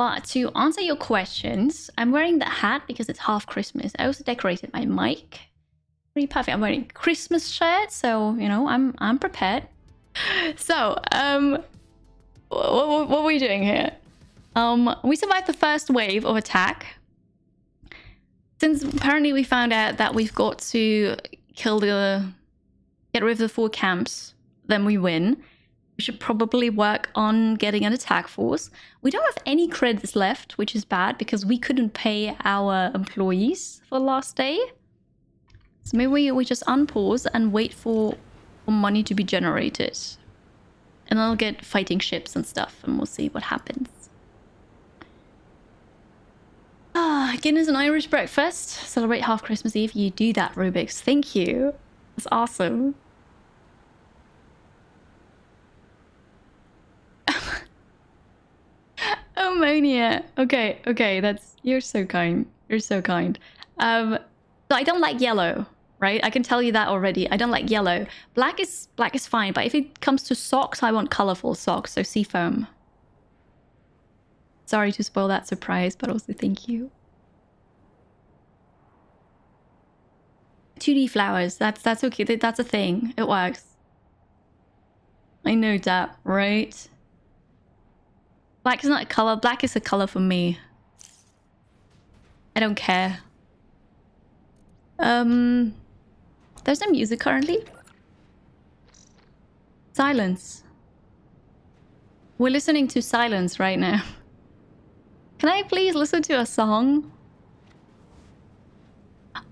But to answer your questions, I'm wearing the hat because it's half Christmas. I also decorated my mic. Pretty perfect. I'm wearing Christmas shirt, so you know I'm I'm prepared. So, um, what, what, what are we doing here? Um, we survived the first wave of attack. Since apparently we found out that we've got to kill the get rid of the four camps, then we win. We should probably work on getting an attack force. We don't have any credits left, which is bad because we couldn't pay our employees for last day. So maybe we, we just unpause and wait for, for money to be generated. And I'll get fighting ships and stuff and we'll see what happens. Ah, Guinness and Irish breakfast. Celebrate half Christmas Eve. You do that, Rubik's. Thank you. That's awesome. Ammonia. Okay, okay, that's you're so kind. You're so kind. Um so I don't like yellow, right? I can tell you that already. I don't like yellow. Black is black is fine, but if it comes to socks, I want colorful socks, so seafoam. Sorry to spoil that surprise, but also thank you. 2D flowers. That's that's okay. That's a thing. It works. I know that, right? Black is not a color. Black is a color for me. I don't care. Um, there's no music currently. Silence. We're listening to silence right now. Can I please listen to a song?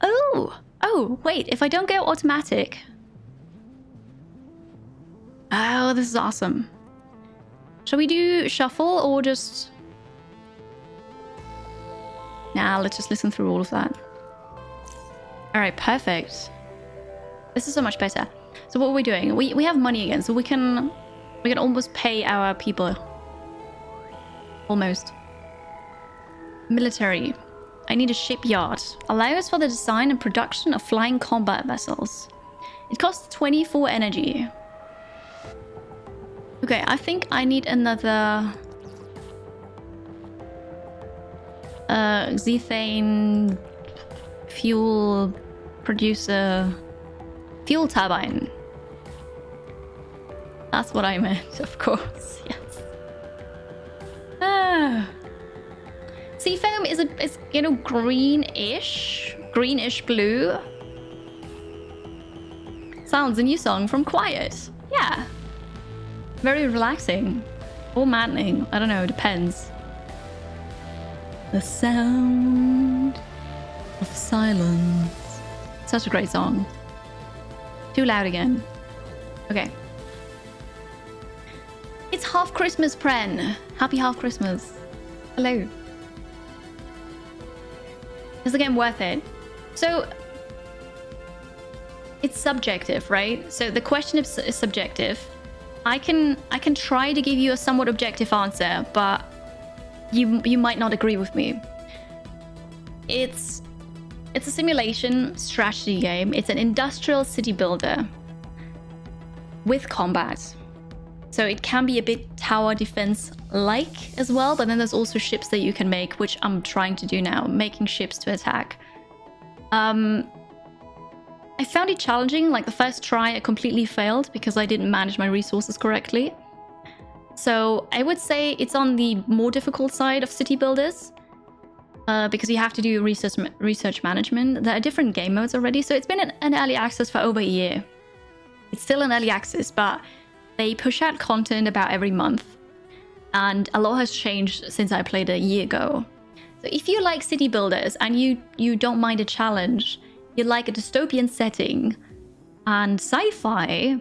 Oh, oh, wait, if I don't go automatic. Oh, this is awesome. Shall we do shuffle or just... Nah, let's just listen through all of that. Alright, perfect. This is so much better. So what are we doing? We, we have money again, so we can... We can almost pay our people. Almost. Military. I need a shipyard. Allows for the design and production of flying combat vessels. It costs 24 energy. Okay, I think I need another... Uh, xethane fuel producer fuel turbine. That's what I meant, of course. Yes. Ah. Seafoam is a is you know greenish, greenish blue. Sounds a new song from Quiet. Yeah. Very relaxing. Or maddening. I don't know, it depends. The sound of silence. Such a great song. Too loud again. Okay. It's half Christmas, Pren. Happy half Christmas. Hello. Is the game worth it? So, it's subjective, right? So the question is, is subjective. I can I can try to give you a somewhat objective answer, but you you might not agree with me. It's it's a simulation strategy game. It's an industrial city builder with combat. So it can be a bit tower defense like as well, but then there's also ships that you can make, which I'm trying to do now, making ships to attack. Um, I found it challenging. Like the first try, I completely failed because I didn't manage my resources correctly. So I would say it's on the more difficult side of city builders. Uh, because you have to do research research management. There are different game modes already, so it's been an, an early access for over a year. It's still an early access, but they push out content about every month, and a lot has changed since I played a year ago. So if you like city builders and you you don't mind a challenge, you like a dystopian setting and sci-fi,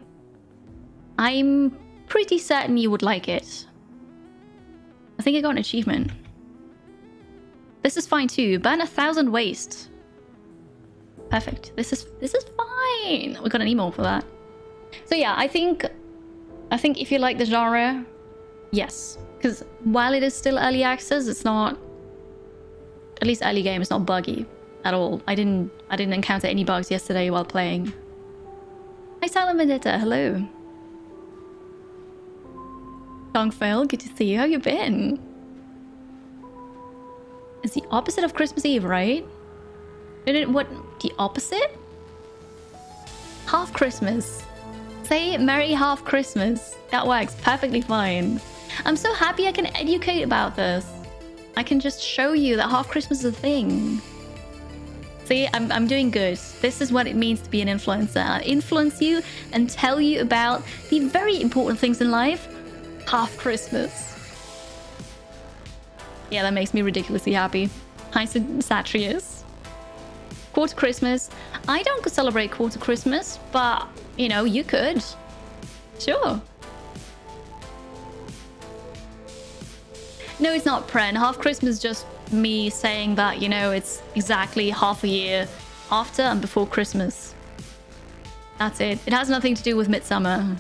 I'm pretty certain you would like it. I think I got an achievement. This is fine too. Burn a thousand waste. Perfect. This is this is fine. We got an email for that. So yeah, I think I think if you like the genre, yes. Because while it is still early access, it's not at least early game it's not buggy at all. I didn't I didn't encounter any bugs yesterday while playing. Hi Vendetta, hello. Long fail, good to see you. How you been? It's the opposite of Christmas Eve, right? Didn't what the opposite? Half Christmas. Say Merry Half Christmas. That works perfectly fine. I'm so happy I can educate about this. I can just show you that half Christmas is a thing. See, I'm, I'm doing good. This is what it means to be an influencer. I influence you and tell you about the very important things in life. Half Christmas. Yeah, that makes me ridiculously happy. Hi, Satrius. Quarter Christmas. I don't celebrate quarter Christmas, but, you know, you could. Sure. No, it's not Pren. Half Christmas is just me saying that, you know, it's exactly half a year after and before Christmas. That's it. It has nothing to do with midsummer.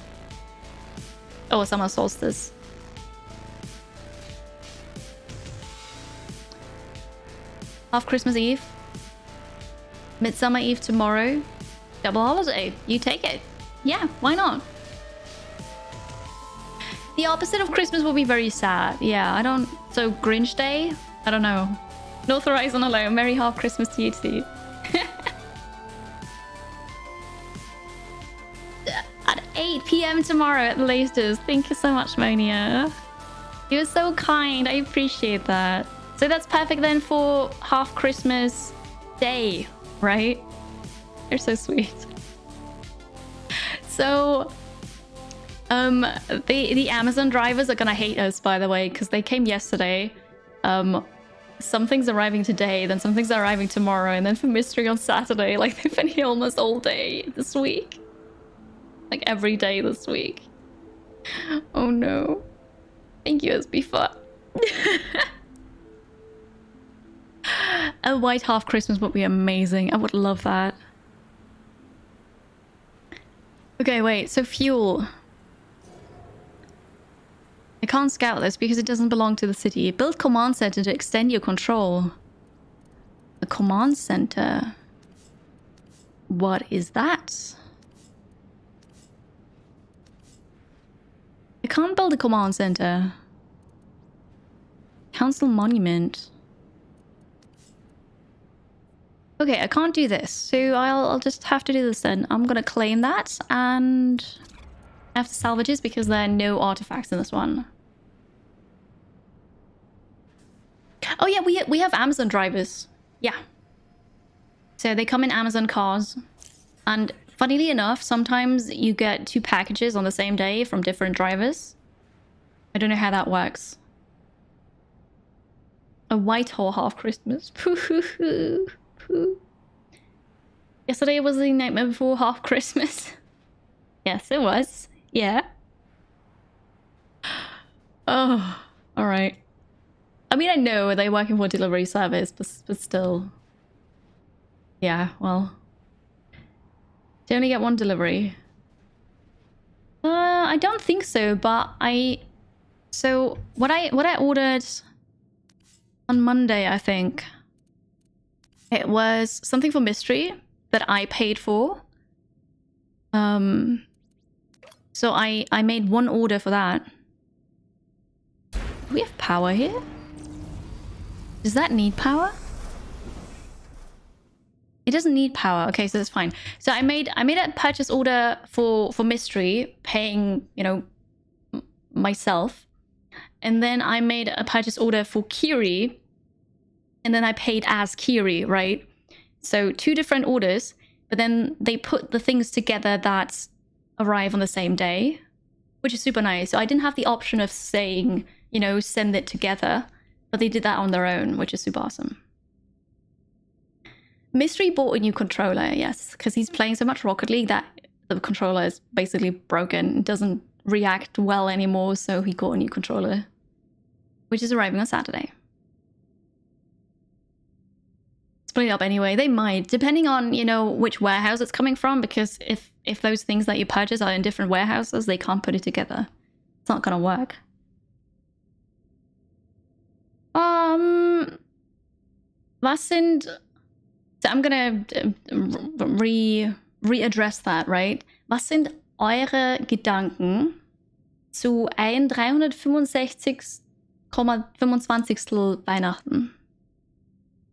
Or summer solstice. Half Christmas Eve. Midsummer Eve tomorrow. Double holiday. You take it. Yeah, why not? The opposite of Christmas will be very sad. Yeah, I don't... So, Grinch Day? I don't know. North Horizon alone. Merry half Christmas to you too. At 8 p.m. tomorrow at the latest. Thank you so much, Monia. You're so kind. I appreciate that. So that's perfect then for half Christmas day, right? You're so sweet. So um, the the Amazon drivers are gonna hate us, by the way, because they came yesterday. Um, something's arriving today, then something's arriving tomorrow, and then for mystery on Saturday. Like they've been here almost all day this week, like every day this week. Oh no! Thank you, SB A white half Christmas would be amazing. I would love that. Okay, wait. So fuel. I can't scout this because it doesn't belong to the city. Build command center to extend your control. A command center. What is that? I can't build a command center. Council monument. Okay, I can't do this. So I'll, I'll just have to do this then. I'm gonna claim that and after salvages because there are no artifacts in this one. Oh yeah, we we have Amazon drivers. Yeah. So they come in Amazon cars. And funnily enough, sometimes you get two packages on the same day from different drivers. I don't know how that works. A Whitehall half Christmas. Yesterday was the nightmare before half Christmas. yes, it was. Yeah. Oh, all right. I mean, I know they're working for delivery service, but, but still. Yeah, well. Do you only get one delivery? Uh, I don't think so, but I... So, what I what I ordered on Monday, I think, it was something for mystery that I paid for. Um, so I, I made one order for that. We have power here? Does that need power? It doesn't need power. Okay, so that's fine. So I made I made a purchase order for for mystery, paying you know myself, and then I made a purchase order for Kiri, and then I paid as Kiri, right? So two different orders, but then they put the things together that arrive on the same day, which is super nice. So I didn't have the option of saying, you know, send it together, but they did that on their own, which is super awesome. Mystery bought a new controller, yes, because he's playing so much Rocket League that the controller is basically broken. Doesn't react well anymore, so he got a new controller, which is arriving on Saturday. Split it up anyway. They might, depending on, you know, which warehouse it's coming from, because if if those things that you purchase are in different warehouses, they can't put it together. It's not gonna work. Um, was sind... So I'm gonna uh, re readdress that, right? Was sind eure Gedanken zu ein 365,25. Weihnachten?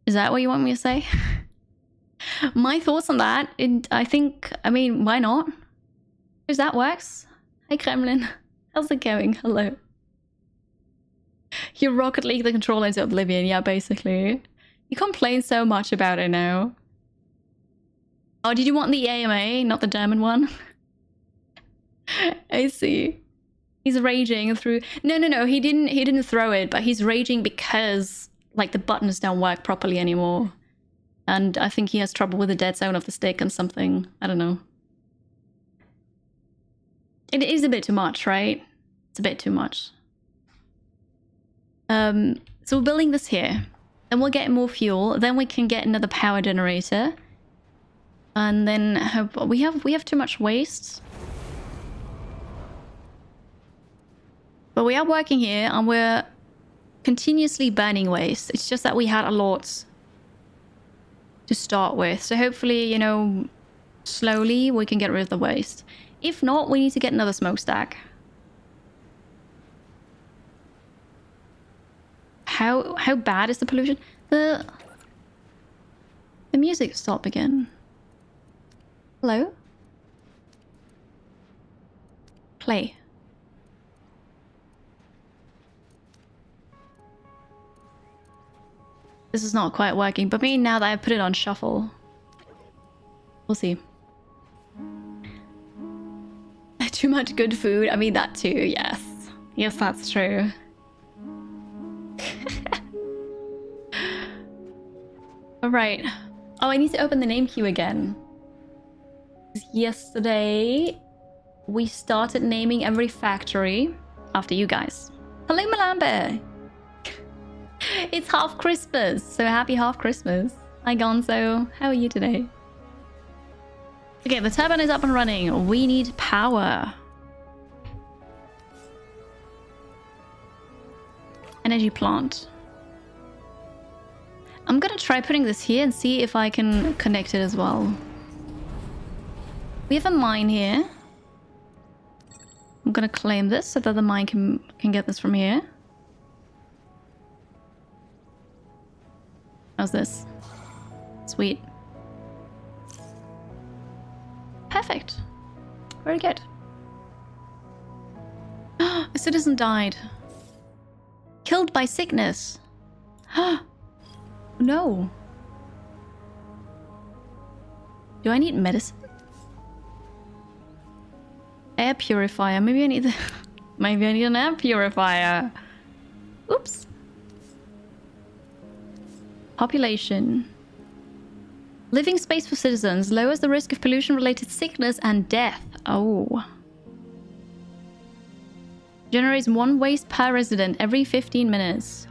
Is that what you want me to say? My thoughts on that, it, I think, I mean, why not? Because that works. Hi, Kremlin. How's it going? Hello. You Rocket League the controller into Oblivion, yeah, basically. You complain so much about it now. Oh, did you want the AMA, not the German one? I see. He's raging through. No, no, no. He didn't. He didn't throw it, but he's raging because like the buttons don't work properly anymore, and I think he has trouble with the dead zone of the stick and something. I don't know. It is a bit too much, right? It's a bit too much. Um. So we're building this here. Then we'll get more fuel. Then we can get another power generator. And then have, we have we have too much waste. But we are working here and we're continuously burning waste. It's just that we had a lot to start with. So hopefully, you know, slowly we can get rid of the waste. If not, we need to get another smokestack. How how bad is the pollution? The the music stop again. Hello? Play. This is not quite working, but maybe now that I put it on shuffle. We'll see. Too much good food. I mean, that too, yes. Yes, that's true. Alright. Oh, I need to open the name queue again. Yesterday, we started naming every factory after you guys. Hello, Malambe! it's half Christmas, so happy half Christmas. Hi, Gonzo. How are you today? Okay, the turbine is up and running. We need power. Energy plant. I'm gonna try putting this here and see if I can connect it as well. We have a mine here. I'm gonna claim this so that the mine can, can get this from here. How's this? Sweet. Perfect. Very good. A citizen died. Killed by sickness. no. Do I need medicine? Air purifier. Maybe I need the... Maybe I need an air purifier. Oops. Population. Living space for citizens lowers the risk of pollution-related sickness and death. Oh. Generates one waste per resident every 15 minutes.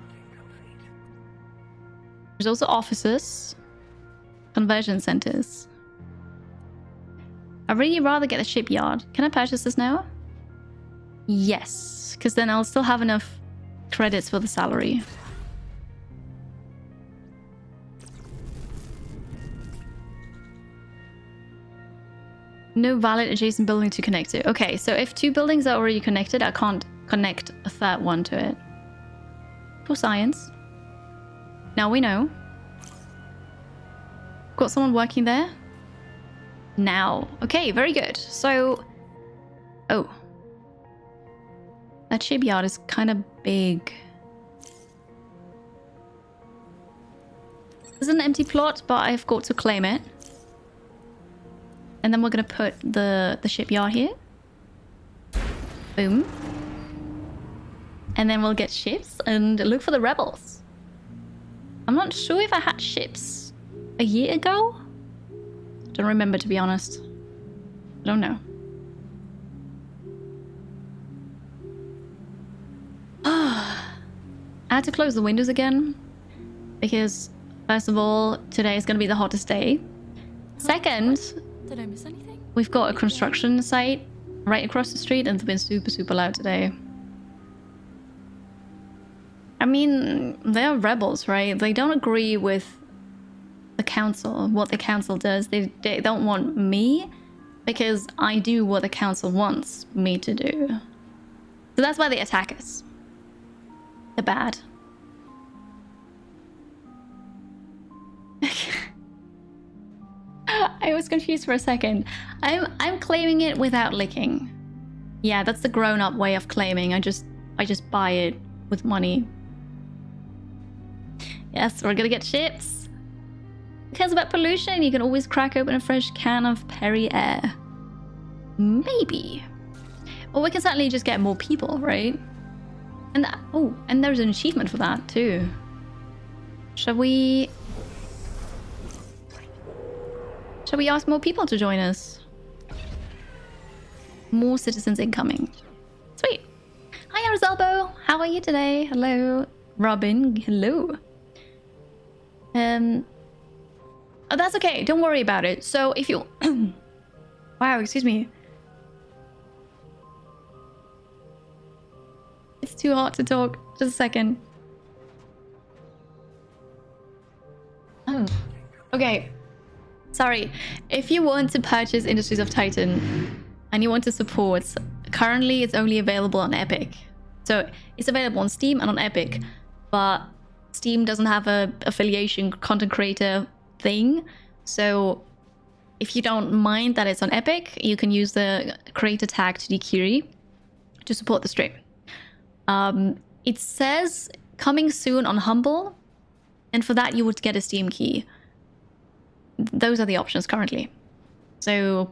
There's also offices. Conversion centers. I'd really rather get a shipyard. Can I purchase this now? Yes, because then I'll still have enough credits for the salary. No valid adjacent building to connect to. Okay, so if two buildings are already connected, I can't connect a third one to it. For science. Now we know. Got someone working there? Now. Okay, very good. So... Oh. That shipyard is kind of big. This is an empty plot, but I've got to claim it. And then we're going to put the, the shipyard here. Boom. And then we'll get ships and look for the rebels. I'm not sure if I had ships a year ago. Don't remember, to be honest. I don't know. I had to close the windows again because, first of all, today is going to be the hottest day. Second, did I miss anything? We've got a construction site right across the street and it's been super, super loud today. I mean, they're rebels, right? They don't agree with the council, what the council does. They, they don't want me because I do what the council wants me to do. So that's why they attack us. They're bad. I was confused for a second. I'm I'm claiming it without licking. Yeah, that's the grown-up way of claiming. I just I just buy it with money. Yes, we're gonna get ships. Who cares about pollution? You can always crack open a fresh can of Perry Air. Maybe. Or we can certainly just get more people, right? And that, oh, and there's an achievement for that too. Shall we... Shall we ask more people to join us? More citizens incoming. Sweet. Hi, Arzalbo. How are you today? Hello. Robin, hello. Um, oh, that's okay. Don't worry about it. So if you... wow, excuse me. It's too hot to talk. Just a second. Oh. Okay. Sorry. If you want to purchase Industries of Titan and you want to support, currently it's only available on Epic. So it's available on Steam and on Epic, but Steam doesn't have a affiliation content creator thing. So if you don't mind that it's on Epic, you can use the creator tag 2DKiri to support the stream. Um, it says coming soon on Humble, and for that you would get a Steam key. Those are the options currently. So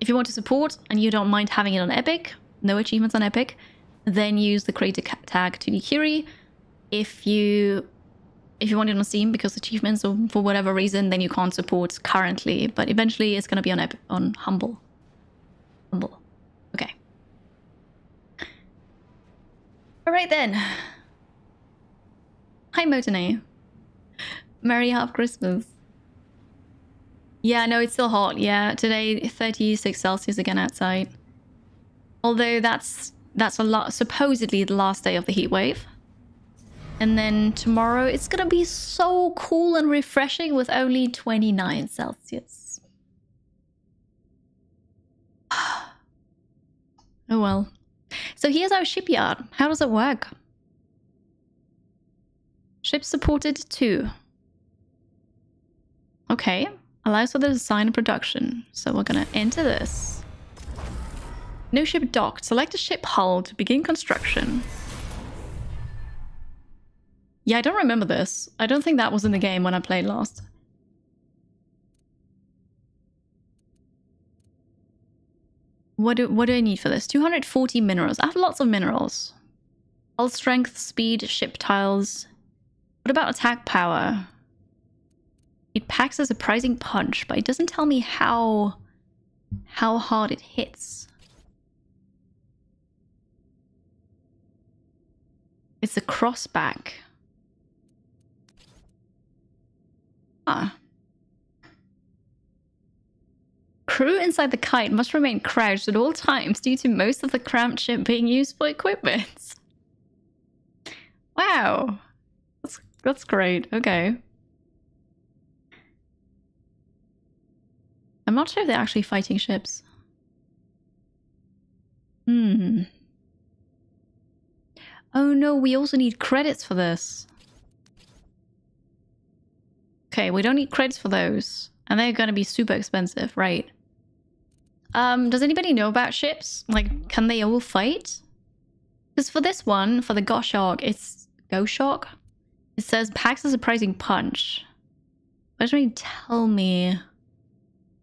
if you want to support and you don't mind having it on Epic, no achievements on Epic, then use the creator tag 2DKiri. If you if you want it on Steam because achievements or for whatever reason, then you can't support currently. But eventually it's gonna be on on Humble. Humble. Okay. Alright then. Hi Motone. Merry half Christmas. Yeah, no, it's still hot. Yeah, today 36 Celsius again outside. Although that's that's a lot supposedly the last day of the heat wave. And then tomorrow it's gonna be so cool and refreshing with only 29 Celsius. oh well. So here's our shipyard. How does it work? Ship supported too. Okay. Allows for the design and production. So we're gonna enter this. No ship docked. Select a ship hull to begin construction. Yeah, I don't remember this. I don't think that was in the game when I played last. What do, what do I need for this? 240 minerals. I have lots of minerals. Hull strength, speed, ship tiles. What about attack power? It packs a surprising punch, but it doesn't tell me how how hard it hits. It's a crossback. Ah. Crew inside the kite must remain crouched at all times due to most of the cramped ship being used for equipment. Wow. That's, that's great. Okay. I'm not sure if they're actually fighting ships. Hmm. Oh no, we also need credits for this. Okay, we don't need credits for those. And they're gonna be super expensive, right? Um, does anybody know about ships? Like, can they all fight? Because for this one, for the Goshawk, it's Goshawk. It says packs a surprising punch. What does it tell me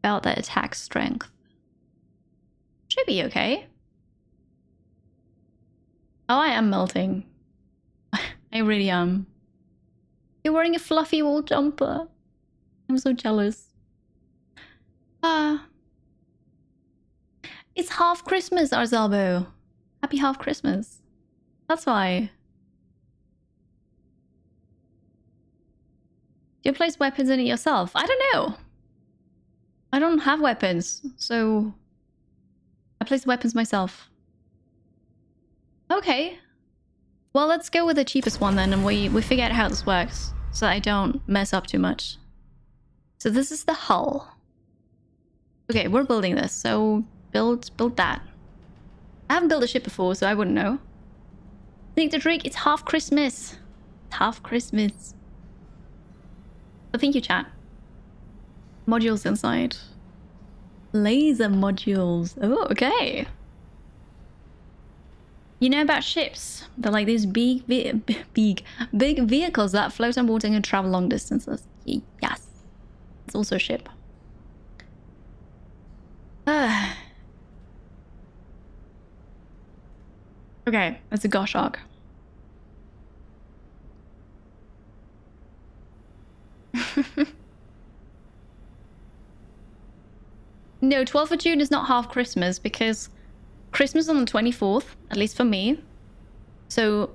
about the attack strength? Should be okay. Oh, I am melting. I really am. You're wearing a fluffy wool jumper. I'm so jealous. Ah. It's half Christmas, Arzalbo. Happy half Christmas. That's why. Do you place weapons in it yourself? I don't know. I don't have weapons, so I place weapons myself. Okay. Well, let's go with the cheapest one then, and we, we figure out how this works, so I don't mess up too much. So this is the hull. Okay, we're building this, so Build, build that. I haven't built a ship before, so I wouldn't know. Think the drink, it's half Christmas. It's half Christmas. But thank you, chat. Modules inside. Laser modules. Oh, okay. You know about ships? They're like these big, big, big, vehicles that float on water and travel long distances. Yes. It's also a ship. Okay, it's a Goshawk. no, 12th of June is not half Christmas because Christmas on the 24th, at least for me. So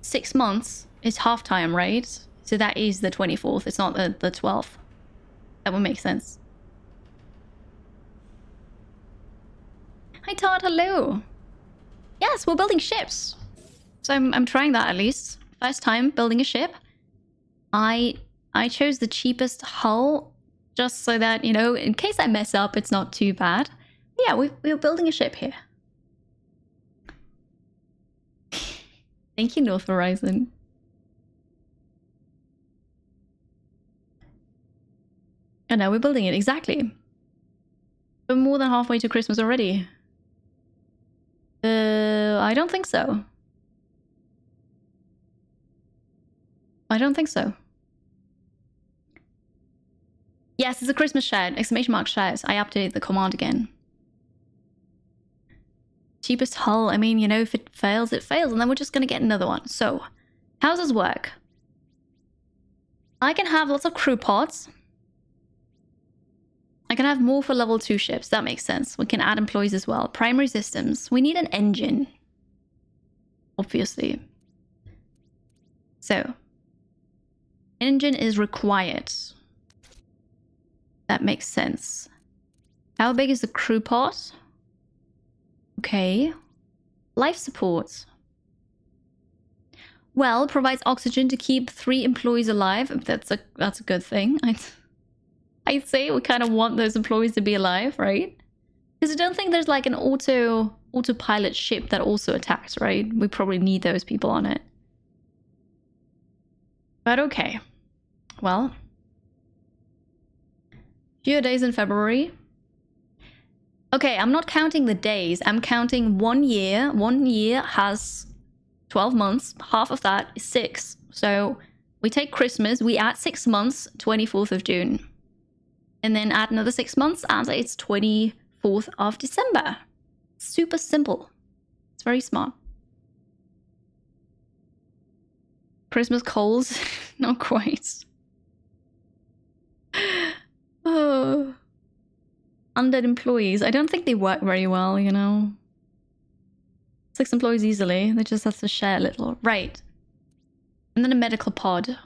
six months is half time, right? So that is the 24th. It's not the, the 12th. That would make sense. Hi Todd, hello. Yes, we're building ships. So I'm, I'm trying that at least. First time building a ship. I I chose the cheapest hull just so that, you know, in case I mess up, it's not too bad. Yeah, we, we're building a ship here. Thank you, North Horizon. And now we're building it, exactly. We're more than halfway to Christmas already. Uh, I don't think so. I don't think so. Yes, it's a Christmas shout. Exclamation mark shout. I updated the command again. Cheapest hull. I mean, you know, if it fails, it fails. And then we're just going to get another one. So, how does this work? I can have lots of crew pods. I can have more for level 2 ships. That makes sense. We can add employees as well. Primary systems. We need an engine. Obviously. So, engine is required. That makes sense. How big is the crew pod? Okay. Life support. Well, provides oxygen to keep three employees alive. That's a that's a good thing. I'd, I'd say we kind of want those employees to be alive, right? Because I don't think there's like an auto autopilot ship that also attacks, right? We probably need those people on it. But okay. Well, Fewer days in February. Okay, I'm not counting the days. I'm counting one year. One year has 12 months. Half of that is six. So we take Christmas, we add six months, 24th of June. And then add another six months, and it's 24th of December. Super simple. It's very smart. Christmas calls? not quite. Oh. Undead employees. I don't think they work very well, you know. Six employees easily. They just have to share a little. Right. And then a medical pod.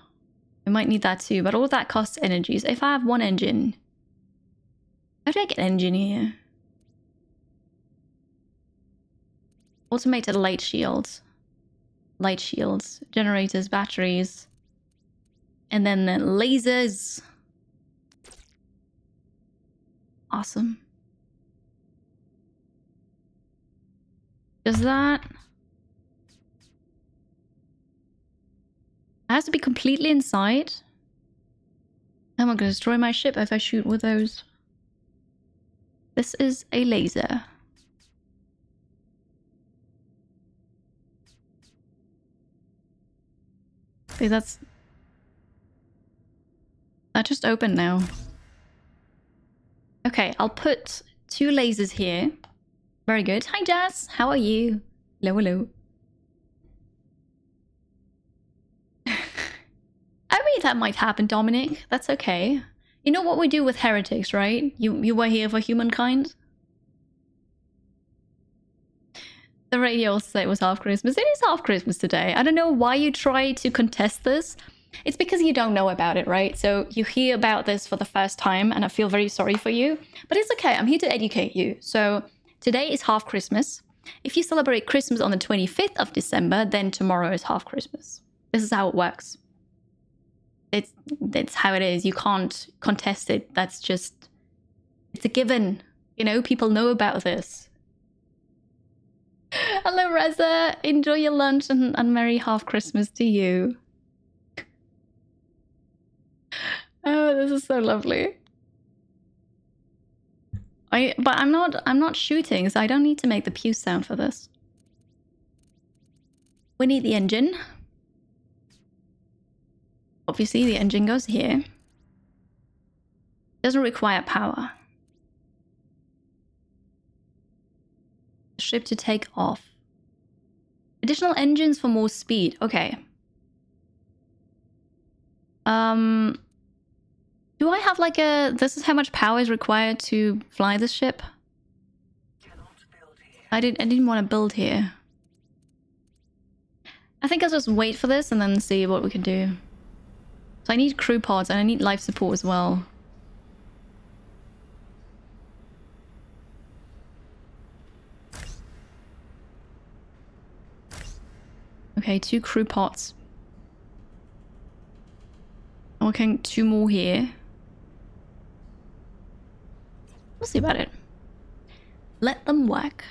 I might need that too, but all that costs energy. So if I have one engine... How do I get engine here? Automated light shields. Light shields. Generators, batteries. And then the lasers. Awesome. Does that... It has to be completely inside? Oh I'm I going to destroy my ship if I shoot with those? This is a laser. See, that's... That just opened now. Okay, I'll put two lasers here. Very good. Hi, Jazz. How are you? Hello, hello. I mean, that might happen, Dominic. That's okay. You know what we do with heretics, right? You, you were here for humankind? The radio said it was half Christmas. It is half Christmas today. I don't know why you try to contest this. It's because you don't know about it, right? So you hear about this for the first time, and I feel very sorry for you. But it's okay, I'm here to educate you. So today is half Christmas. If you celebrate Christmas on the 25th of December, then tomorrow is half Christmas. This is how it works. It's, it's how it is. You can't contest it. That's just, it's a given. You know, people know about this. Hello, Reza. Enjoy your lunch and, and Merry half Christmas to you. Oh, this is so lovely. I, but I'm not I'm not shooting, so I don't need to make the pew sound for this. We need the engine. Obviously, the engine goes here. Doesn't require power. Ship to take off. Additional engines for more speed. Okay. Um, do I have like a... This is how much power is required to fly this ship? I, didn't, I didn't want to build here. I think I'll just wait for this and then see what we can do. So I need crew pods and I need life support as well. Okay, two crew pots. Okay, two more here. We'll see about it. Let them work.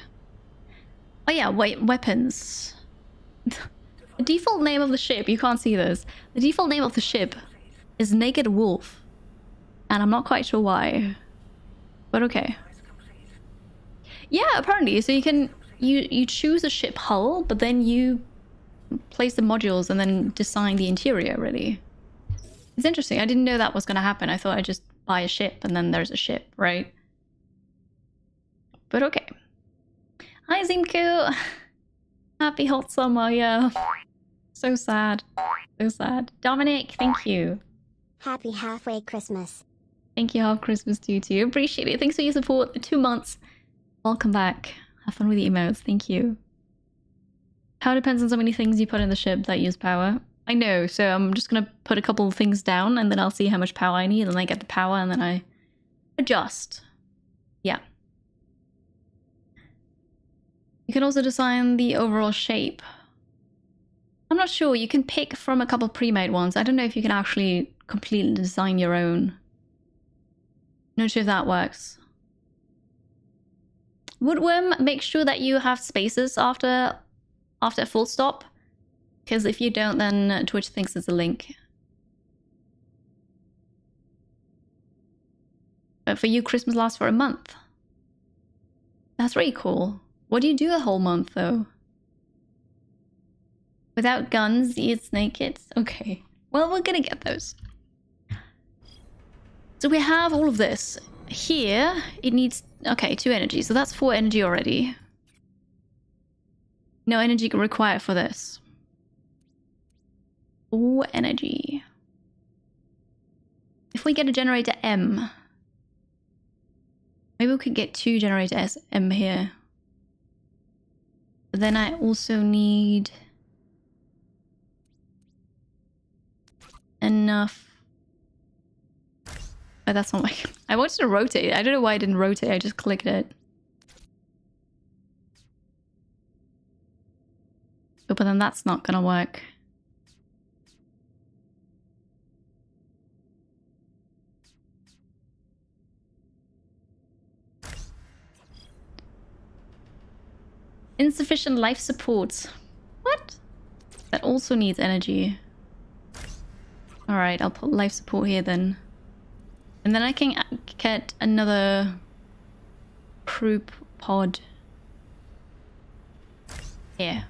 Oh yeah, wait, weapons. the default name of the ship, you can't see this. The default name of the ship is Naked Wolf. And I'm not quite sure why. But okay. Yeah, apparently. So you can you you choose a ship hull, but then you place the modules and then design the interior, really. It's interesting. I didn't know that was going to happen. I thought I'd just buy a ship and then there's a ship, right? But okay. Hi, Zimku! Happy hot summer, oh yeah. So sad. So sad. Dominic, thank you. Happy halfway Christmas. Thank you, half Christmas to you too. Appreciate it. Thanks for your support. Two months. Welcome back. Have fun with the emotes. Thank you. Power depends on so many things you put in the ship that use power. I know, so I'm just gonna put a couple of things down and then I'll see how much power I need and then I get the power and then I adjust. Yeah. You can also design the overall shape. I'm not sure, you can pick from a couple pre-made ones. I don't know if you can actually completely design your own. Not sure if that works. Woodworm, make sure that you have spaces after after a full stop. Because if you don't, then Twitch thinks it's a link. But for you, Christmas lasts for a month. That's really cool. What do you do a whole month, though? Without guns, eat snake? Okay. Well, we're gonna get those. So we have all of this. Here, it needs... Okay, two energy. So that's four energy already. No energy required for this. Oh, energy. If we get a generator M, maybe we could get two generators M here. Then I also need enough. Oh, that's not like I wanted to rotate. I don't know why I didn't rotate. I just clicked it. Oh, but then that's not gonna work. Insufficient life support. What? That also needs energy. Alright, I'll put life support here then. And then I can get another crew pod Yeah.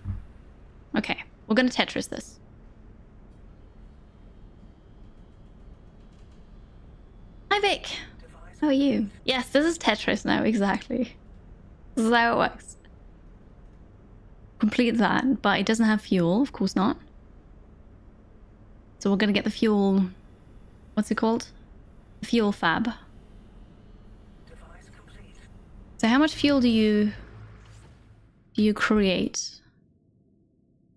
Okay, we're gonna Tetris this. Hi Vic! How are you? Yes, this is Tetris now, exactly. This is how it works. Complete that, but it doesn't have fuel, of course not. So we're gonna get the fuel... What's it called? Fuel fab. So how much fuel do you... do you create?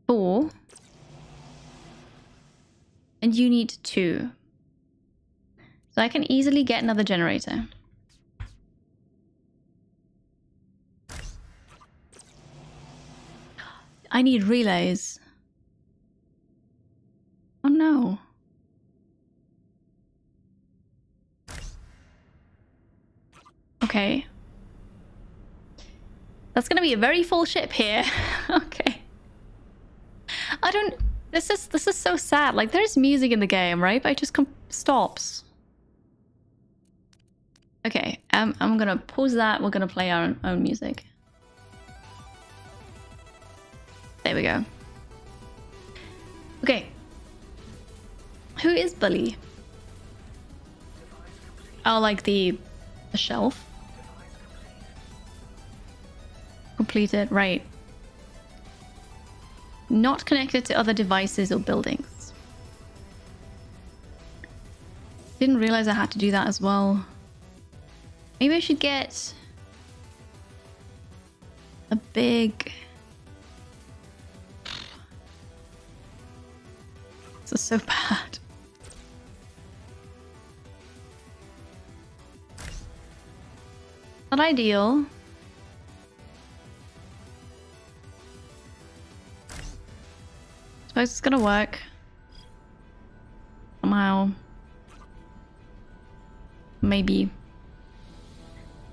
four. And you need two. So I can easily get another generator. I need relays. Oh no. Okay. That's gonna be a very full ship here. okay. I don't... This is this is so sad. Like, there's music in the game, right? But it just stops. Okay, um, I'm gonna pause that. We're gonna play our own, own music. There we go. Okay. Who is Bully? Oh, like the, the shelf? Completed, right. Not connected to other devices or buildings. Didn't realize I had to do that as well. Maybe I should get a big... Is so bad. Not ideal. Suppose it's gonna work. Somehow. Maybe.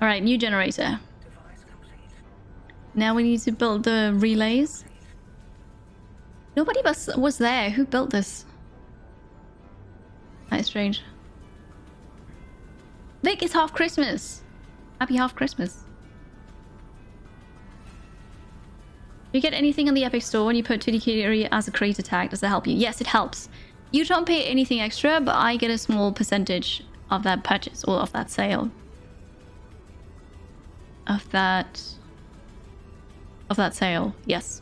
Alright, new generator. Now we need to build the relays. Nobody was, was there. Who built this? That is strange. Vic, it's half Christmas. Happy half Christmas. Do You get anything on the Epic Store when you put 2DKiri as a creator tag. Does that help you? Yes, it helps. You don't pay anything extra, but I get a small percentage of that purchase or of that sale. Of that... Of that sale, yes.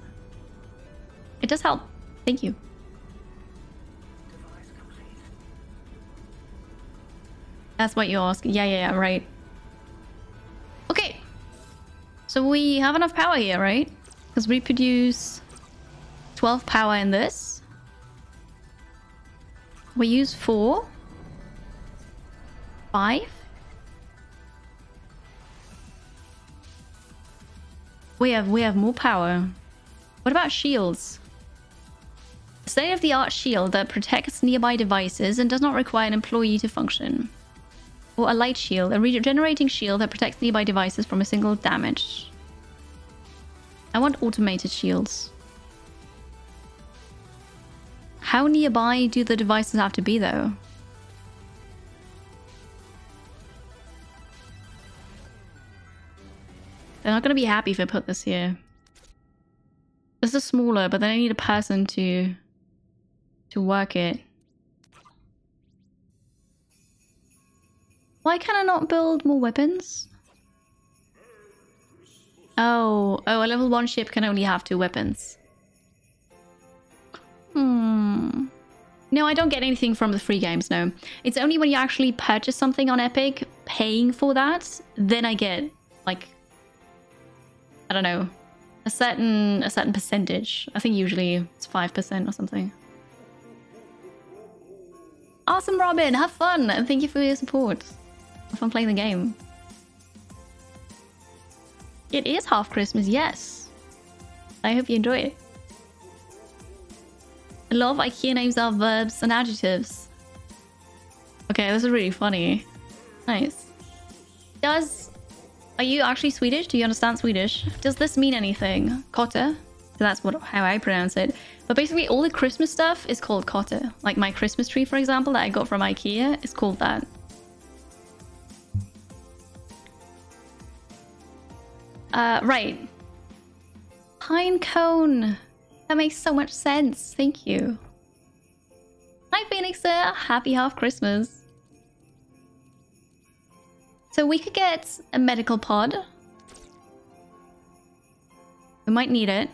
It does help. Thank you. That's what you ask. Yeah, yeah, yeah, right. Okay. So we have enough power here, right? Because we produce 12 power in this. We use 4. 5. We have we have more power. What about shields? State-of-the-art shield that protects nearby devices and does not require an employee to function. Or a light shield, a regenerating shield that protects nearby devices from a single damage. I want automated shields. How nearby do the devices have to be though? They're not going to be happy if I put this here. This is smaller, but then I need a person to to work it. Why can I not build more weapons? Oh, oh, a level 1 ship can only have two weapons. Hmm. No, I don't get anything from the free games, no. It's only when you actually purchase something on Epic, paying for that, then I get, like, I don't know, a certain a certain percentage. I think usually it's 5% or something. Awesome, Robin! Have fun! And thank you for your support. Have fun playing the game. It is half Christmas, yes. I hope you enjoy it. A lot of IKEA names are verbs and adjectives. Okay, this is really funny. Nice. Does... Are you actually Swedish? Do you understand Swedish? Does this mean anything? Kotte? That's what how I pronounce it. But basically all the Christmas stuff is called kotte. Like my Christmas tree, for example, that I got from IKEA is called that. Uh, right. Pine cone. That makes so much sense. Thank you. Hi, Phoenixer. Happy half Christmas. So we could get a medical pod. We might need it.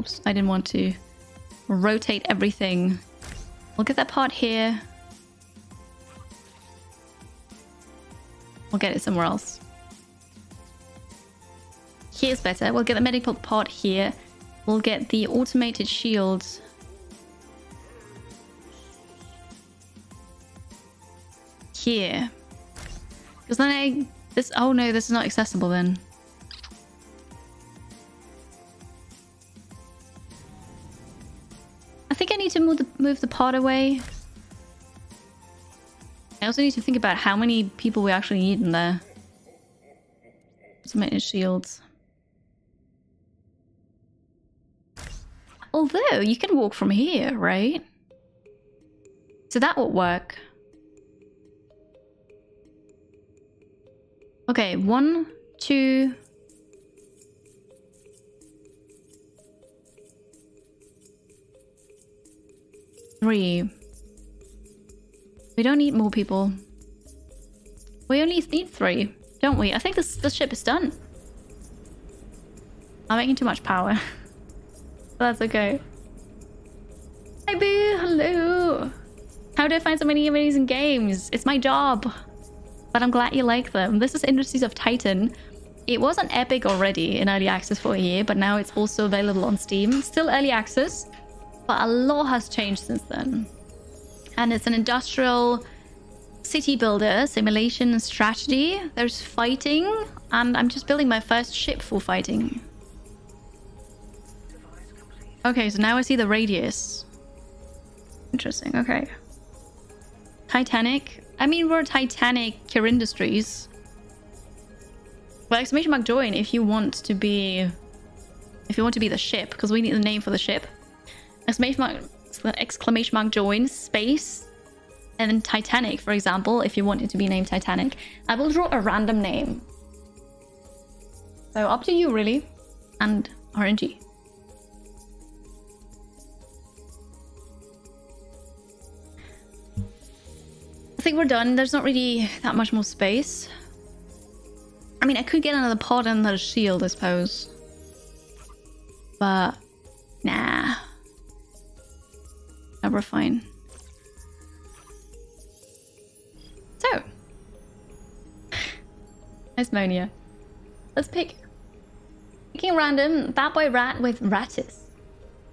Oops, I didn't want to rotate everything. We'll get that pod here. We'll get it somewhere else. Here's better. We'll get the medical pod here. We'll get the automated shields. Here. Because then I... This... Oh no, this is not accessible then. I think I need to move the, move the pod away. I also need to think about how many people we actually need in there. Automated shields. Although, you can walk from here, right? So that would work. Okay, one, two... Three. We don't need more people. We only need three, don't we? I think this the ship is done. I'm making too much power. That's okay. Hi Boo, hello. How do I find so many amazing games? It's my job. But I'm glad you like them. This is Industries of Titan. It was on Epic already in early access for a year, but now it's also available on Steam. Still early access, but a lot has changed since then. And it's an industrial city builder, simulation and strategy. There's fighting, and I'm just building my first ship for fighting. Okay, so now I see the radius. Interesting, okay. Titanic. I mean, we're Titanic Kiri Industries. Well, exclamation mark join if you want to be... If you want to be the ship, because we need the name for the ship. Exclamation mark, exclamation mark join, space, and then Titanic, for example, if you want it to be named Titanic. I will draw a random name. So up to you, really. And RNG. I think we're done. There's not really that much more space. I mean, I could get another pod and another shield, I suppose. But, nah. No, we're fine. So. Nice Monia. Let's pick. Picking random. Bad Boy Rat with Rattus.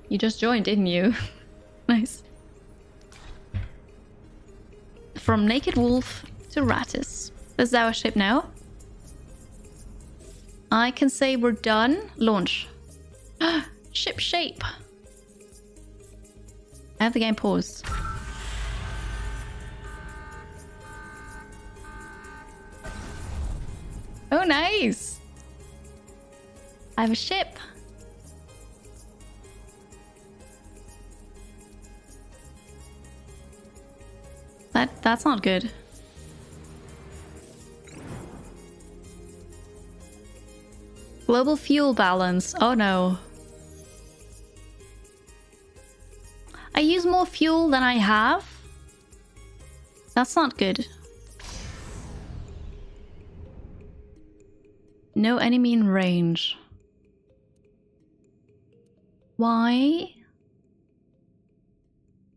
You just joined, didn't you? nice. From Naked Wolf to Rattus. This is our ship now. I can say we're done. Launch. ship shape. I have the game paused. Oh, nice. I have a ship. That that's not good. Global fuel balance. Oh no. I use more fuel than I have. That's not good. No enemy in range. Why?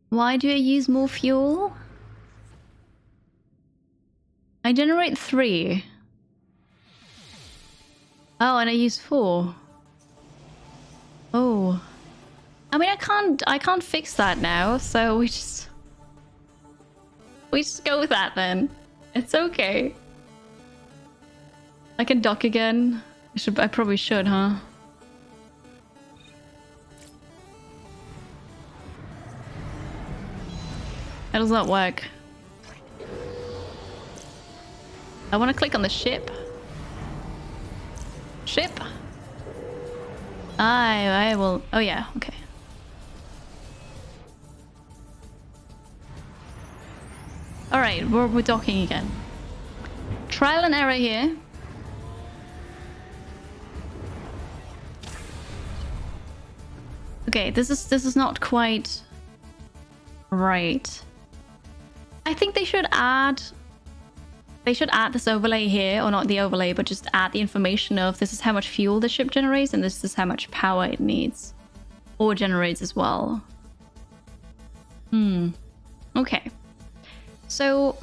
Why do I use more fuel? I generate three. Oh, and I use four. Oh. I mean, I can't, I can't fix that now, so we just... We just go with that then. It's okay. I can dock again. I should, I probably should, huh? How does that work? I want to click on the ship. Ship. I I will. Oh yeah. Okay. All right, we're we're docking again. Trial and error here. Okay, this is this is not quite right. I think they should add they should add this overlay here, or not the overlay, but just add the information of this is how much fuel the ship generates and this is how much power it needs. Or generates as well. Hmm. Okay. So...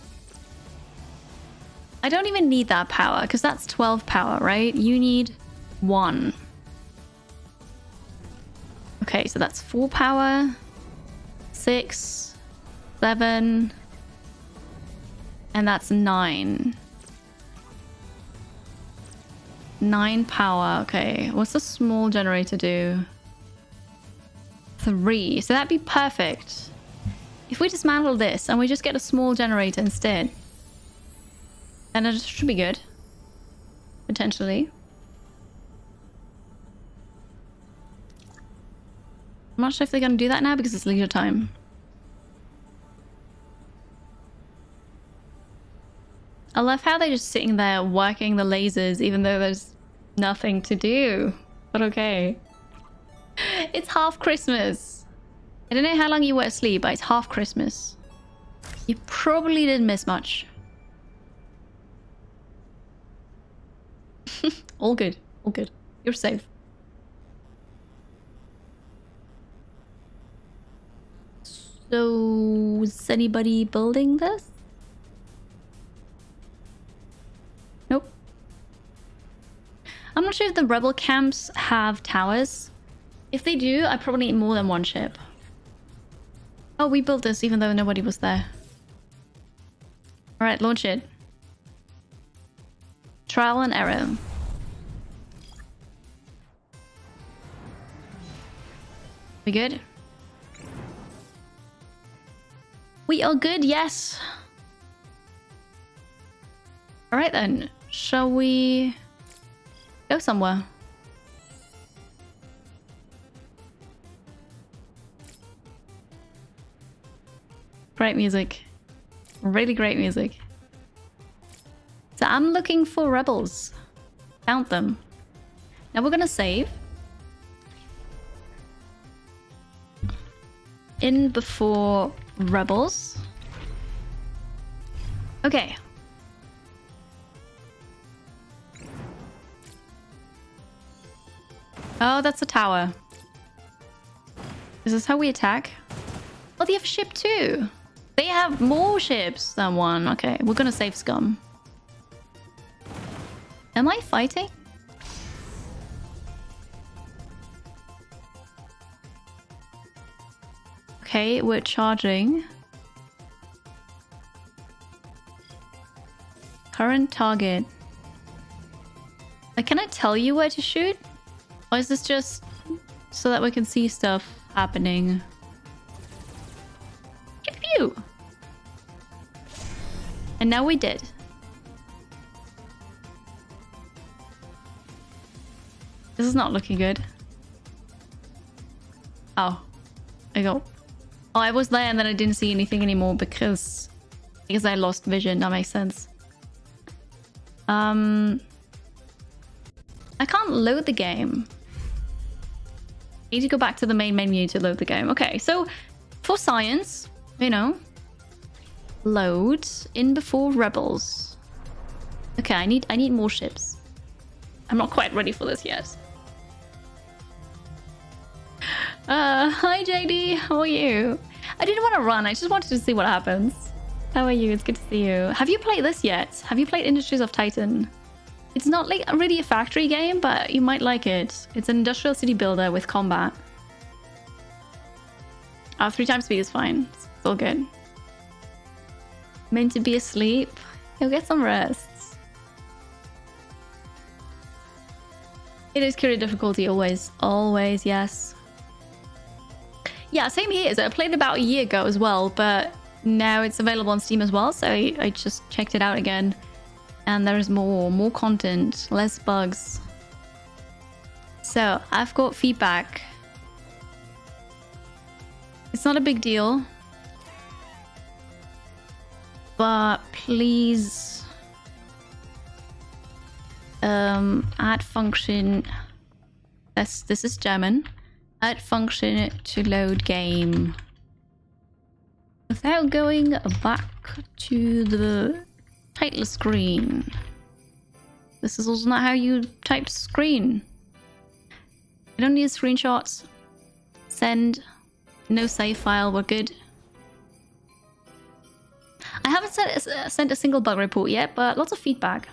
I don't even need that power, because that's 12 power, right? You need 1. Okay, so that's 4 power. 6. 7. And that's nine. Nine power. Okay. What's the small generator do? Three. So that'd be perfect. If we dismantle this and we just get a small generator instead, then it should be good. Potentially. I'm not sure if they're going to do that now because it's leisure time. I love how they're just sitting there working the lasers even though there's nothing to do. But okay. It's half Christmas. I don't know how long you were asleep, but it's half Christmas. You probably didn't miss much. all good. All good. You're safe. So, is anybody building this? I'm not sure if the rebel camps have towers. If they do, I probably need more than one ship. Oh, we built this even though nobody was there. Alright, launch it. Trial and error. We good? We are good, yes. Alright then. Shall we go somewhere? Great music. Really great music. So I'm looking for rebels. Count them. Now we're gonna save. In before rebels. Okay. Oh, that's a tower. Is this how we attack? Oh, they have a ship too. They have more ships than one. Okay, we're gonna save scum. Am I fighting? Okay, we're charging. Current target. Like, can I tell you where to shoot? Or is this just so that we can see stuff happening? Pew! And now we did. This is not looking good. Oh. I go. Oh, I was there and then I didn't see anything anymore because... Because I lost vision. That makes sense. Um... I can't load the game. Need to go back to the main menu to load the game. Okay, so for science, you know, load in before rebels. Okay, I need I need more ships. I'm not quite ready for this yet. Uh, hi JD, how are you? I didn't want to run, I just wanted to see what happens. How are you? It's good to see you. Have you played this yet? Have you played Industries of Titan? It's not like really a factory game, but you might like it. It's an industrial city builder with combat. Uh, three times speed is fine. It's all good. Meant to be asleep. You'll get some rest. It is career difficulty always. Always, yes. Yeah, same here. So I played about a year ago as well, but now it's available on Steam as well. So I just checked it out again. And there's more, more content, less bugs. So I've got feedback. It's not a big deal. But please um, add function. This, this is German. Add function to load game. Without going back to the title screen. This is also not how you type screen. I don't need screenshots. Send. No save file, we're good. I haven't sent, uh, sent a single bug report yet, but lots of feedback.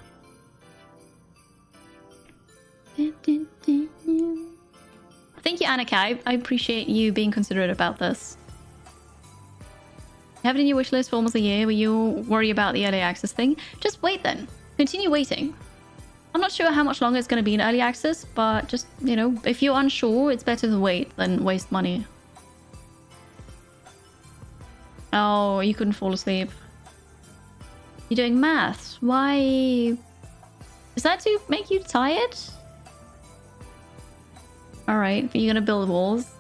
Thank you, Annika. I, I appreciate you being considerate about this. Have it in your wish list for almost a year, where you worry about the early access thing. Just wait then. Continue waiting. I'm not sure how much longer it's going to be in early access, but just, you know, if you're unsure, it's better to wait than waste money. Oh, you couldn't fall asleep. You're doing maths. Why? Is that to make you tired? Alright, you're gonna build walls.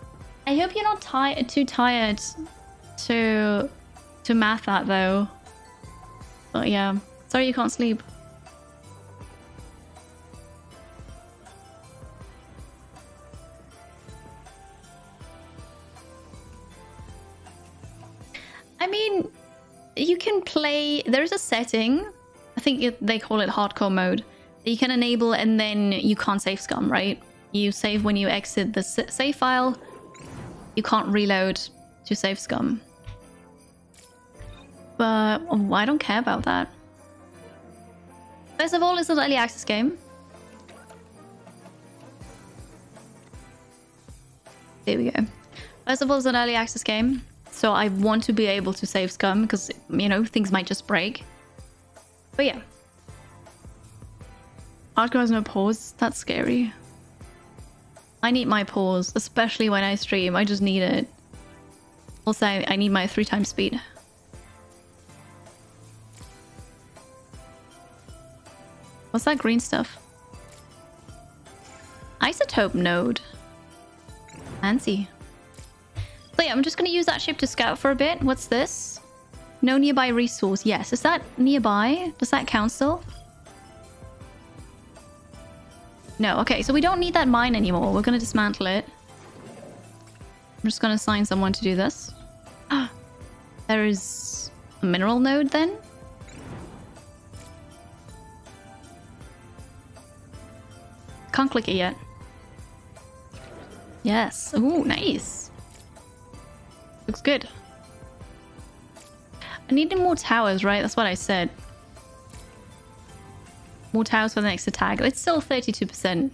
I hope you're not too tired to to math that though. But yeah, Sorry you can't sleep. I mean, you can play. There's a setting. I think they call it hardcore mode. You can enable, and then you can't save scum, right? You save when you exit the save file. You can't reload to save scum. But I don't care about that. First of all, it's an early access game. There we go. First of all, it's an early access game. So I want to be able to save scum because, you know, things might just break. But yeah. Hardcore has no pause. That's scary. I need my pause, especially when I stream. I just need it. Also, I need my three times speed. What's that green stuff? Isotope node. Fancy. So yeah, I'm just going to use that ship to scout for a bit. What's this? No nearby resource. Yes. Is that nearby? Does that count still? No. Okay, so we don't need that mine anymore. We're going to dismantle it. I'm just going to assign someone to do this. Ah, there is a mineral node then? Can't click it yet. Yes. Ooh, nice. Looks good. I needed more towers, right? That's what I said. More towers for the next attack. It's still 32%.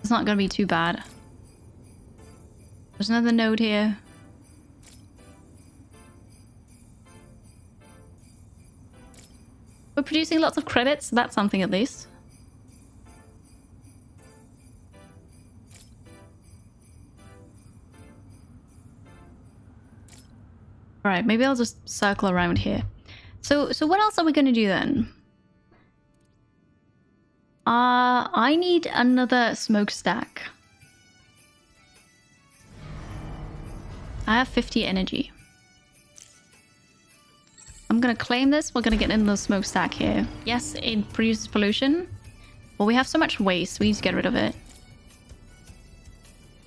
It's not going to be too bad. There's another node here. We're producing lots of credits, so that's something at least. Right, maybe I'll just circle around here. So, so what else are we going to do then? Uh, I need another smokestack. I have 50 energy. I'm gonna claim this. We're gonna get in the smokestack here. Yes, it produces pollution. But we have so much waste. We need to get rid of it.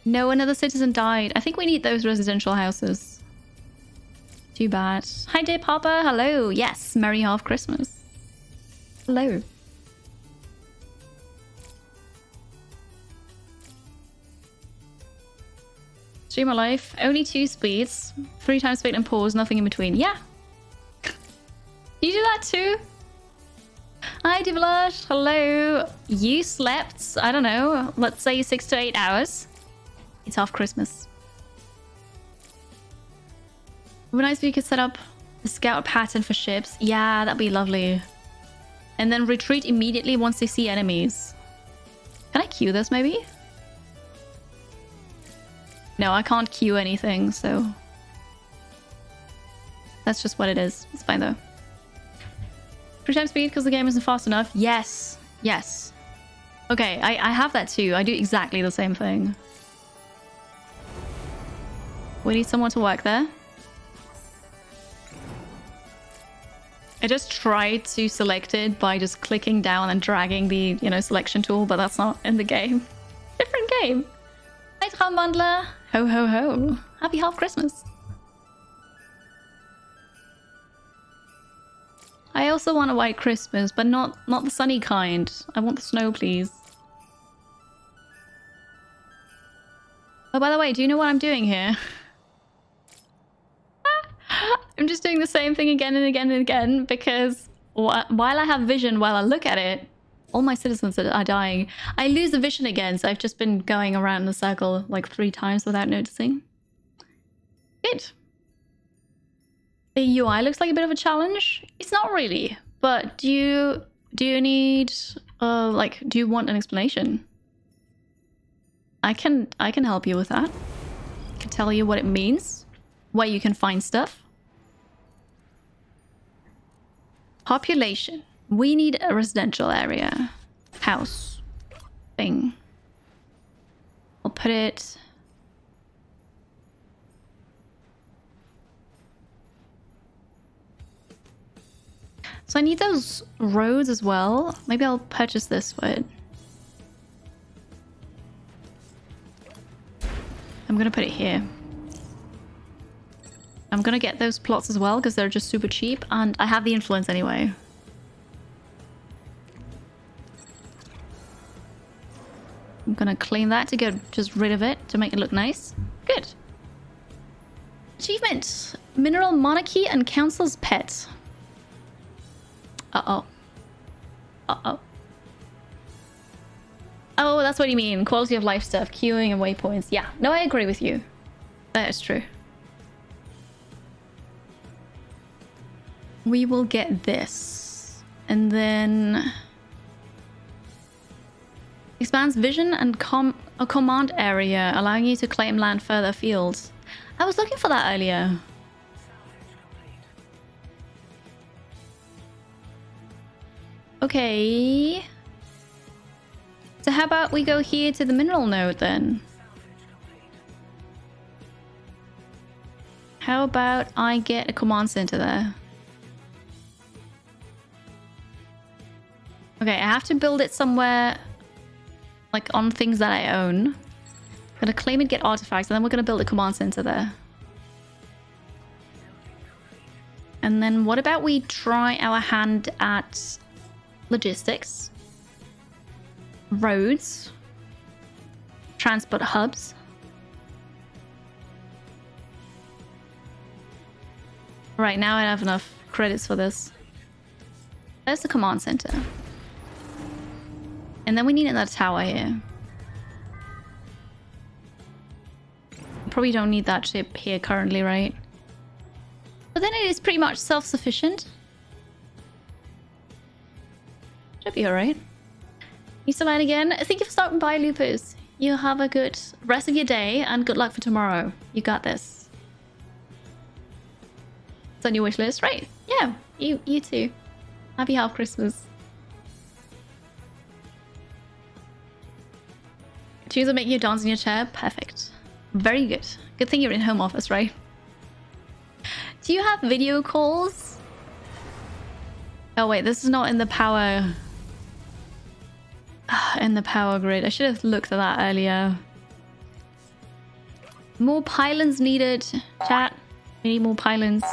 No, another citizen died. I think we need those residential houses. Too bad. Hi, dear Papa. Hello. Yes, Merry Half Christmas. Hello. Stream of life. Only two speeds. Three times speed and pause. Nothing in between. Yeah. you do that too? Hi, Divlash. Hello. You slept, I don't know, let's say six to eight hours. It's half Christmas. It would be nice if you could set up a scout pattern for ships. Yeah, that'd be lovely. And then retreat immediately once they see enemies. Can I queue this maybe? No, I can't queue anything, so... That's just what it is. It's fine though. Three times speed because the game isn't fast enough? Yes. Yes. Okay, I, I have that too. I do exactly the same thing. We need someone to work there. I just tried to select it by just clicking down and dragging the, you know, selection tool, but that's not in the game. Different game. Hi, Traumbandler. Ho, ho, ho. Happy half Christmas. I also want a white Christmas, but not not the sunny kind. I want the snow, please. Oh, by the way, do you know what I'm doing here? Ah! I'm just doing the same thing again and again and again because wh while I have vision, while I look at it, all my citizens are dying. I lose the vision again, so I've just been going around the circle like three times without noticing. Good. The UI looks like a bit of a challenge. It's not really, but do you do you need uh like do you want an explanation? I can I can help you with that. I can tell you what it means, where you can find stuff. Population. We need a residential area. House. Thing. I'll put it... So I need those roads as well. Maybe I'll purchase this wood. I'm gonna put it here. I'm gonna get those plots as well because they're just super cheap and I have the influence anyway. I'm gonna clean that to get just rid of it to make it look nice. Good. Achievement. Mineral Monarchy and Council's Pet. Uh-oh. Uh-oh. Oh, that's what you mean. Quality of life stuff, queuing and waypoints. Yeah, no, I agree with you. That is true. We will get this. And then... Expands vision and com a command area, allowing you to claim land further afield. I was looking for that earlier. Okay. So how about we go here to the mineral node then? How about I get a command center there? Okay, I have to build it somewhere like on things that I own. I'm gonna claim and get artifacts, and then we're gonna build a command center there. And then what about we try our hand at logistics, roads, transport hubs. Right now I have enough credits for this. There's the command center. And then we need another tower here. Probably don't need that ship here currently, right? But then it is pretty much self-sufficient. Should be alright. Land again? Thank you for stopping by, Lupus. You have a good rest of your day and good luck for tomorrow. You got this. It's on your wish list, right? Yeah, you you too. Happy half Christmas. Choose to make you dance in your chair. Perfect. Very good. Good thing you're in home office, right? Do you have video calls? Oh wait, this is not in the power... in the power grid. I should have looked at that earlier. More pylons needed. Chat. We need more pylons.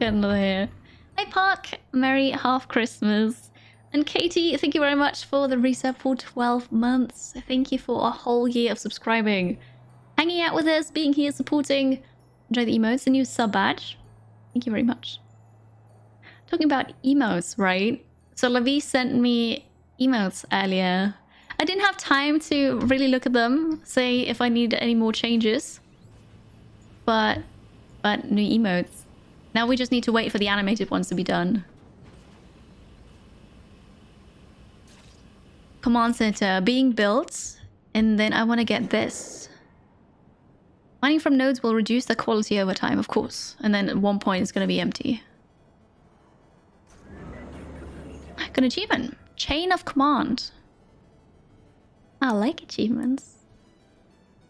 Get another here. Hi Park. Merry half Christmas. And Katie, thank you very much for the reset for 12 months. Thank you for a whole year of subscribing. Hanging out with us, being here, supporting. Enjoy the emotes, the new sub badge. Thank you very much. Talking about emotes, right? So Lavi sent me emotes earlier. I didn't have time to really look at them, say if I need any more changes. But, but new emotes. Now we just need to wait for the animated ones to be done. Command center being built. And then I want to get this. Mining from nodes will reduce the quality over time, of course. And then at one point it's going to be empty. Good achievement. Chain of command. I like achievements.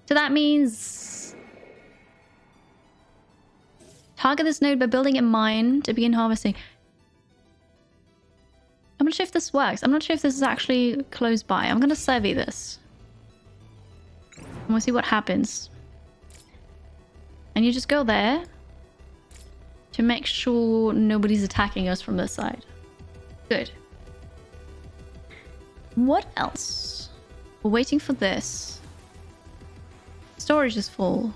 So that means... Target this node by building a mine to begin harvesting. I'm not sure if this works. I'm not sure if this is actually close by. I'm going to survey this. And we'll see what happens. And you just go there to make sure nobody's attacking us from this side. Good. What else? We're waiting for this. Storage is full.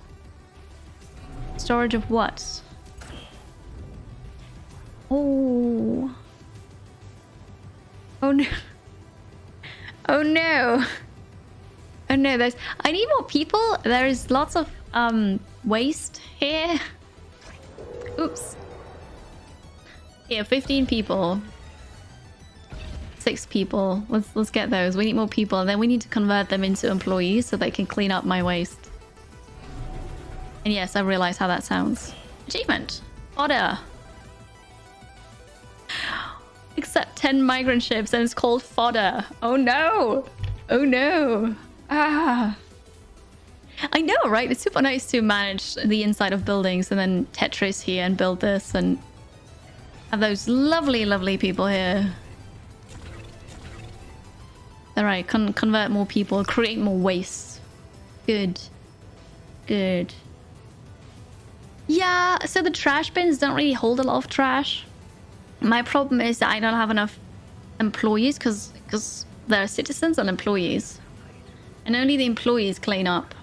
Storage of what? Oh. Oh no. Oh no. Oh no, there's... I need more people. There is lots of um waste here. Oops. Yeah, 15 people six people. Let's let's get those. We need more people, and then we need to convert them into employees so they can clean up my waste. And yes, I realize how that sounds. Achievement. Order. Except 10 migrant ships and it's called fodder. Oh no! Oh no! Ah! I know, right? It's super nice to manage the inside of buildings and then Tetris here and build this and Have those lovely, lovely people here. Alright, con convert more people, create more waste. Good. Good. Yeah, so the trash bins don't really hold a lot of trash. My problem is that I don't have enough employees because because they're citizens and employees. And only the employees clean up.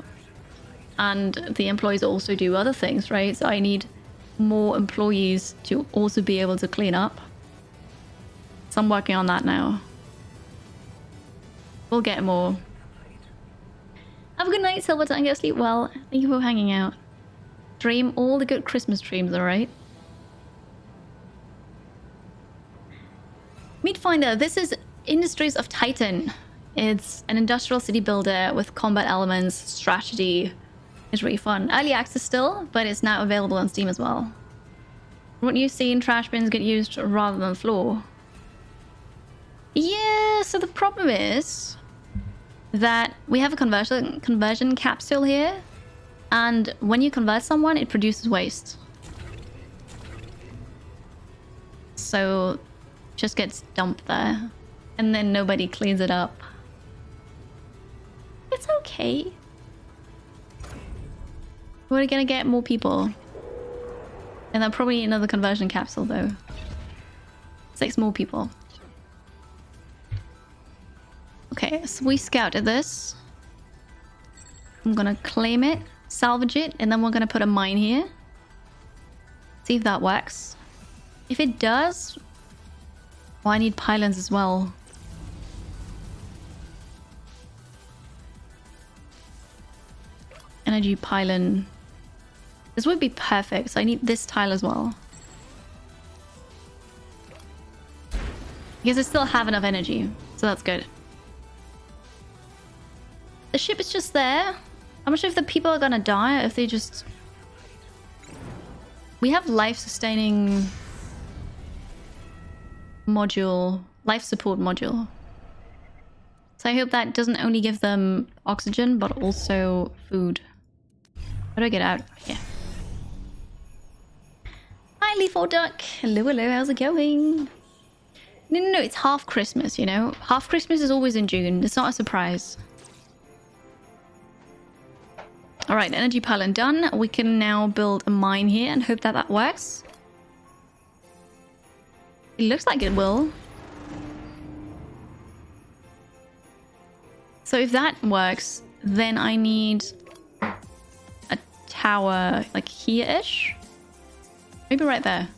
And the employees also do other things, right? So I need more employees to also be able to clean up. So I'm working on that now. We'll get more. Have a good night, Silver Tongue. Get sleep well. Thank you for hanging out. Dream all the good Christmas dreams, alright? Meatfinder, this is Industries of Titan. It's an industrial city builder with combat elements, strategy. It's really fun. Early access still, but it's now available on Steam as well. Wouldn't you seen trash bins get used rather than floor? Yeah, so the problem is that we have a conversion conversion capsule here, and when you convert someone, it produces waste. So just gets dumped there, and then nobody cleans it up. It's okay. We're gonna get more people. And then probably another conversion capsule though. Six more people. Okay, so we scouted this. I'm gonna claim it, salvage it, and then we're gonna put a mine here. See if that works. If it does, I need pylons as well. Energy pylon. This would be perfect, so I need this tile as well. Because I still have enough energy, so that's good. The ship is just there. I'm not sure if the people are gonna die if they just... We have life-sustaining module, life support module. So I hope that doesn't only give them oxygen, but also food. How do I get out? Yeah. Hi, Leafo Duck. Hello, hello. How's it going? No, no, no. It's half Christmas, you know? Half Christmas is always in June. It's not a surprise. Alright, energy pylon done. We can now build a mine here and hope that that works. It looks like it will. So if that works, then I need a tower like here-ish. Maybe right there.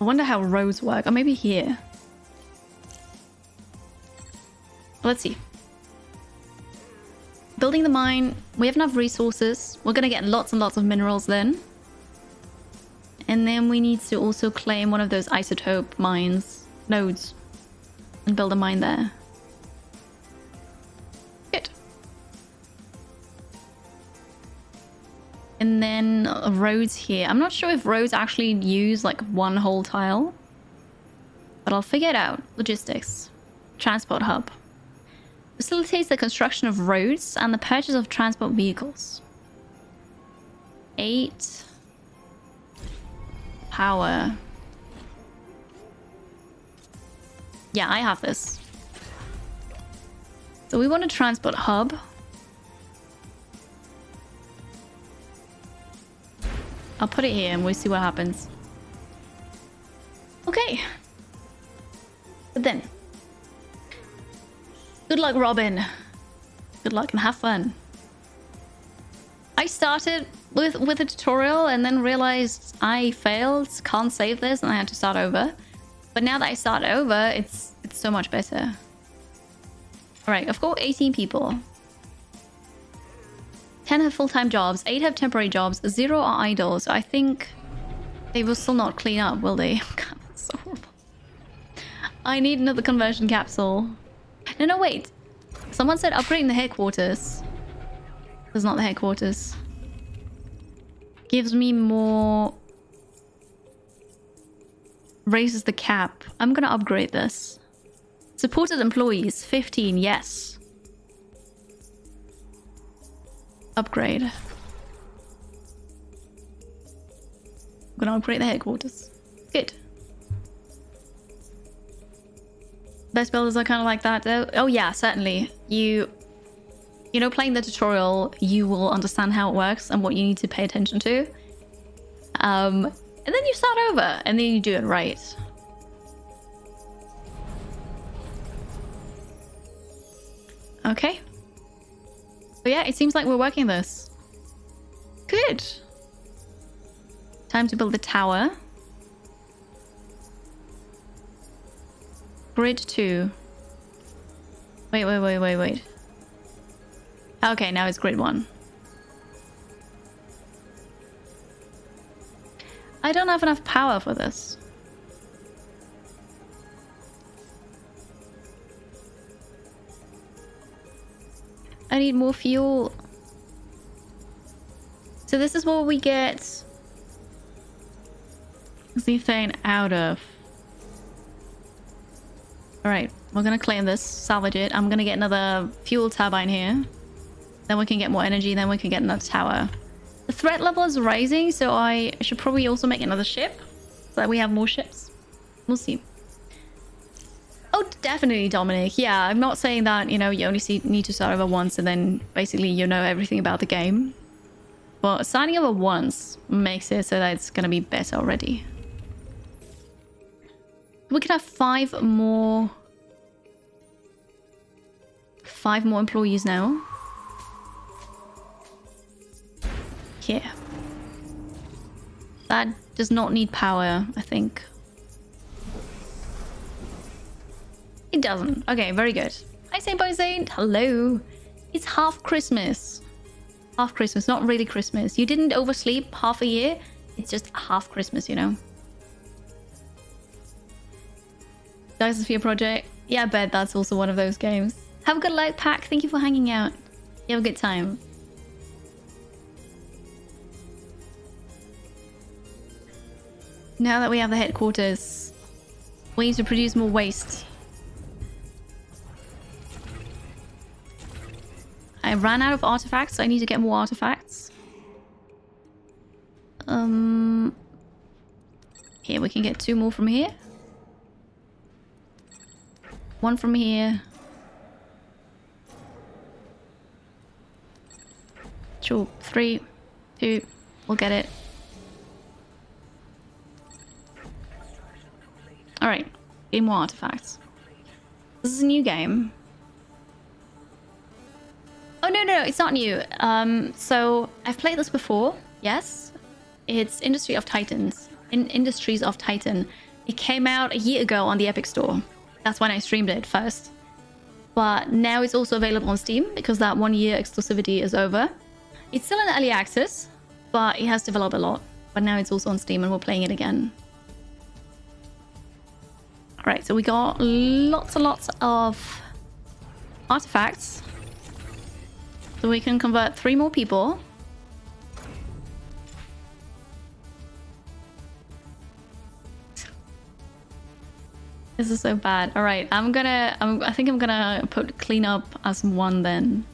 I wonder how roads work. Or maybe here. Let's see. Building the mine. We have enough resources. We're going to get lots and lots of minerals then. And then we need to also claim one of those isotope mines, nodes, and build a mine there. Good. And then roads here. I'm not sure if roads actually use like one whole tile. But I'll figure it out. Logistics. Transport hub facilitates the construction of roads and the purchase of transport vehicles. Eight. Power. Yeah, I have this. So we want a transport hub. I'll put it here and we'll see what happens. Okay. But then, Good luck, Robin. Good luck and have fun. I started with with a tutorial and then realized I failed, can't save this, and I had to start over. But now that I start over, it's it's so much better. Alright, I've got 18 people. 10 have full-time jobs, 8 have temporary jobs, 0 are idle, so I think they will still not clean up, will they? God, so. I need another conversion capsule. No, no, wait. Someone said upgrading the headquarters. That's not the headquarters. Gives me more... Raises the cap. I'm gonna upgrade this. Supported employees, 15, yes. Upgrade. I'm gonna upgrade the headquarters. Good. Best builders are kind of like that though. Oh yeah, certainly. You, you know, playing the tutorial, you will understand how it works and what you need to pay attention to. Um, and then you start over and then you do it right. Okay. So yeah, it seems like we're working this. Good. Time to build the tower. Grid 2. Wait, wait, wait, wait, wait. Okay, now it's grid 1. I don't have enough power for this. I need more fuel. So this is what we get Zethane out of. Alright, we're gonna claim this, salvage it. I'm gonna get another fuel turbine here. Then we can get more energy, then we can get another tower. The threat level is rising, so I should probably also make another ship. So that we have more ships. We'll see. Oh, definitely, Dominic. Yeah, I'm not saying that, you know, you only see, need to start over once and then basically you know everything about the game. But starting over once makes it so that it's going to be better already. We can have five more... Five more employees now. Yeah. That does not need power, I think. It doesn't. Okay, very good. Hi, Saint Boy Saint. Hello. It's half Christmas. Half Christmas, not really Christmas. You didn't oversleep half a year. It's just half Christmas, you know. Sphere Project. Yeah, I bet that's also one of those games. Have a good light pack. Thank you for hanging out. You have a good time. Now that we have the headquarters, we need to produce more waste. I ran out of artifacts, so I need to get more artifacts. Um, here, we can get two more from here. One from here. Two, three, two. we'll get it. Alright, get more artifacts. This is a new game. Oh, no no, no, it's not new. Um, so I've played this before. Yes. It's Industry of Titans. In Industries of Titan. It came out a year ago on the Epic Store. That's when I streamed it first. But now it's also available on Steam because that one year exclusivity is over. It's still in early access, but it has developed a lot. But now it's also on Steam and we're playing it again. Alright, so we got lots and lots of artifacts. So we can convert three more people. This is so bad. All right, I'm gonna. I'm, I think I'm gonna put clean up as one then.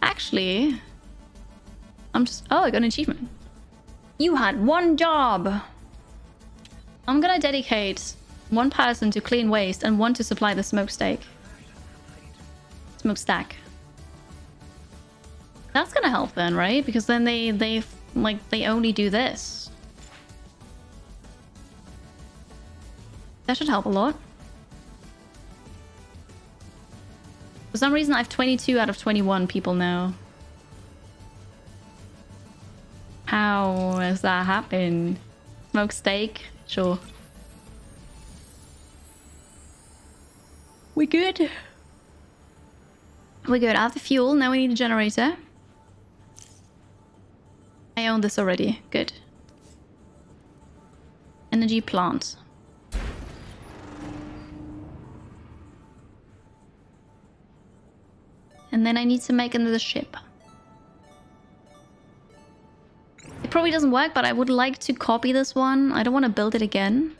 Actually, I'm just. Oh, I got an achievement. You had one job. I'm gonna dedicate one person to clean waste and one to supply the smokestack. Smokestack. That's gonna help then, right? Because then they, they, like, they only do this. That should help a lot. For some reason, I have 22 out of 21 people now. How has that happened? Smokestack? Sure. We good? We're good. I have the fuel. Now we need a generator. I own this already. Good. Energy plant. And then I need to make another ship. It probably doesn't work, but I would like to copy this one. I don't want to build it again.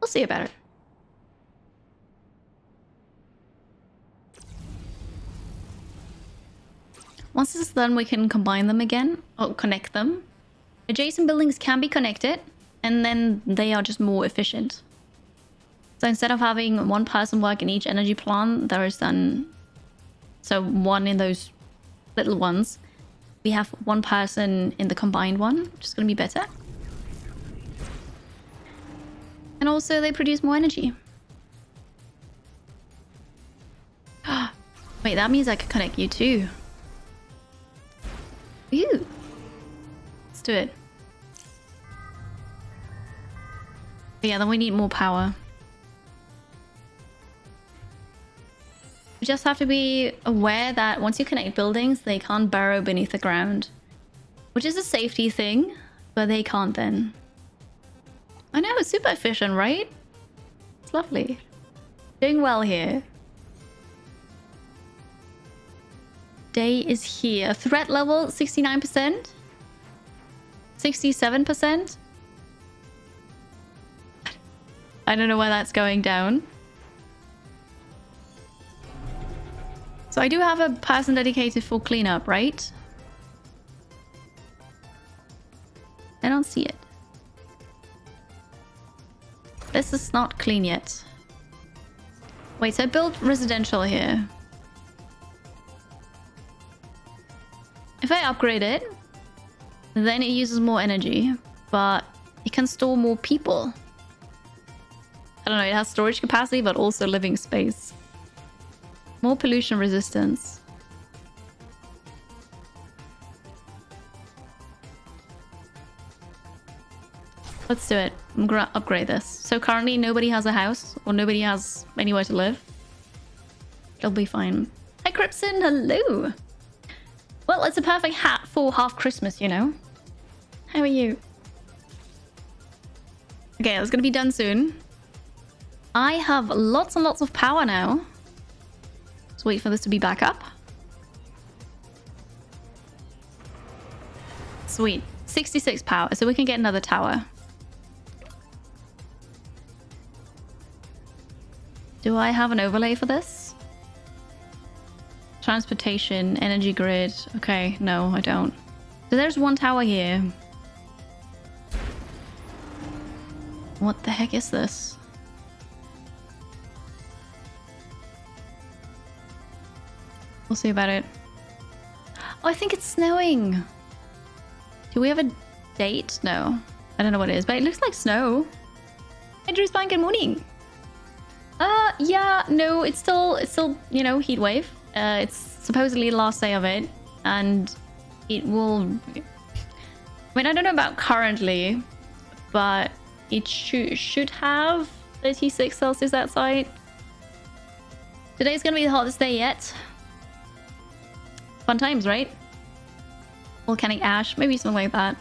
We'll see about it. Once this is done, we can combine them again or connect them. Adjacent buildings can be connected and then they are just more efficient. So instead of having one person work in each energy plant, there is then so one in those little ones. We have one person in the combined one, which is going to be better. And also they produce more energy. Wait, that means I could connect you too. Ew. Let's do it. But yeah, then we need more power. We just have to be aware that once you connect buildings, they can't burrow beneath the ground. Which is a safety thing, but they can't then. I know, it's super efficient, right? It's lovely. Doing well here. Day is here. Threat level 69%. 67%. I don't know why that's going down. So I do have a person dedicated for cleanup, right? I don't see it. This is not clean yet. Wait, so I built residential here. If I upgrade it, then it uses more energy, but it can store more people. I don't know, it has storage capacity, but also living space. More pollution resistance. Let's do it. I'm gonna upgrade this. So currently nobody has a house or nobody has anywhere to live. It'll be fine. Hi Crimson, hello! Well, it's a perfect hat for half Christmas, you know? How are you? Okay, it's gonna be done soon. I have lots and lots of power now. Let's wait for this to be back up. Sweet. 66 power, so we can get another tower. Do I have an overlay for this? Transportation, energy grid. Okay, no, I don't. So there's one tower here. What the heck is this? We'll see about it. Oh, I think it's snowing. Do we have a date? No. I don't know what it is, but it looks like snow. Hey, Drew's fine. Good morning. Uh, yeah, no, it's still, it's still, you know, heat wave. Uh, it's supposedly the last day of it, and it will. I mean, I don't know about currently, but it should should have 36 Celsius outside. Today's gonna be the hottest day yet. Fun times, right? Volcanic ash, maybe something like that.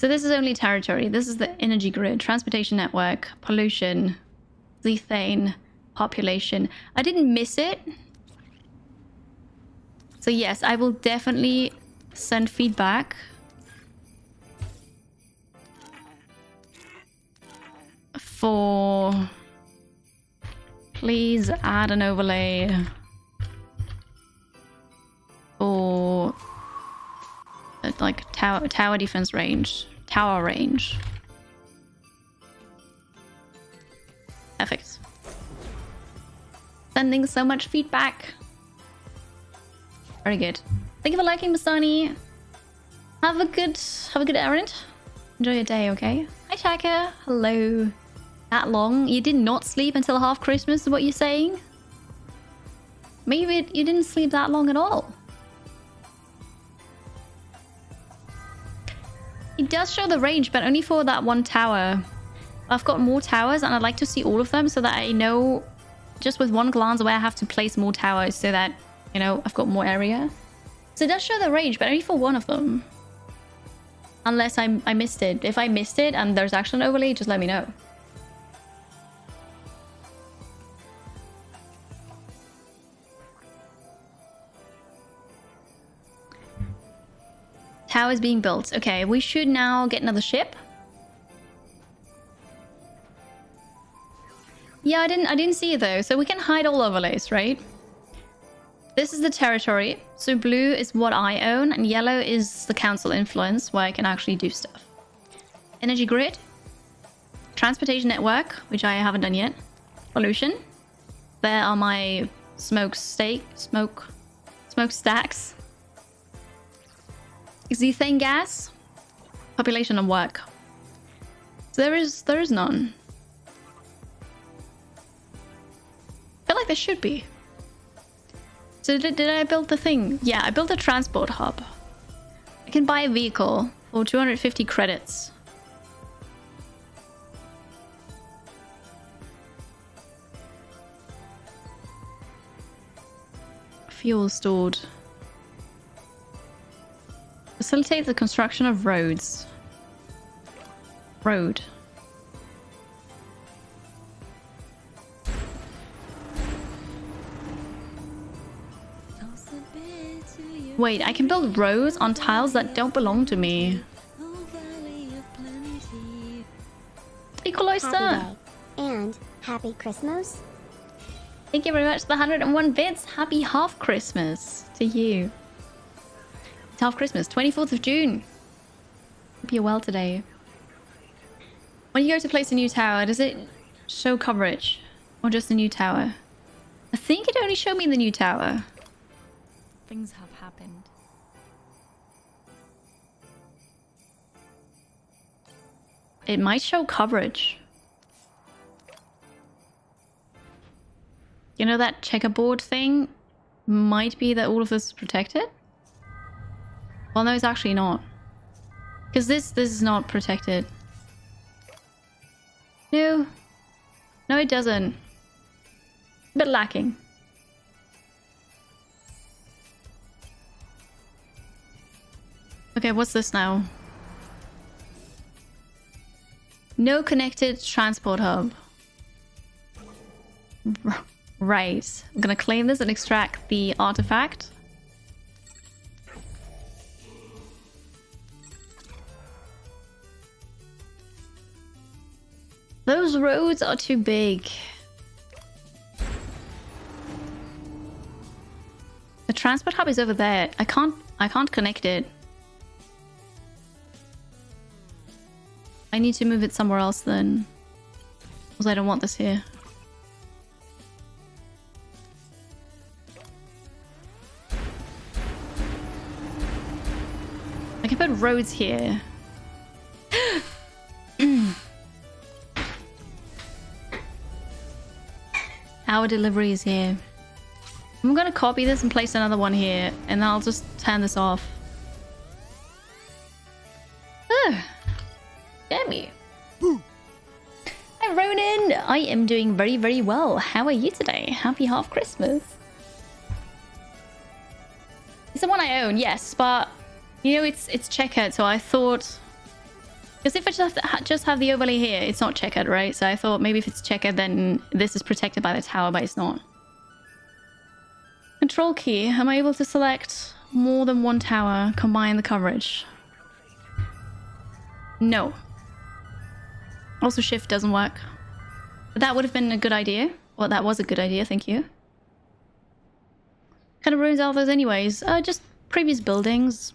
So this is only territory. This is the energy grid, transportation network, pollution, zethane, population. I didn't miss it. So yes, I will definitely send feedback. For Please add an overlay for uh, like tower tower defense range, tower range. Perfect. Sending so much feedback. Very good. Thank you for liking, Masani. Have a good have a good errand. Enjoy your day, okay? Hi Chaka. Hello that long? You did not sleep until half Christmas, is what you're saying? Maybe you didn't sleep that long at all. It does show the range, but only for that one tower. I've got more towers and I'd like to see all of them so that I know just with one glance where I have to place more towers so that, you know, I've got more area. So it does show the range, but only for one of them. Unless I, I missed it. If I missed it and there's actually an overlay, just let me know. Is being built. Okay, we should now get another ship. Yeah, I didn't I didn't see it though. So we can hide all overlays, right? This is the territory. So blue is what I own and yellow is the council influence where I can actually do stuff. Energy grid. Transportation network, which I haven't done yet. Pollution. There are my smoke stake smoke smoke stacks. Xethane gas. Population and work. There is there is none. I feel like there should be. So did, did I build the thing? Yeah, I built a transport hub. I can buy a vehicle for 250 credits. Fuel stored. Facilitate the construction of roads. Road. Wait, I can build roads on tiles that don't belong to me. Equalizer! Happy. And happy Christmas. Thank you very much for the 101 bits. Happy half Christmas to you. It's half Christmas, 24th of June. Hope you're well today. When you go to place a new tower, does it show coverage? Or just the new tower? I think it only showed me the new tower. Things have happened. It might show coverage. You know that checkerboard thing? Might be that all of this is protected? Well, no, it's actually not. Because this, this is not protected. No. No, it doesn't. A bit lacking. Okay, what's this now? No connected transport hub. Right. I'm gonna claim this and extract the artifact. Those roads are too big. The transport hub is over there. I can't I can't connect it. I need to move it somewhere else then. Because I don't want this here. I can put roads here. Our delivery is here. I'm gonna copy this and place another one here, and I'll just turn this off. Ugh. Damn me. Hi Ronan! I am doing very, very well. How are you today? Happy half Christmas. It's the one I own, yes, but you know it's it's checkered, so I thought because if I just have, just have the overlay here, it's not checkered, right? So I thought maybe if it's checkered, then this is protected by the tower, but it's not. Control key. Am I able to select more than one tower, combine the coverage? No. Also, shift doesn't work. But that would have been a good idea. Well, that was a good idea, thank you. Kind of ruins all those anyways. Uh, just previous buildings.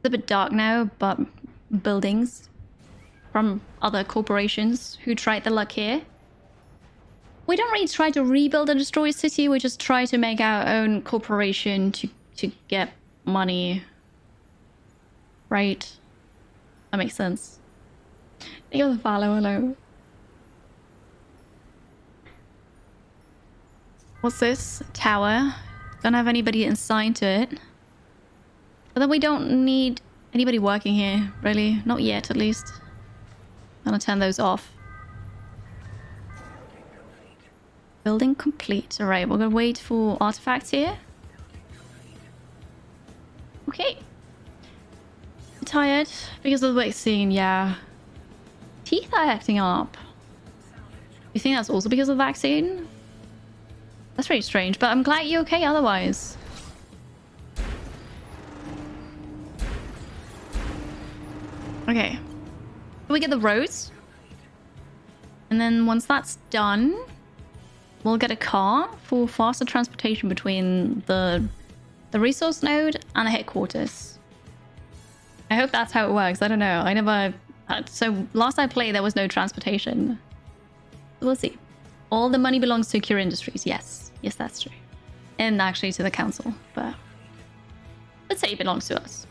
It's a bit dark now, but buildings from other corporations who tried their luck here. We don't really try to rebuild and destroy a city, we just try to make our own corporation to, to get money. Right? That makes sense. For the follow, hello. What's this? Tower. Don't have anybody assigned to it. But then we don't need anybody working here, really. Not yet, at least. I'm gonna turn those off. Building complete. Alright, we're gonna wait for artifacts here. Okay. Tired because of the vaccine, yeah. Teeth are acting up. You think that's also because of the vaccine? That's very strange, but I'm glad you're okay otherwise. Okay. We get the roads? And then once that's done, we'll get a car for faster transportation between the the resource node and the headquarters. I hope that's how it works. I don't know. I never. Uh, so last I played, there was no transportation. We'll see. All the money belongs to Kiri Industries. Yes, yes, that's true. And actually to the council, but let's say it belongs to us.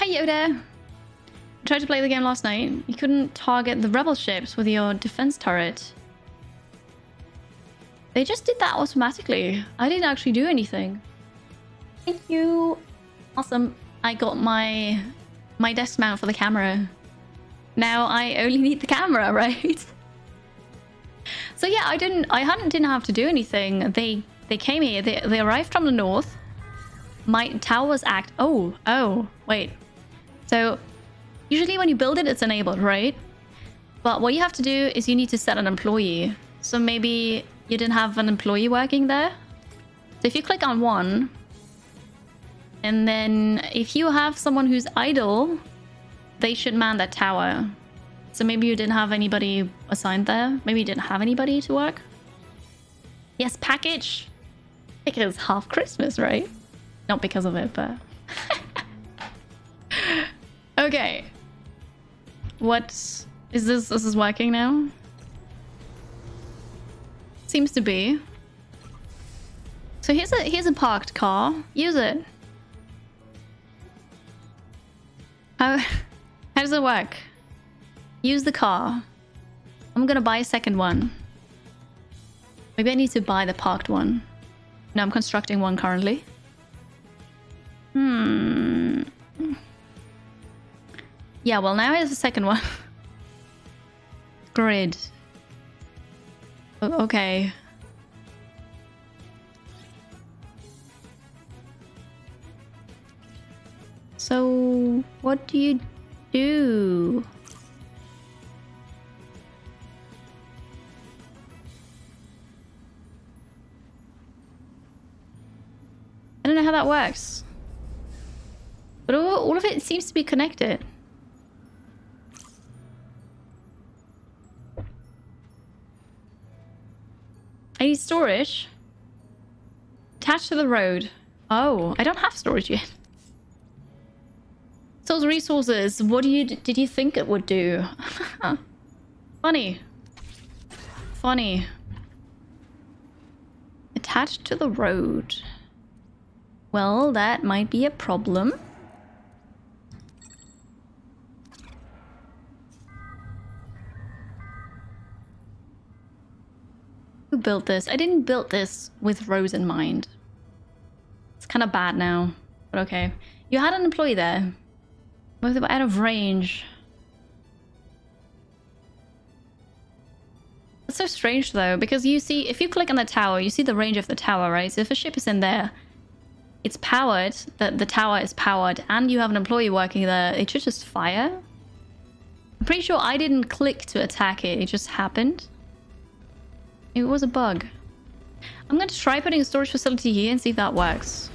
Hi Yoda. I tried to play the game last night. You couldn't target the rebel ships with your defense turret. They just did that automatically. I didn't actually do anything. Thank you. Awesome. I got my my desk mount for the camera. Now I only need the camera, right? so yeah, I didn't I hadn't didn't have to do anything. They they came here. They they arrived from the north. My towers act. Oh, oh, wait. So usually when you build it, it's enabled, right? But what you have to do is you need to set an employee. So maybe you didn't have an employee working there. So if you click on one, and then if you have someone who's idle, they should man that tower. So maybe you didn't have anybody assigned there. Maybe you didn't have anybody to work. Yes, package. Because half Christmas, right? Not because of it, but... okay. What... Is this... This is working now? Seems to be. So here's a here's a parked car. Use it. How how does it work? Use the car. I'm gonna buy a second one. Maybe I need to buy the parked one. No, I'm constructing one currently. Hmm. Yeah, well now here's the second one. Grid. O- okay. So, what do you do? I don't know how that works. But all, all of it seems to be connected. Storage. Attached to the road. Oh, I don't have storage yet. Those resources, what do you did you think it would do? Funny. Funny. Attached to the road. Well, that might be a problem. Built this? I didn't build this with Rose in mind. It's kind of bad now, but okay. You had an employee there. But they were out of range. It's so strange though, because you see, if you click on the tower, you see the range of the tower, right? So if a ship is in there, it's powered, the, the tower is powered, and you have an employee working there, it should just fire. I'm pretty sure I didn't click to attack it, it just happened. It was a bug. I'm going to try putting a storage facility here and see if that works.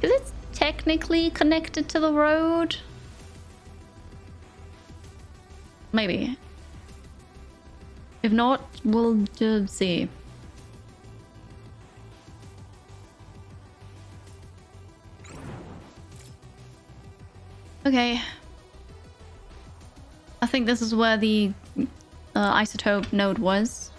Because it's technically connected to the road. Maybe. If not, we'll just see. Okay. I think this is where the uh, isotope node was.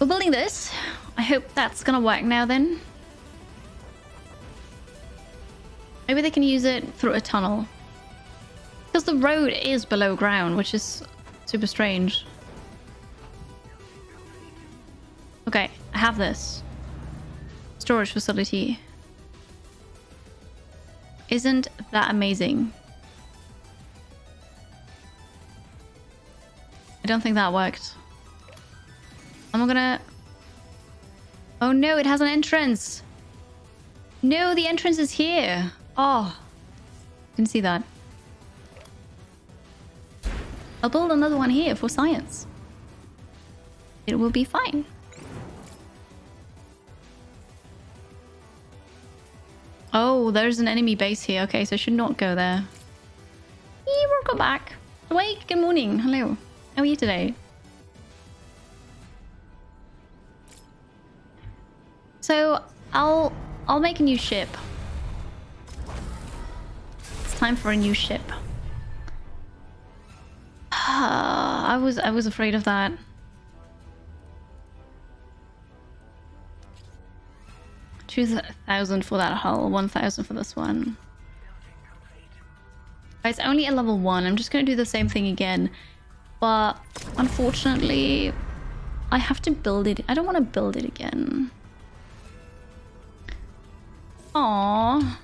We're building this. I hope that's gonna work now then. Maybe they can use it through a tunnel. Because the road is below ground, which is super strange. Okay, I have this. Storage facility. Isn't that amazing? I don't think that worked. I'm gonna... Oh no, it has an entrance! No, the entrance is here! Oh. Didn't see that. I'll build another one here for science. It will be fine. Oh, there's an enemy base here. Okay, so I should not go there. Hey, welcome back. Awake, good morning. Hello. How are you today? So, I'll I'll make a new ship. It's time for a new ship. I was I was afraid of that. Two thousand for that hull, one thousand for this one. It's only a level one. I'm just gonna do the same thing again, but unfortunately, I have to build it. I don't want to build it again. Aww.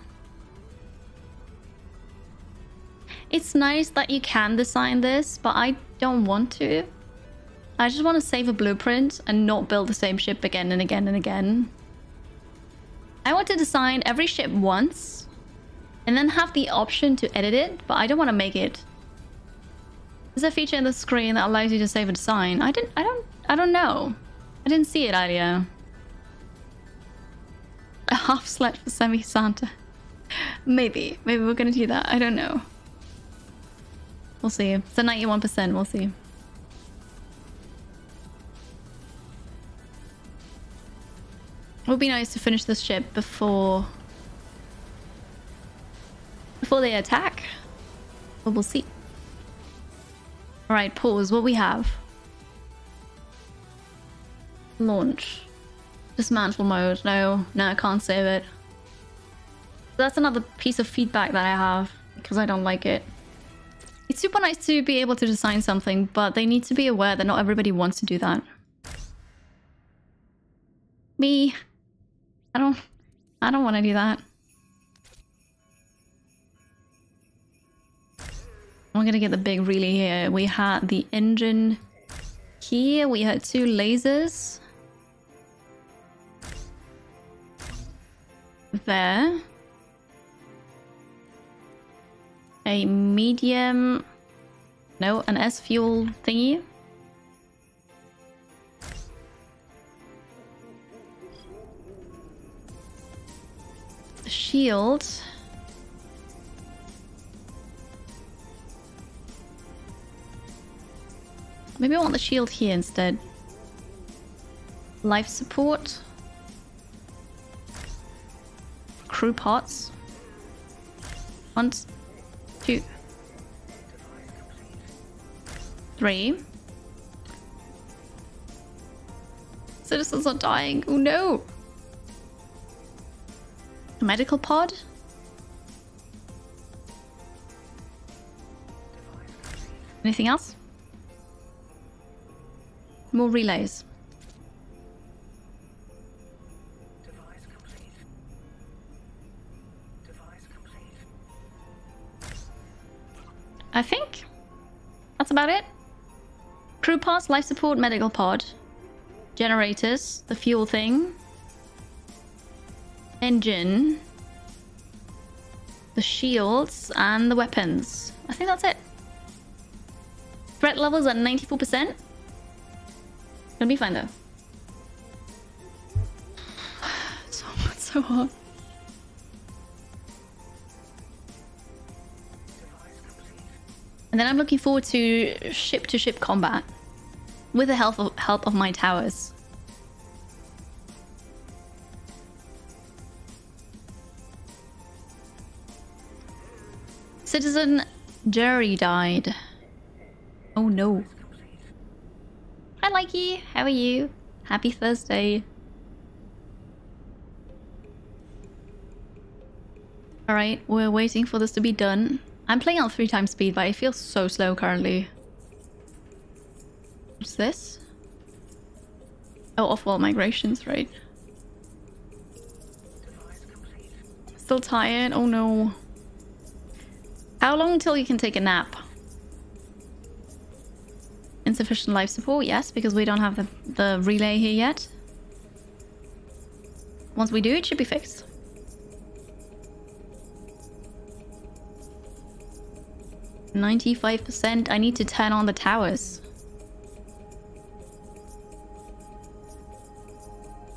It's nice that you can design this, but I don't want to. I just want to save a blueprint and not build the same ship again and again and again. I want to design every ship once and then have the option to edit it, but I don't want to make it. There's a feature in the screen that allows you to save a design. I didn't I don't I don't know. I didn't see it earlier. A half slut for Semi Santa. Maybe. Maybe we're gonna do that. I don't know. We'll see. It's a 91%. We'll see. It would be nice to finish this ship before... Before they attack. But we'll see. Alright, pause. What we have? Launch. Dismantle mode. No, no, I can't save it. That's another piece of feedback that I have because I don't like it. It's super nice to be able to design something, but they need to be aware that not everybody wants to do that. Me. I don't... I don't want to do that. I'm gonna get the big really here. We had the engine here. We had two lasers. There. A medium... No, an S-fuel thingy. Shield. Maybe I want the shield here instead. Life support. Crew pods. One, two, three. Citizens are dying. Oh no! Medical pod? Anything else? More relays. I think that's about it. Crew pass, life support, medical pod. Generators, the fuel thing. Engine. The shields and the weapons. I think that's it. Threat levels at 94%. Gonna be fine though. so, so hard. And then I'm looking forward to ship-to-ship -ship combat with the help of, help of my towers. Citizen Jerry died. Oh no. Hi Likey, how are you? Happy Thursday. Alright, we're waiting for this to be done. I'm playing on three times speed, but it feels so slow currently. What's this? Oh, off-world migrations, right. Still tired? Oh no. How long until you can take a nap? Insufficient life support, yes, because we don't have the, the relay here yet. Once we do, it should be fixed. 95%. I need to turn on the towers.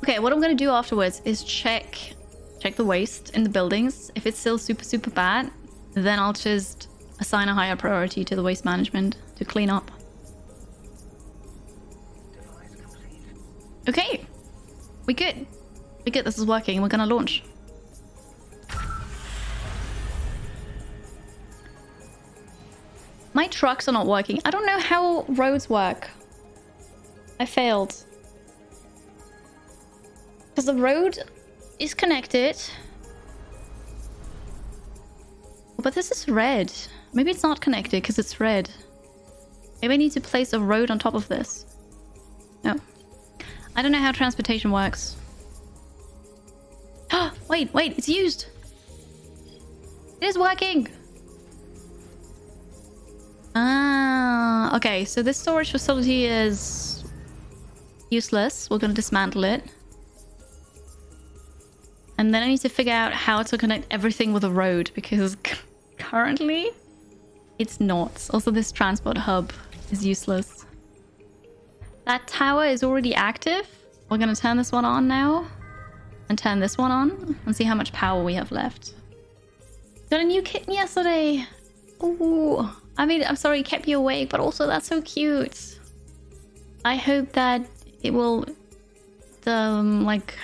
Okay, what I'm to do afterwards is check check the waste in the buildings. If it's still super, super bad, then I'll just assign a higher priority to the waste management to clean up. Okay. We good. We good. This is working. We're gonna launch. My trucks are not working. I don't know how roads work. I failed. Because the road is connected. But this is red. Maybe it's not connected because it's red. Maybe I need to place a road on top of this. No. I don't know how transportation works. wait, wait, it's used. It is working. Ah, okay. So this storage facility is useless. We're going to dismantle it. And then I need to figure out how to connect everything with a road because currently it's not. Also, this transport hub is useless. That tower is already active. We're going to turn this one on now and turn this one on and see how much power we have left. Got a new kitten yesterday. Ooh. I mean, I'm sorry kept you awake, but also that's so cute. I hope that it will, um, like,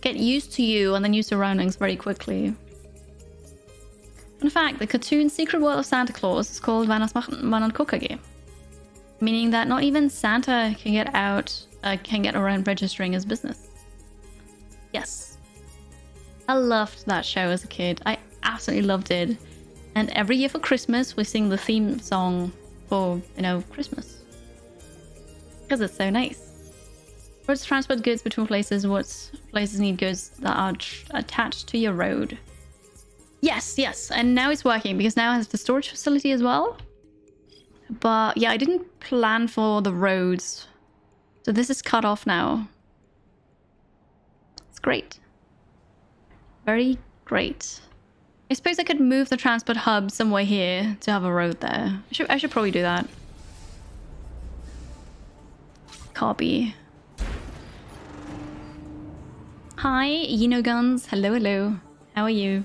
get used to you and the new surroundings very quickly. In fact, the cartoon Secret World of Santa Claus is called Weihnachtsmann und meaning that not even Santa can get out, uh, can get around registering his business. Yes. I loved that show as a kid. I absolutely loved it. And every year for Christmas, we sing the theme song for, you know, Christmas. Because it's so nice. Roads transport goods between places. What places need goods that are attached to your road? Yes, yes. And now it's working because now it has the storage facility as well. But yeah, I didn't plan for the roads. So this is cut off now. It's great. Very great. I suppose I could move the transport hub somewhere here to have a road there. I should, I should probably do that. Copy. Hi, Yino Guns. Hello, hello. How are you?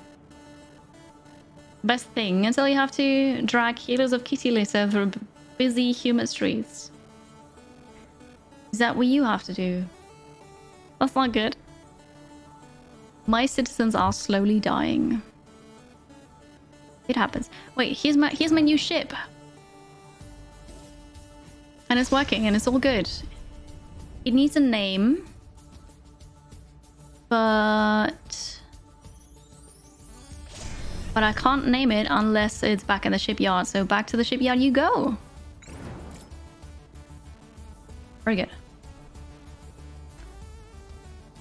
Best thing until you have to drag kilos of kitty litter through busy human streets. Is that what you have to do? That's not good. My citizens are slowly dying. It happens. Wait, here's my here's my new ship. And it's working and it's all good. It needs a name. But but I can't name it unless it's back in the shipyard. So back to the shipyard you go. Very good.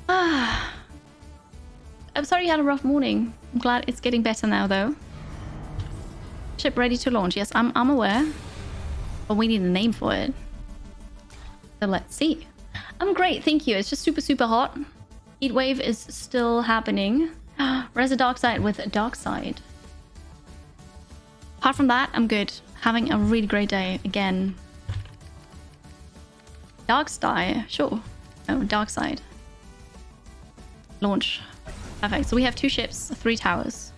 Ah. I'm sorry you had a rough morning. I'm glad it's getting better now though. Ship ready to launch. Yes, I'm, I'm aware. But we need a name for it. So let's see. I'm great, thank you. It's just super, super hot. Heat wave is still happening. Res a dark side with dark side. Apart from that, I'm good. Having a really great day again. Dark side, sure. Oh, dark side. Launch. Perfect. So we have two ships, three towers.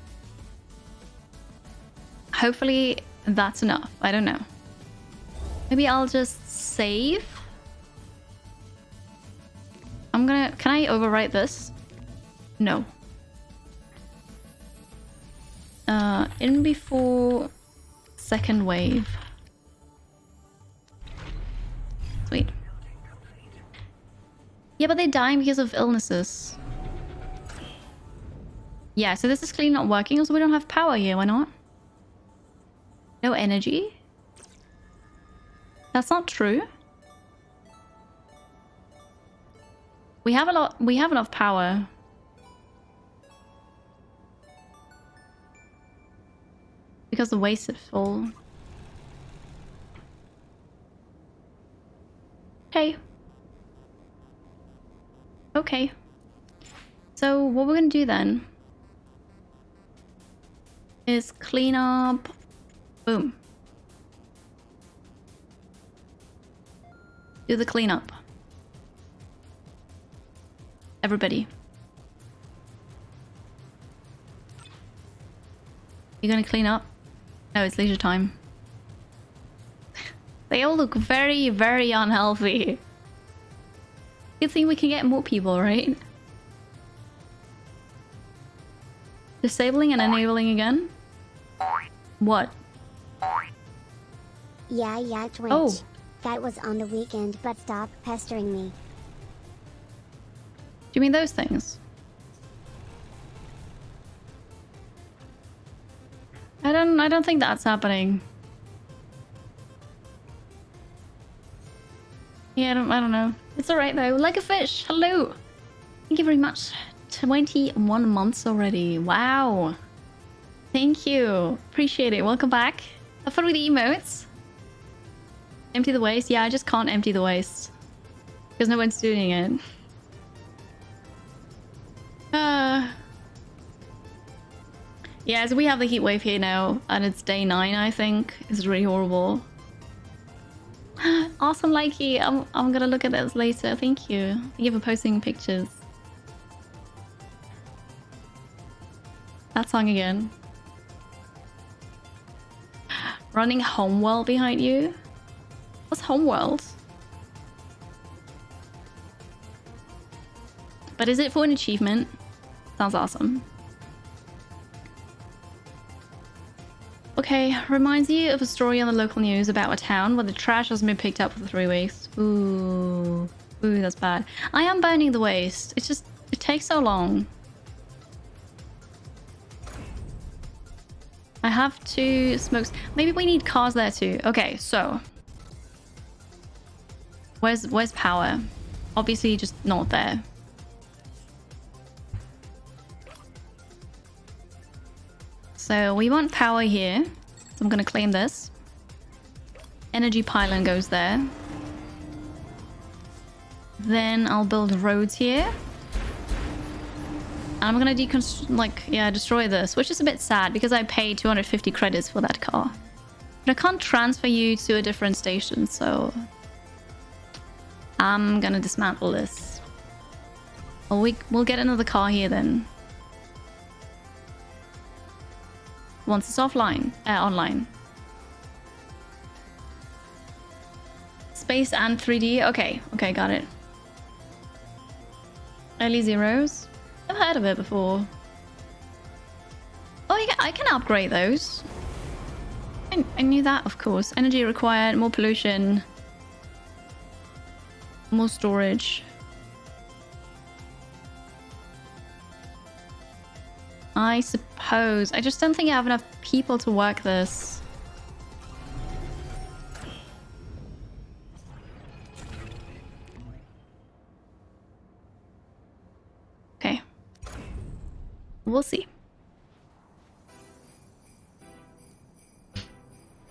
Hopefully that's enough. I don't know. Maybe I'll just save. I'm gonna... Can I overwrite this? No. Uh, in before second wave. Sweet. Yeah, but they're dying because of illnesses. Yeah, so this is clearly not working, also we don't have power here. Why not? No energy? That's not true. We have a lot we have enough power. Because the waste is full. Okay. Okay. So what we're gonna do then is clean up Boom. Do the cleanup. Everybody. You're gonna clean up? No, it's leisure time. they all look very, very unhealthy. Good thing we can get more people, right? Disabling and enabling again? What? Yeah, yeah, Twitch. Oh. That was on the weekend, but stop pestering me. Do you mean those things? I don't I don't think that's happening. Yeah, I don't I don't know. It's alright though. Like a fish. Hello. Thank you very much. 21 months already. Wow. Thank you. Appreciate it. Welcome back. Have fun with the emotes. Empty the waste? Yeah, I just can't empty the waste. Because no one's doing it. Uh, yeah, so we have the heat wave here now, and it's day nine, I think. It's really horrible. awesome, Likey. I'm, I'm gonna look at this later. Thank you. Thank you for posting pictures. That song again. Running Homeworld behind you? What's Homeworld? But is it for an achievement? Sounds awesome. Okay, reminds you of a story on the local news about a town where the trash hasn't been picked up for three weeks. Ooh. Ooh, that's bad. I am burning the waste. It's just, it takes so long. I have two smokes. Maybe we need cars there too. Okay, so. Where's, where's power? Obviously just not there. So we want power here. So I'm gonna claim this. Energy pylon goes there. Then I'll build roads here. And I'm gonna deconstruct, like, yeah, destroy this, which is a bit sad because I paid 250 credits for that car. But I can't transfer you to a different station, so I'm gonna dismantle this. Well, we, we'll get another car here then. Once it's offline, uh, online. Space and 3D. Okay, okay, got it. Early zeros. I've heard of it before. Oh, yeah, I can upgrade those. I, I knew that, of course. Energy required, more pollution, more storage. I suppose. I just don't think I have enough people to work this. Okay. We'll see.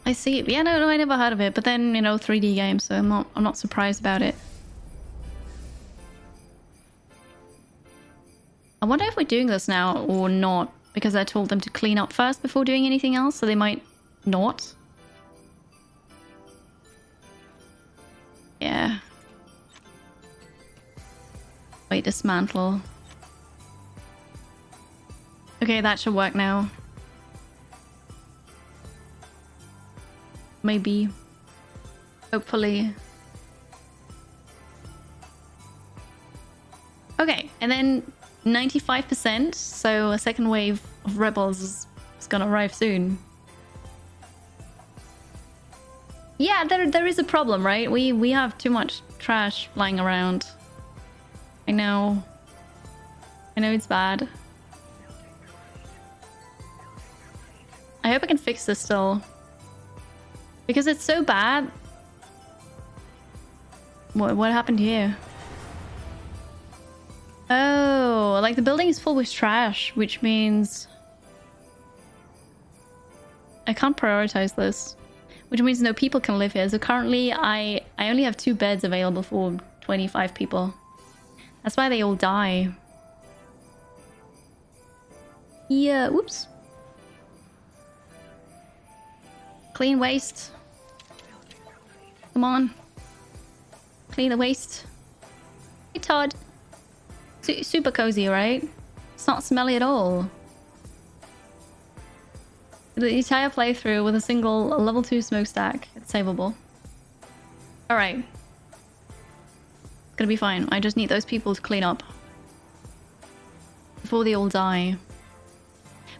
I see. Yeah, no, no, I never heard of it. But then, you know, 3D games, so I'm not, I'm not surprised about it. I wonder if we're doing this now or not, because I told them to clean up first before doing anything else, so they might not. Yeah. Wait, dismantle. Okay, that should work now. Maybe. Hopefully. Okay, and then 95%, so a second wave of rebels is, gonna arrive soon. Yeah, there there is a problem, right? We we have too much trash lying around. I know. I know it's bad. I hope I can fix this still. Because it's so bad. What what happened here? Oh, like the building is full with trash, which means I can't prioritize this. Which means no people can live here. So currently I I only have two beds available for 25 people. That's why they all die. Yeah, whoops. Clean waste. Come on. Clean the waste. Hey Todd. Su super cozy, right? It's not smelly at all. The entire playthrough with a single level 2 smokestack. It's savable. Alright. It's gonna be fine. I just need those people to clean up. Before they all die.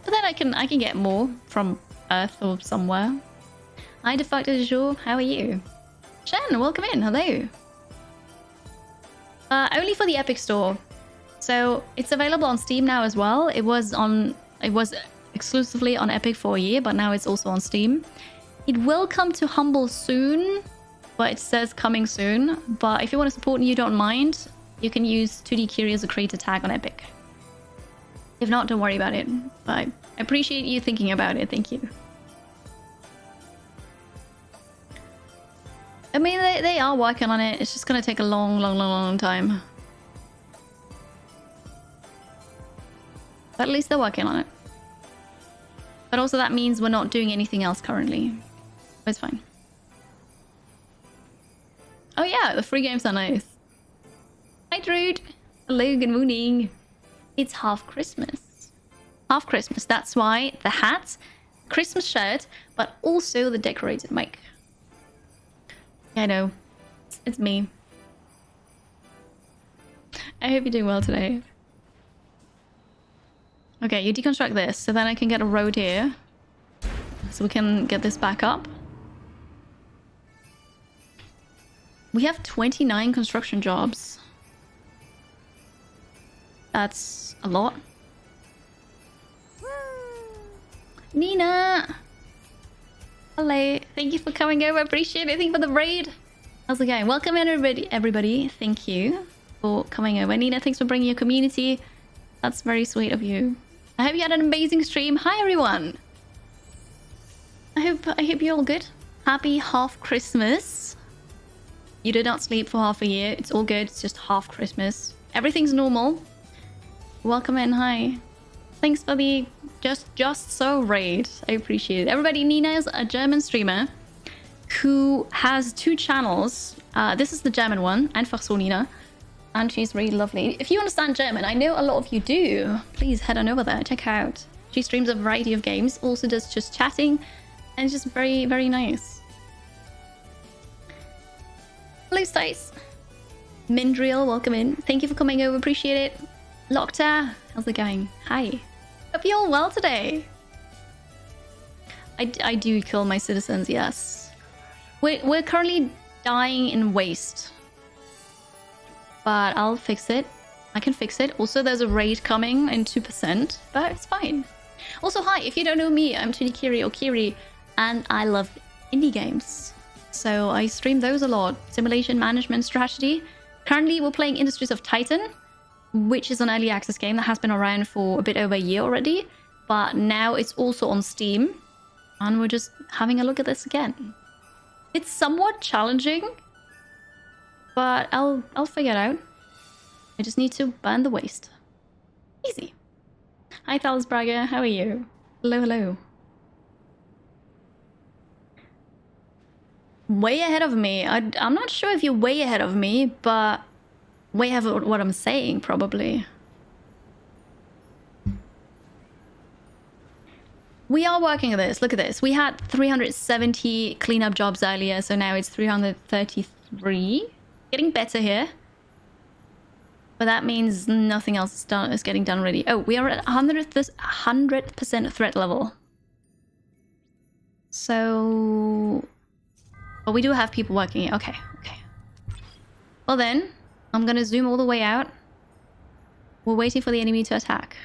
But then I can I can get more from Earth or somewhere. Hi Defacto Jour, how are you? Shen, welcome in, hello. Uh, only for the Epic Store. So it's available on Steam now as well. It was on it was exclusively on Epic for a year, but now it's also on Steam. It will come to Humble soon, but it says coming soon. But if you want to support and you don't mind, you can use 2DKiri as a creator tag on Epic. If not, don't worry about it. But I appreciate you thinking about it. Thank you. I mean, they, they are working on it. It's just going to take a long, long, long, long time. But at least they're working on it. But also that means we're not doing anything else currently. But it's fine. Oh yeah, the free games are nice. Hi Drude. Hello, good morning. It's half Christmas. Half Christmas. That's why the hat, Christmas shirt, but also the decorated mic. I know. It's me. I hope you're doing well today. Okay, you deconstruct this, so then I can get a road here. So we can get this back up. We have 29 construction jobs. That's a lot. Nina! Hello, thank you for coming over. I appreciate it. Thank you for the raid. How's it going? Welcome everybody. Everybody, thank you for coming over. Nina, thanks for bringing your community. That's very sweet of you. I hope you had an amazing stream. Hi everyone. I hope I hope you're all good. Happy half Christmas. You did not sleep for half a year. It's all good. It's just half Christmas. Everything's normal. Welcome in. Hi. Thanks for the just just so raid. I appreciate it. Everybody, Nina is a German streamer who has two channels. Uh, this is the German one, Einfach so Nina. And she's really lovely. If you understand German, I know a lot of you do. Please head on over there, check out. She streams a variety of games, also does just chatting, and it's just very, very nice. Hello, Stice. Mindriel, welcome in. Thank you for coming over, appreciate it. Locta, how's it going? Hi. Hope you're all well today. I, I do kill my citizens, yes. We're, we're currently dying in waste. But I'll fix it. I can fix it. Also, there's a raid coming in 2%, but it's fine. Also, hi, if you don't know me, I'm 2DKiri or Kiri, and I love indie games. So I stream those a lot. Simulation, management, strategy. Currently, we're playing Industries of Titan, which is an early access game that has been around for a bit over a year already. But now it's also on Steam, and we're just having a look at this again. It's somewhat challenging, but I'll I'll figure it out. I just need to burn the waste. Easy. Hi Thalsbraga, how are you? Hello, hello. Way ahead of me. I, I'm not sure if you're way ahead of me, but way ahead of what I'm saying, probably. We are working on this. Look at this. We had 370 cleanup jobs earlier, so now it's 333. Getting better here. But that means nothing else is, done, is getting done already. Oh, we are at 100% threat level. So... But we do have people working here. Okay, okay. Well then, I'm gonna zoom all the way out. We're waiting for the enemy to attack.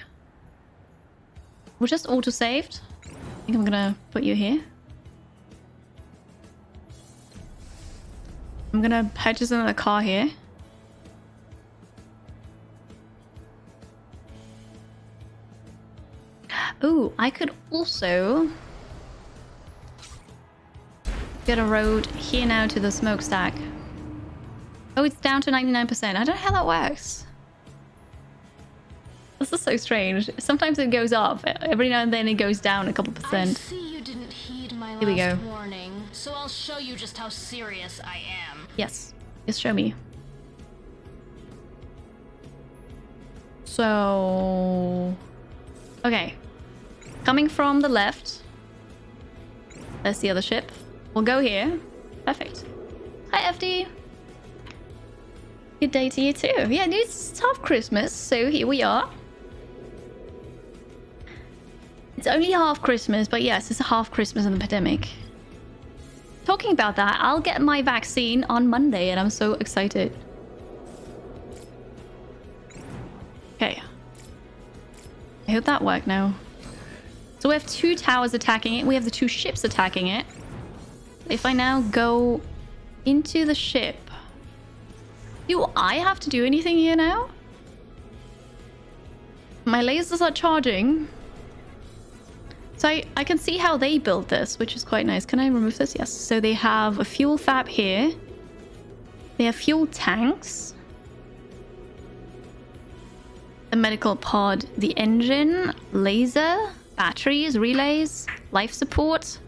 We're just auto-saved. I think I'm gonna put you here. I'm gonna purchase another car here. Ooh, I could also get a road here now to the smokestack. Oh, it's down to 99%. I don't know how that works. This is so strange. Sometimes it goes up. Every now and then it goes down a couple percent. I see you didn't heed my Here we go. warning, so I'll show you just how serious I am. Yes. Just show me. So... Okay. Coming from the left, There's the other ship. We'll go here. Perfect. Hi, FD. Good day to you too. Yeah, it's half Christmas, so here we are. It's only half Christmas, but yes, it's a half Christmas in the pandemic. Talking about that, I'll get my vaccine on Monday, and I'm so excited. Okay. I hope that worked now. So we have two towers attacking it. We have the two ships attacking it. If I now go into the ship... Do I have to do anything here now? My lasers are charging. So I, I can see how they build this, which is quite nice. Can I remove this? Yes. So they have a fuel fab here. They have fuel tanks. The medical pod, the engine, laser, batteries, relays, life support,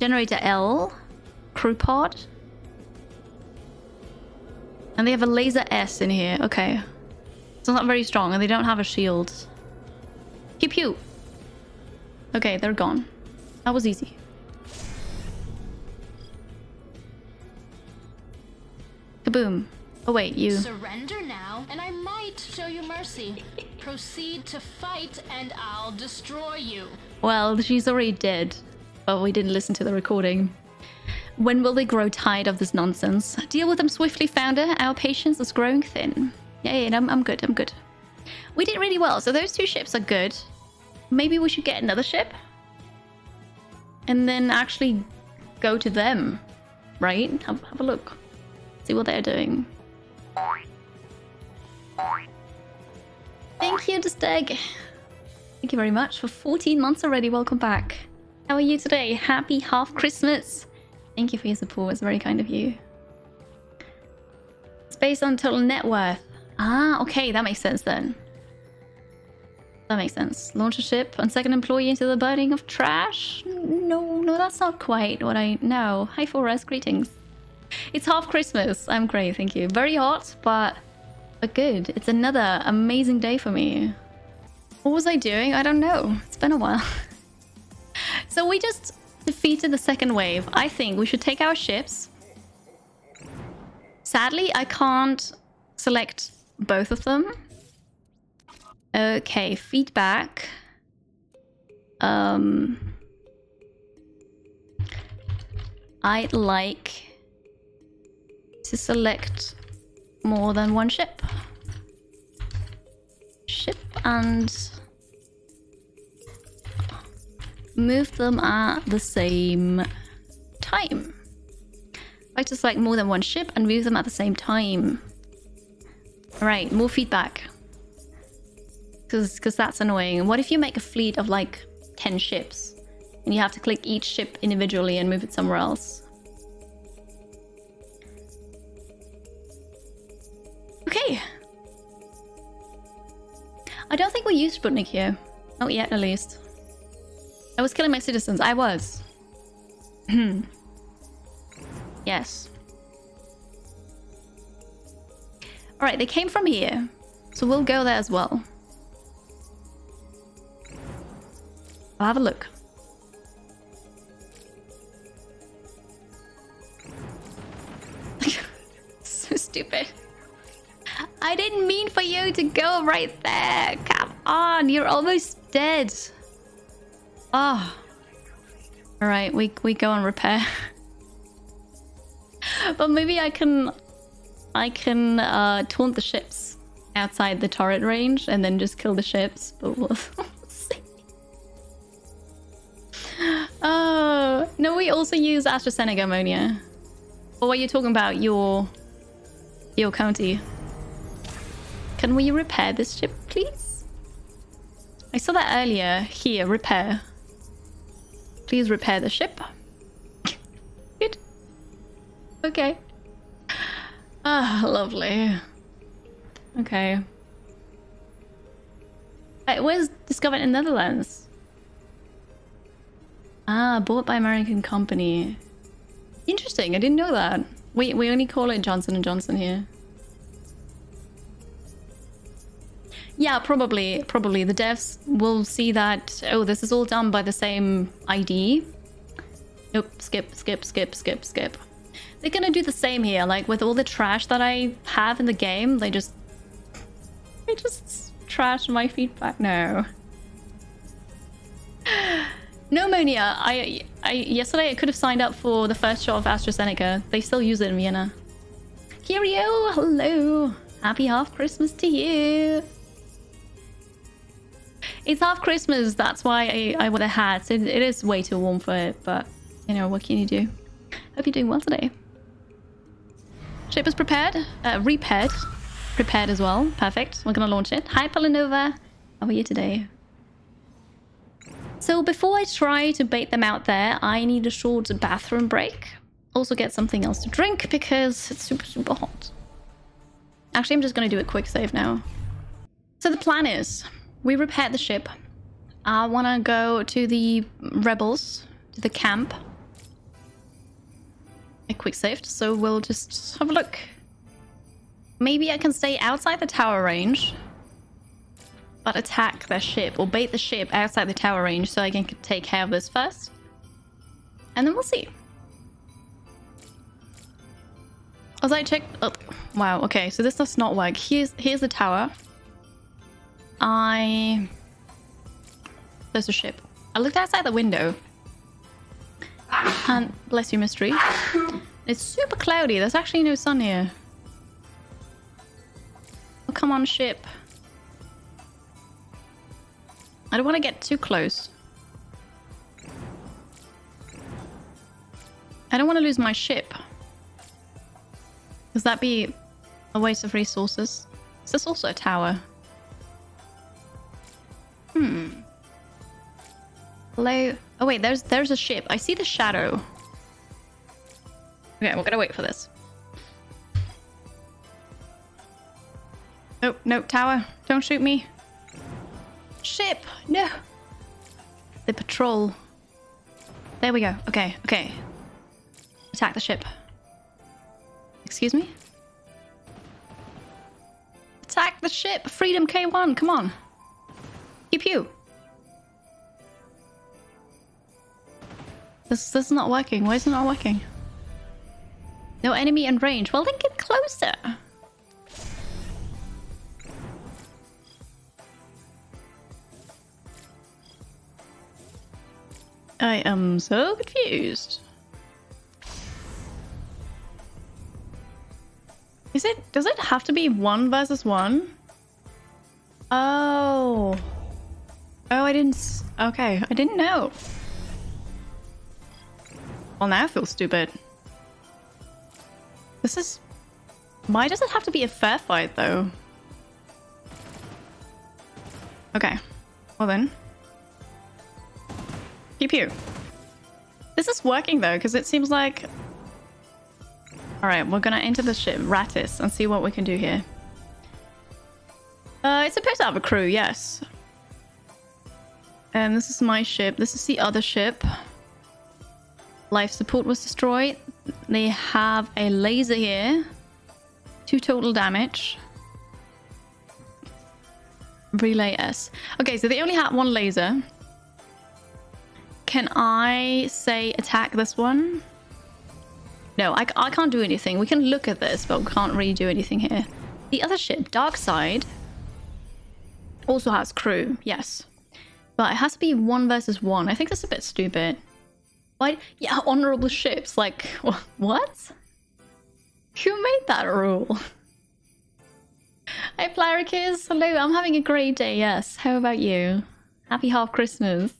generator L, crew pod. And they have a laser S in here. Okay. It's not very strong, and they don't have a shield. Pew pew. Okay, they're gone. That was easy. Kaboom. Oh wait, you. Surrender now, and I might show you mercy. Proceed to fight, and I'll destroy you. Well, she's already dead. But we didn't listen to the recording. When will they grow tired of this nonsense? Deal with them swiftly, founder. Our patience is growing thin. Yeah, yeah, I'm, I'm good, I'm good. We did really well, so those two ships are good. Maybe we should get another ship? And then actually go to them, right? Have, have a look. See what they're doing. Thank you, Disteg. Thank you very much for 14 months already. Welcome back. How are you today? Happy half Christmas. Thank you for your support. It's very kind of you. It's based on total net worth. Ah, okay. That makes sense then. That makes sense. Launch a ship and second employee into the burning of trash? No, no, that's not quite what I know. Hi, Forest. Greetings. It's half Christmas. I'm great, thank you. Very hot, but, but good. It's another amazing day for me. What was I doing? I don't know. It's been a while. so we just defeated the second wave. I think we should take our ships. Sadly, I can't select both of them. Okay, feedback. Um, I'd like to select more than one ship. Ship and move them at the same time. I'd like to select more than one ship and move them at the same time. Alright, more feedback. Because that's annoying. What if you make a fleet of like 10 ships? And you have to click each ship individually and move it somewhere else. Okay. I don't think we used Sputnik here. Not yet, at least. I was killing my citizens. I was. Hmm. yes. Alright, they came from here. So we'll go there as well. I'll have a look. so stupid. I didn't mean for you to go right there. Come on, you're almost dead. Oh. Alright, we, we go and repair. but maybe I can... I can uh, taunt the ships outside the turret range and then just kill the ships. But we'll. Oh, no, we also use AstraZeneca ammonia. Or what are you talking about? Your... Your county. Can we repair this ship, please? I saw that earlier. Here, repair. Please repair the ship. Good. Okay. Ah, lovely. Okay. It was discovered in Netherlands. Ah, bought by American company. Interesting, I didn't know that. We, we only call it Johnson & Johnson here. Yeah, probably. Probably. The devs will see that, oh, this is all done by the same ID. Nope, skip, skip, skip, skip, skip. They're gonna do the same here, like with all the trash that I have in the game, they just... They just trash my feedback. No. No, Monia. I, I yesterday I could have signed up for the first shot of AstraZeneca. They still use it in Vienna. Kirio, hello. Happy half Christmas to you. It's half Christmas, that's why I, I would have had. So it is way too warm for it, but you know, what can you do? Hope you're doing well today. Ship is prepared, uh, repaired, prepared as well. Perfect. We're gonna launch it. Hi, Palanova. How are you today? So before I try to bait them out there, I need a short bathroom break. Also get something else to drink because it's super, super hot. Actually, I'm just going to do a quick save now. So the plan is, we repair the ship. I want to go to the rebels, to the camp. I quick saved, so we'll just have a look. Maybe I can stay outside the tower range but attack their ship or bait the ship outside the tower range so I can take care of this first. And then we'll see. As I check, oh, wow, okay, so this does not work. Here's here's the tower. I there's a ship. I looked outside the window. And bless you, mystery. It's super cloudy. There's actually no sun here. Oh, come on, ship. I don't want to get too close. I don't want to lose my ship. Does that be a waste of resources? Is this also a tower? Hmm. Hello? Oh wait, there's there's a ship. I see the shadow. Okay, we're gonna wait for this. Oh, no, tower. Don't shoot me. Ship! No! The patrol. There we go. Okay, okay. Attack the ship. Excuse me? Attack the ship! Freedom K1, come on! Pew pew! This, this is not working. Why is it not working? No enemy in range. Well, then get closer! I am so confused. Is it, does it have to be one versus one? Oh. Oh, I didn't, okay, I didn't know. Well, now I feel stupid. This is, why does it have to be a fair fight though? Okay, well then. Pew pew. This is working though, because it seems like... Alright, we're gonna enter the ship, Ratis, and see what we can do here. Uh, it's supposed to have a crew, yes. And this is my ship. This is the other ship. Life support was destroyed. They have a laser here. Two total damage. Relay S. Okay, so they only have one laser. Can I say attack this one? No, I, I can't do anything. We can look at this, but we can't really do anything here. The other ship, Dark Side, also has crew, yes. But it has to be one versus one. I think that's a bit stupid. Why? Yeah, honorable ships. Like, what? Who made that rule? Hey, Plaricus. Hello, I'm having a great day, yes. How about you? Happy half Christmas.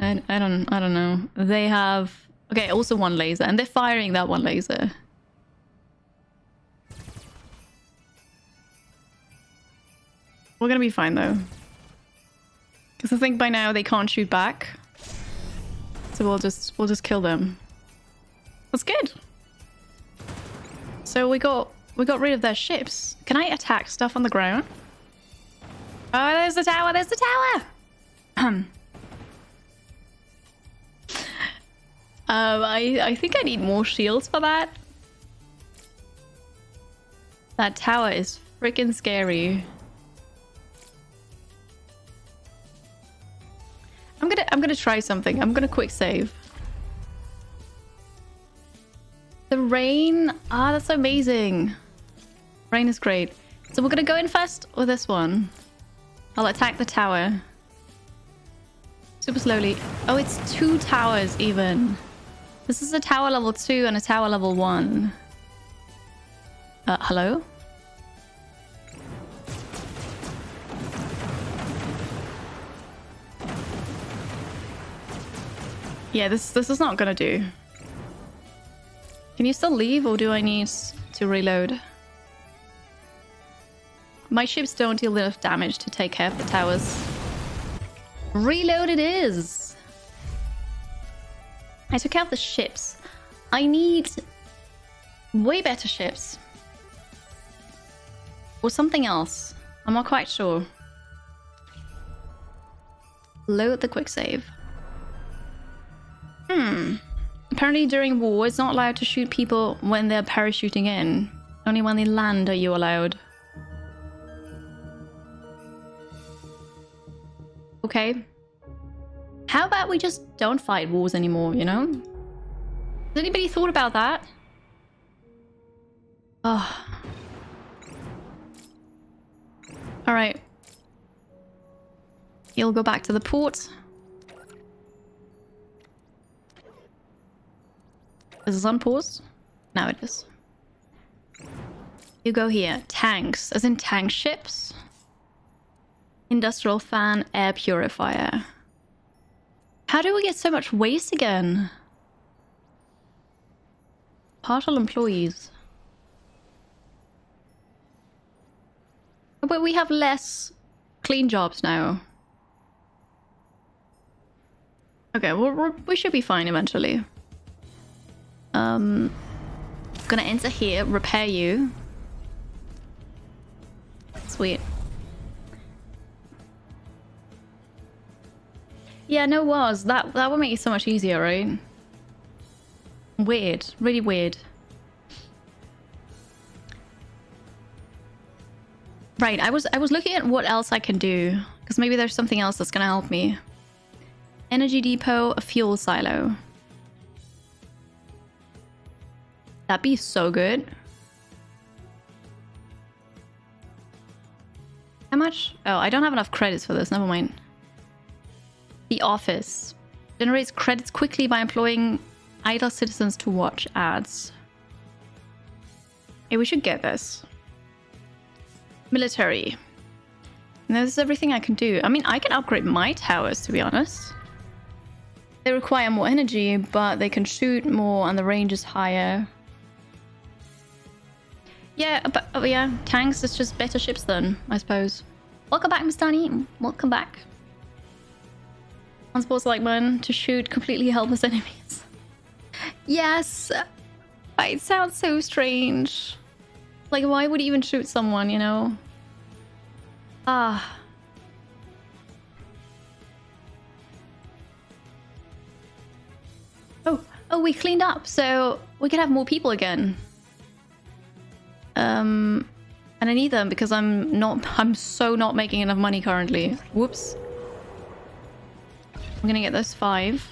I, I don't I don't know. They have okay, also one laser, and they're firing that one laser. We're gonna be fine though. Because I think by now they can't shoot back. So we'll just we'll just kill them. That's good. So we got we got rid of their ships. Can I attack stuff on the ground? Oh, there's the tower, there's the tower! Um, I, I think I need more shields for that. That tower is freaking scary. I'm gonna I'm gonna try something. I'm gonna quick save. The rain. Ah, that's amazing. Rain is great. So we're gonna go in first with this one. I'll attack the tower. Super slowly. Oh, it's two towers even. This is a tower level 2 and a tower level 1. Uh, hello? Yeah, this this is not gonna do. Can you still leave or do I need to reload? My ships don't deal enough damage to take care of the towers. Reload it is! I took out the ships. I need way better ships. Or something else. I'm not quite sure. Load the quick save. Hmm. Apparently during war, it's not allowed to shoot people when they're parachuting in. Only when they land are you allowed. Okay. How about we just don't fight wars anymore, you know? Has anybody thought about that? Oh. Alright. You'll go back to the port. Is this on pause? Now it is. You go here. Tanks, as in tank ships. Industrial fan, air purifier. How do we get so much waste again? Partial employees. But we have less clean jobs now. Okay, well, we should be fine eventually. Um, gonna enter here, repair you. Sweet. Yeah, no was. That that would make it so much easier, right? Weird. Really weird. Right, I was I was looking at what else I can do. Because maybe there's something else that's gonna help me. Energy depot, a fuel silo. That'd be so good. How much? Oh, I don't have enough credits for this. Never mind. The Office generates credits quickly by employing idle citizens to watch ads. Hey, we should get this. Military. And this is everything I can do. I mean, I can upgrade my towers, to be honest. They require more energy, but they can shoot more and the range is higher. Yeah, uh, but oh yeah, tanks is just better ships then, I suppose. Welcome back, Mr. Welcome back. Transports like mine to shoot completely helpless enemies. yes! It sounds so strange. Like, why would you even shoot someone, you know? Ah. Oh, oh, we cleaned up, so we can have more people again. Um, and I need them because I'm not, I'm so not making enough money currently. Whoops. I'm gonna get those five.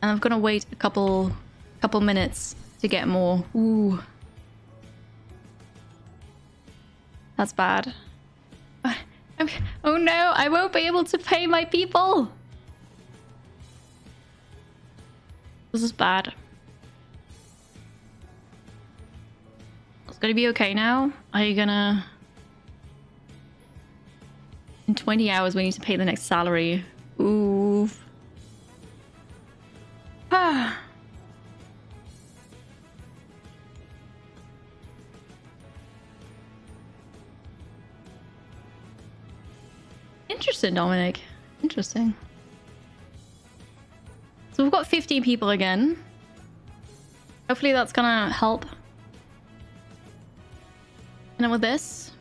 And I'm gonna wait a couple, couple minutes to get more. Ooh. That's bad. Oh no, I won't be able to pay my people. This is bad. It's gonna be okay now? Are you gonna... In 20 hours we need to pay the next salary. Ooh. Ah. Interesting, Dominic. Interesting. So we've got 15 people again. Hopefully that's gonna help. And then with this?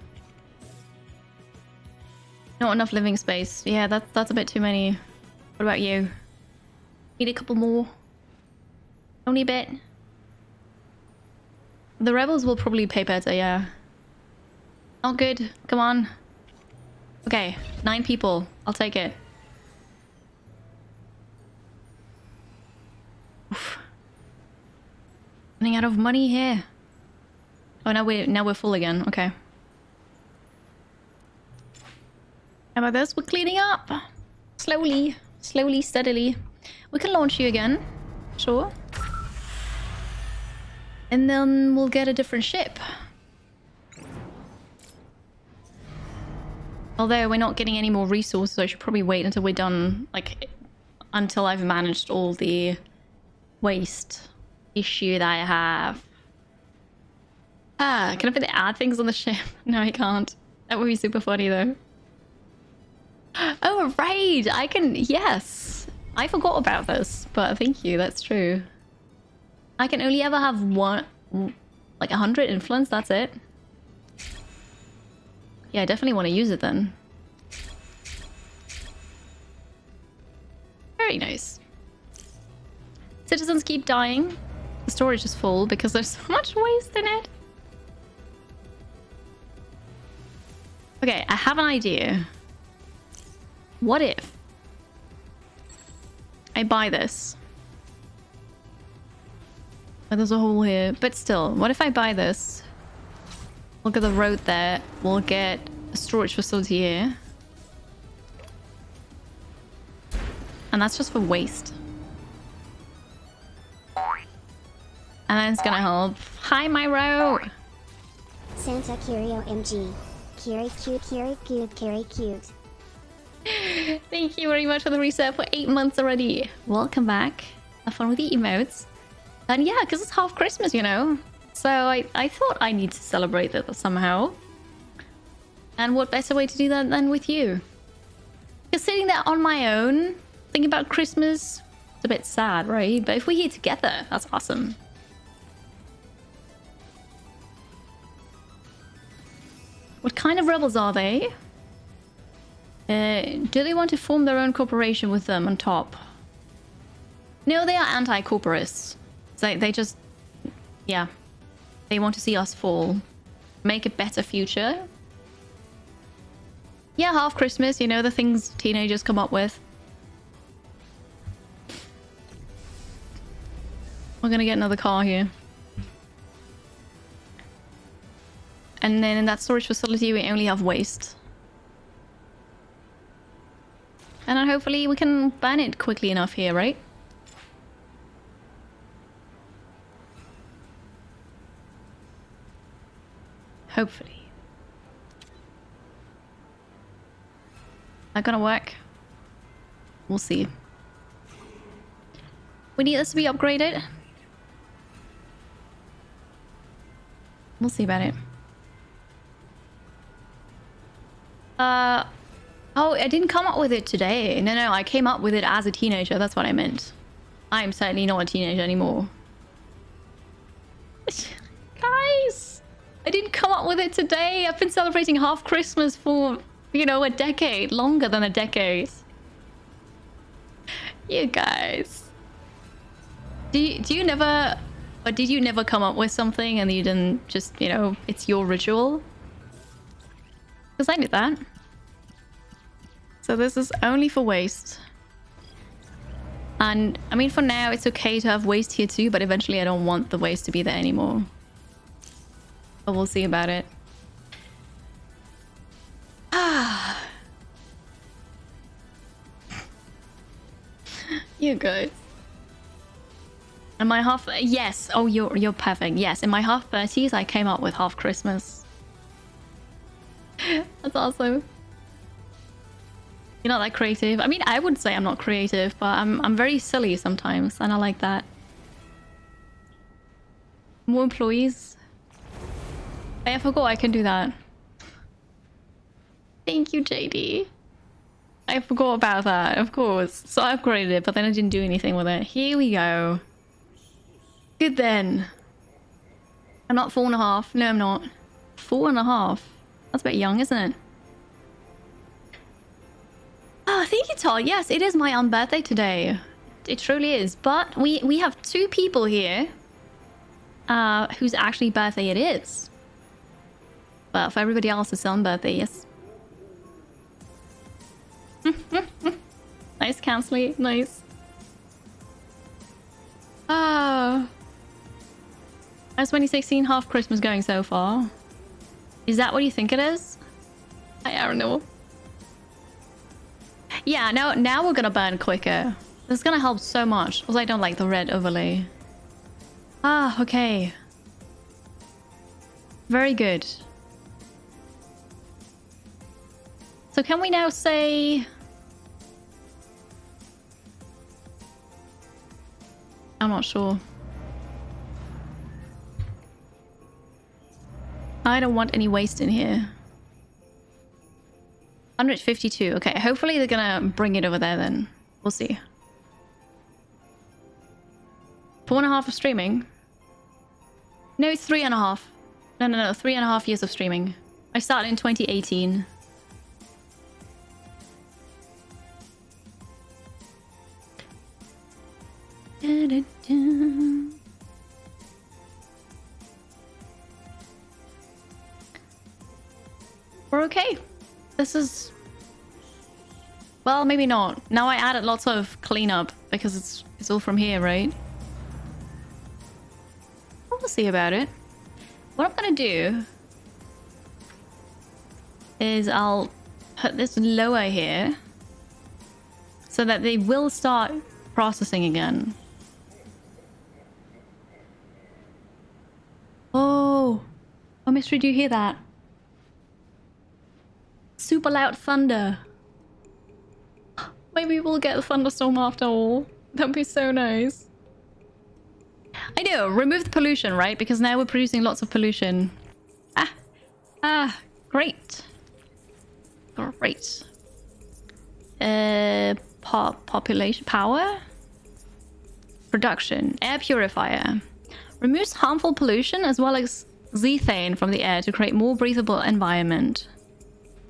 Not enough living space. Yeah, that's that's a bit too many. What about you? Need a couple more. Only a bit. The rebels will probably pay better, yeah. Not good. Come on. Okay, nine people. I'll take it. Oof. Running out of money here. Oh, now we're now we're full again. Okay. How about this? We're cleaning up slowly, slowly, steadily. We can launch you again, sure. And then we'll get a different ship. Although we're not getting any more resources, so I should probably wait until we're done, like, until I've managed all the waste issue that I have. Ah, can I put the add things on the ship? No, I can't. That would be super funny though. Oh, right! I can... Yes! I forgot about this, but thank you, that's true. I can only ever have one... Like a hundred influence, that's it. Yeah, I definitely want to use it then. Very nice. Citizens keep dying. The storage is full because there's so much waste in it. Okay, I have an idea. What if I buy this? But there's a hole here. But still, what if I buy this? Look at the road there. We'll get a storage facility here. And that's just for waste. And it's gonna help. Hi, Myro! Santa Curio MG. Kiri cute, Kiri cute, Kiri cute. Thank you very much for the reset for eight months already. Welcome back. Have fun with the emotes. And yeah, because it's half Christmas, you know. So I, I thought I need to celebrate it somehow. And what better way to do that than with you? Just sitting there on my own, thinking about Christmas, it's a bit sad, right? But if we're here together, that's awesome. What kind of rebels are they? Uh, do they want to form their own corporation with them on top? No, they are anti-corporatists. They, they just... Yeah. They want to see us fall. Make a better future. Yeah, half Christmas, you know, the things teenagers come up with. We're gonna get another car here. And then in that storage facility, we only have waste. And then hopefully we can burn it quickly enough here, right? Hopefully. Not gonna work. We'll see. We need this to be upgraded. We'll see about it. Uh, oh, I didn't come up with it today. No, no, I came up with it as a teenager. That's what I meant. I am certainly not a teenager anymore. Guys, I didn't come up with it today. I've been celebrating half Christmas for, you know, a decade. Longer than a decade. You guys. Do you, do you never... Or did you never come up with something and you didn't just, you know, it's your ritual? Because I did that. So this is only for waste. And, I mean, for now, it's okay to have waste here too, but eventually I don't want the waste to be there anymore. But we'll see about it. Ah. you guys. Am I half... Yes. Oh, you're, you're perfect. Yes, in my half 30s, I came up with half Christmas. That's awesome. You're not that creative. I mean, I would say I'm not creative, but I'm, I'm very silly sometimes, and I like that. More employees. I forgot I can do that. Thank you, JD. I forgot about that, of course. So I upgraded it, but then I didn't do anything with it. Here we go. Good then. I'm not four and a half. No, I'm not. Four and a half. That's a bit young, isn't it? Oh, thank you, Tal. Yes, it is my own birthday today. It truly is. But we, we have two people here uh, whose actually birthday it is. But for everybody else, it's own birthday, yes. nice, Kansley. Nice. Ah. How's 2016 half Christmas going so far? Is that what you think it is? I don't know. Yeah, now now we're gonna burn quicker. This is gonna help so much. Also, I don't like the red overlay. Ah, okay. Very good. So can we now say... I'm not sure. I don't want any waste in here. 152. Okay, hopefully they're gonna bring it over there then. We'll see. Four and a half of streaming. No, it's three and a half. No, no, no. Three and a half years of streaming. I started in 2018. Da, da, da. We're okay. This is... Well, maybe not. Now I added lots of cleanup because it's it's all from here, right? We'll see about it. What I'm gonna do is I'll put this lower here so that they will start processing again. Oh, oh, mystery, do you hear that? Super loud thunder. Maybe we'll get a thunderstorm after all. That'd be so nice. I know, remove the pollution, right? Because now we're producing lots of pollution. Ah, ah, great. Great. Uh, po population power? Production. Air purifier. Removes harmful pollution as well as xethane from the air to create more breathable environment.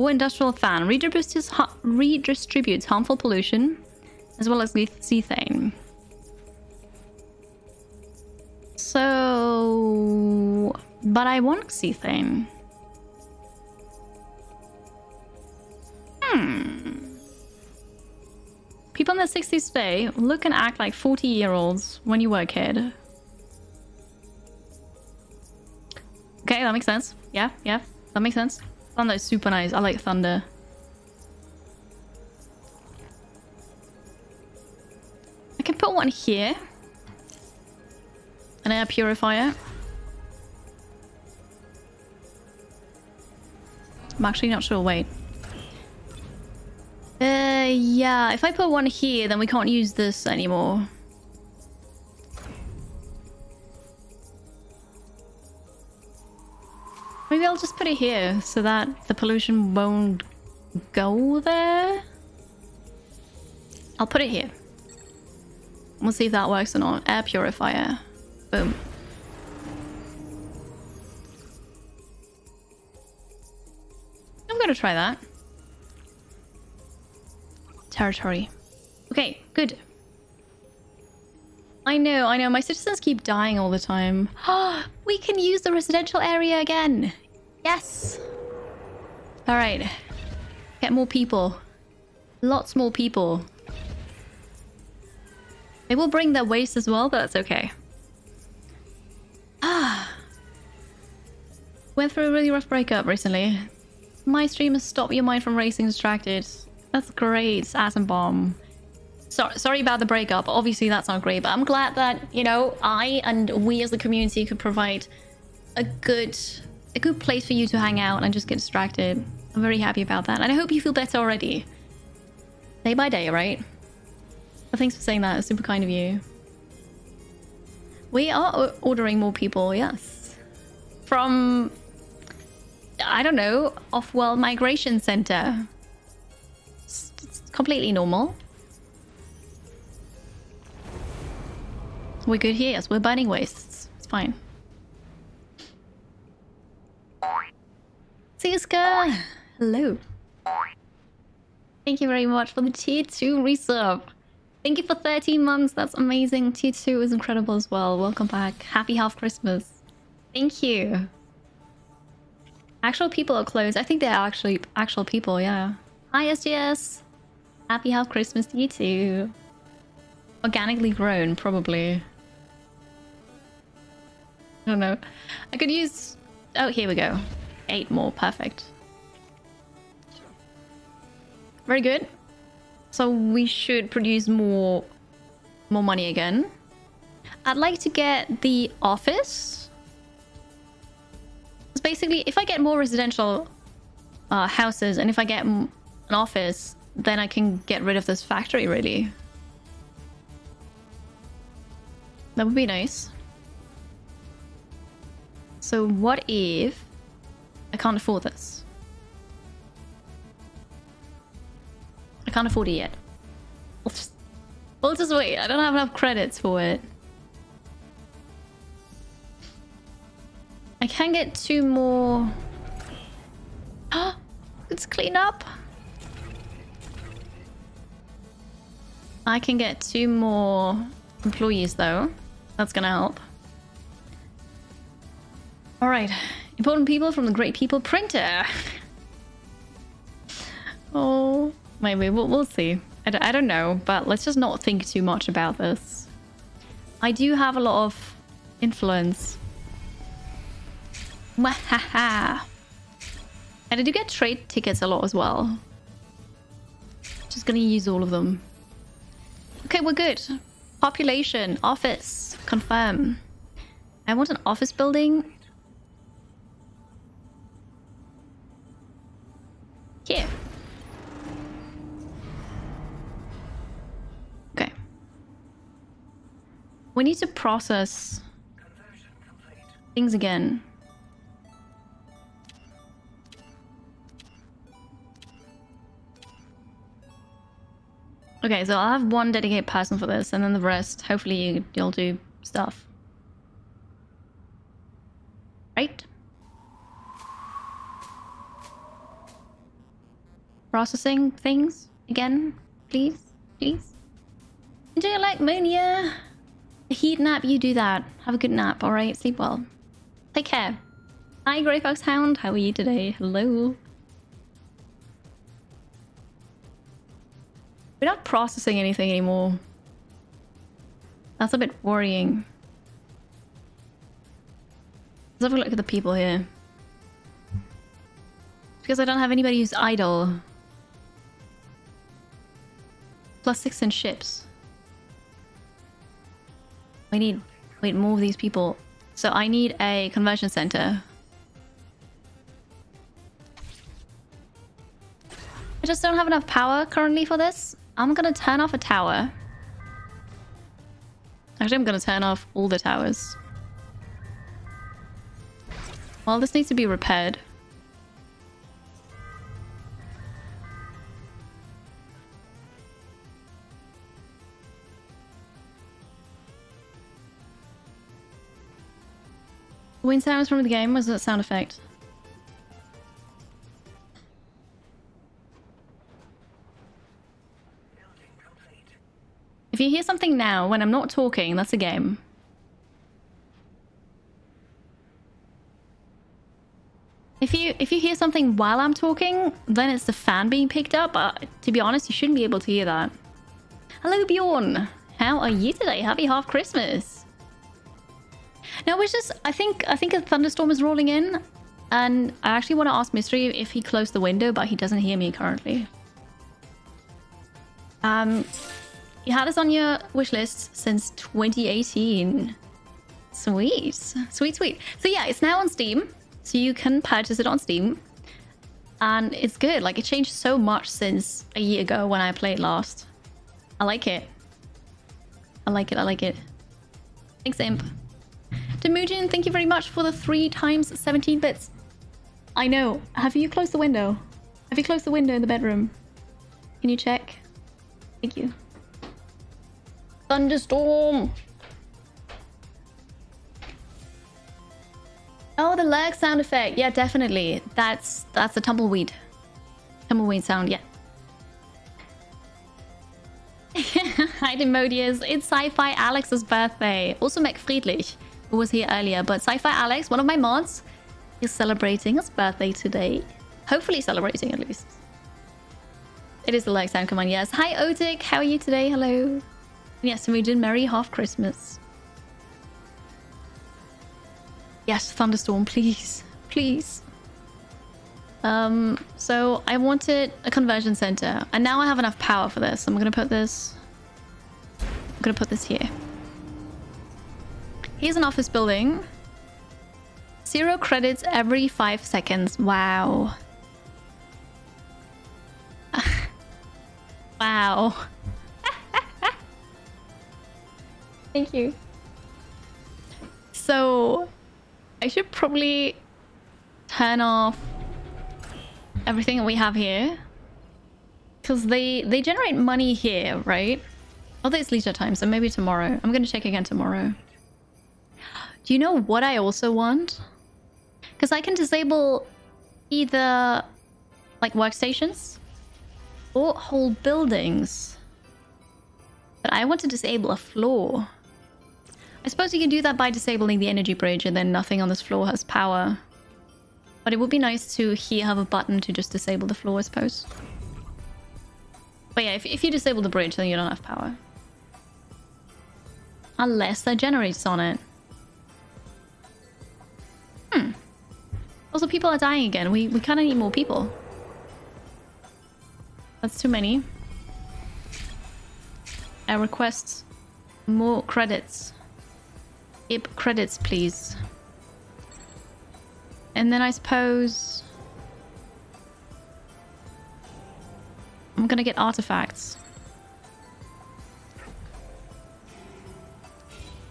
Industrial fan. Redistributes, redistributes harmful pollution as well as xethane. So... But I want xethane. Hmm. People in their 60s today look and act like 40 year olds when you were a kid. Okay, that makes sense. Yeah, yeah, that makes sense. Thunder is super nice. I like thunder. I can put one here. An air purifier. I'm actually not sure. Wait. Uh, yeah. If I put one here, then we can't use this anymore. Maybe I'll just put it here so that the pollution won't go there. I'll put it here. We'll see if that works or not. Air purifier. Boom. I'm gonna try that. Territory. Okay, good. I know, I know. My citizens keep dying all the time. we can use the residential area again. Yes. All right. Get more people. Lots more people. They will bring their waste as well, but that's okay. Ah. Went through a really rough breakup recently. My stream has stopped your mind from racing distracted. That's great, Atom Bomb. So, sorry about the breakup. Obviously, that's not great, but I'm glad that, you know, I and we as the community could provide a good a good place for you to hang out and just get distracted. I'm very happy about that. And I hope you feel better already. Day by day, right? Well, thanks for saying that. It's super kind of you. We are ordering more people, yes. From, I don't know, Off-World Migration Center. It's, it's completely normal. We're good here, yes. We're burning wastes. It's fine. Siska! Hello. Thank you very much for the tier 2 resub. Thank you for 13 months. That's amazing. Tier 2 is incredible as well. Welcome back. Happy half Christmas. Thank you. Actual people are closed. I think they're actually actual people, yeah. Hi, SGS. Happy half Christmas to you too. Organically grown, probably. don't know. I could use... Oh, here we go. Eight more. Perfect. Very good. So we should produce more more money again. I'd like to get the office. It's basically, if I get more residential uh, houses and if I get an office, then I can get rid of this factory, really. That would be nice. So what if I can't afford this? I can't afford it yet. We'll just, we'll just wait. I don't have enough credits for it. I can get two more. It's clean up. I can get two more employees though. That's gonna help. All right, important people from the Great People Printer. oh. Maybe we'll, we'll see. I d- I don't know, but let's just not think too much about this. I do have a lot of influence. Wahaha. And I do get trade tickets a lot as well. Just gonna use all of them. Okay, we're good. Population, office, confirm. I want an office building. Here. Okay. We need to process things again. Okay, so I'll have one dedicated person for this, and then the rest, hopefully you, you'll do stuff. Right? Processing things again, please, please. Do you like Monia? Heat nap, you do that. Have a good nap, alright? Sleep well. Take care. Hi, Grey Fox Hound. How are you today? Hello. We're not processing anything anymore. That's a bit worrying. Let's have a look at the people here. Because I don't have anybody who's idle. Plus six in ships. We need... Wait, more of these people. So I need a conversion center. I just don't have enough power currently for this. I'm gonna turn off a tower. Actually, I'm gonna turn off all the towers. Well, this needs to be repaired. Wind sounds from the game was that sound effect? If you hear something now when I'm not talking, that's a game. If you if you hear something while I'm talking, then it's the fan being picked up. But to be honest, you shouldn't be able to hear that. Hello, Bjorn. How are you today? Happy half Christmas. No, it's just I think I think a thunderstorm is rolling in, and I actually want to ask Mystery if he closed the window, but he doesn't hear me currently. Um, you had us on your wish list since 2018. Sweet, sweet, sweet. So yeah, it's now on Steam, so you can purchase it on Steam, and it's good. Like it changed so much since a year ago when I played last. I like it. I like it. I like it. Thanks, Imp. Temujin, thank you very much for the three times 17 bits. I know. Have you closed the window? Have you closed the window in the bedroom? Can you check? Thank you. Thunderstorm! Oh, the lag sound effect. Yeah, definitely. That's that's a tumbleweed. Tumbleweed sound, yeah. Hi, Demodius. It's Sci-Fi Alex's birthday. Also Mac Friedlich who was here earlier. But Sci-Fi Alex, one of my mods, is celebrating his birthday today. Hopefully celebrating at least. It is the like sound command, yes. Hi Otik, how are you today? Hello. Yes, and we did Merry Half Christmas. Yes, thunderstorm, please. Please. Um, so I wanted a conversion center, and now I have enough power for this. I'm gonna put this. I'm gonna put this here. Here's an office building. Zero credits every five seconds. Wow. wow. Thank you. So, I should probably turn off everything that we have here. Because they, they generate money here, right? Although it's leisure time, so maybe tomorrow. I'm going to check again tomorrow. Do you know what I also want? Because I can disable either like workstations or whole buildings. But I want to disable a floor. I suppose you can do that by disabling the energy bridge and then nothing on this floor has power. But it would be nice to here have a button to just disable the floor, I suppose. But yeah, if, if you disable the bridge, then you don't have power. Unless there generators on it. Hmm. Also, people are dying again. We, we kind of need more people. That's too many. I request more credits. IP credits, please. And then I suppose... I'm gonna get artifacts.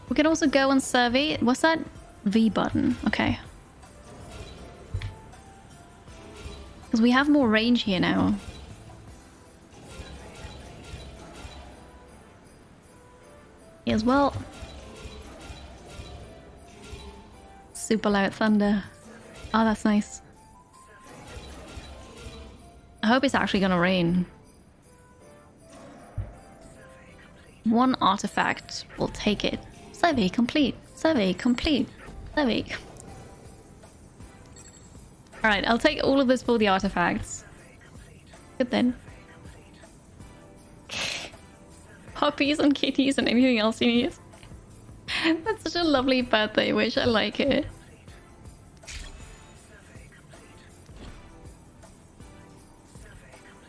We can also go and survey... What's that? V button. Okay. Because we have more range here now. as well. Super loud thunder. Oh, that's nice. I hope it's actually gonna rain. One artifact will take it. Survey complete. Survey complete. Survey. Alright, I'll take all of this for the artifacts. Good then. Puppies and kitties and anything else you need. That's such a lovely birthday wish. I like it.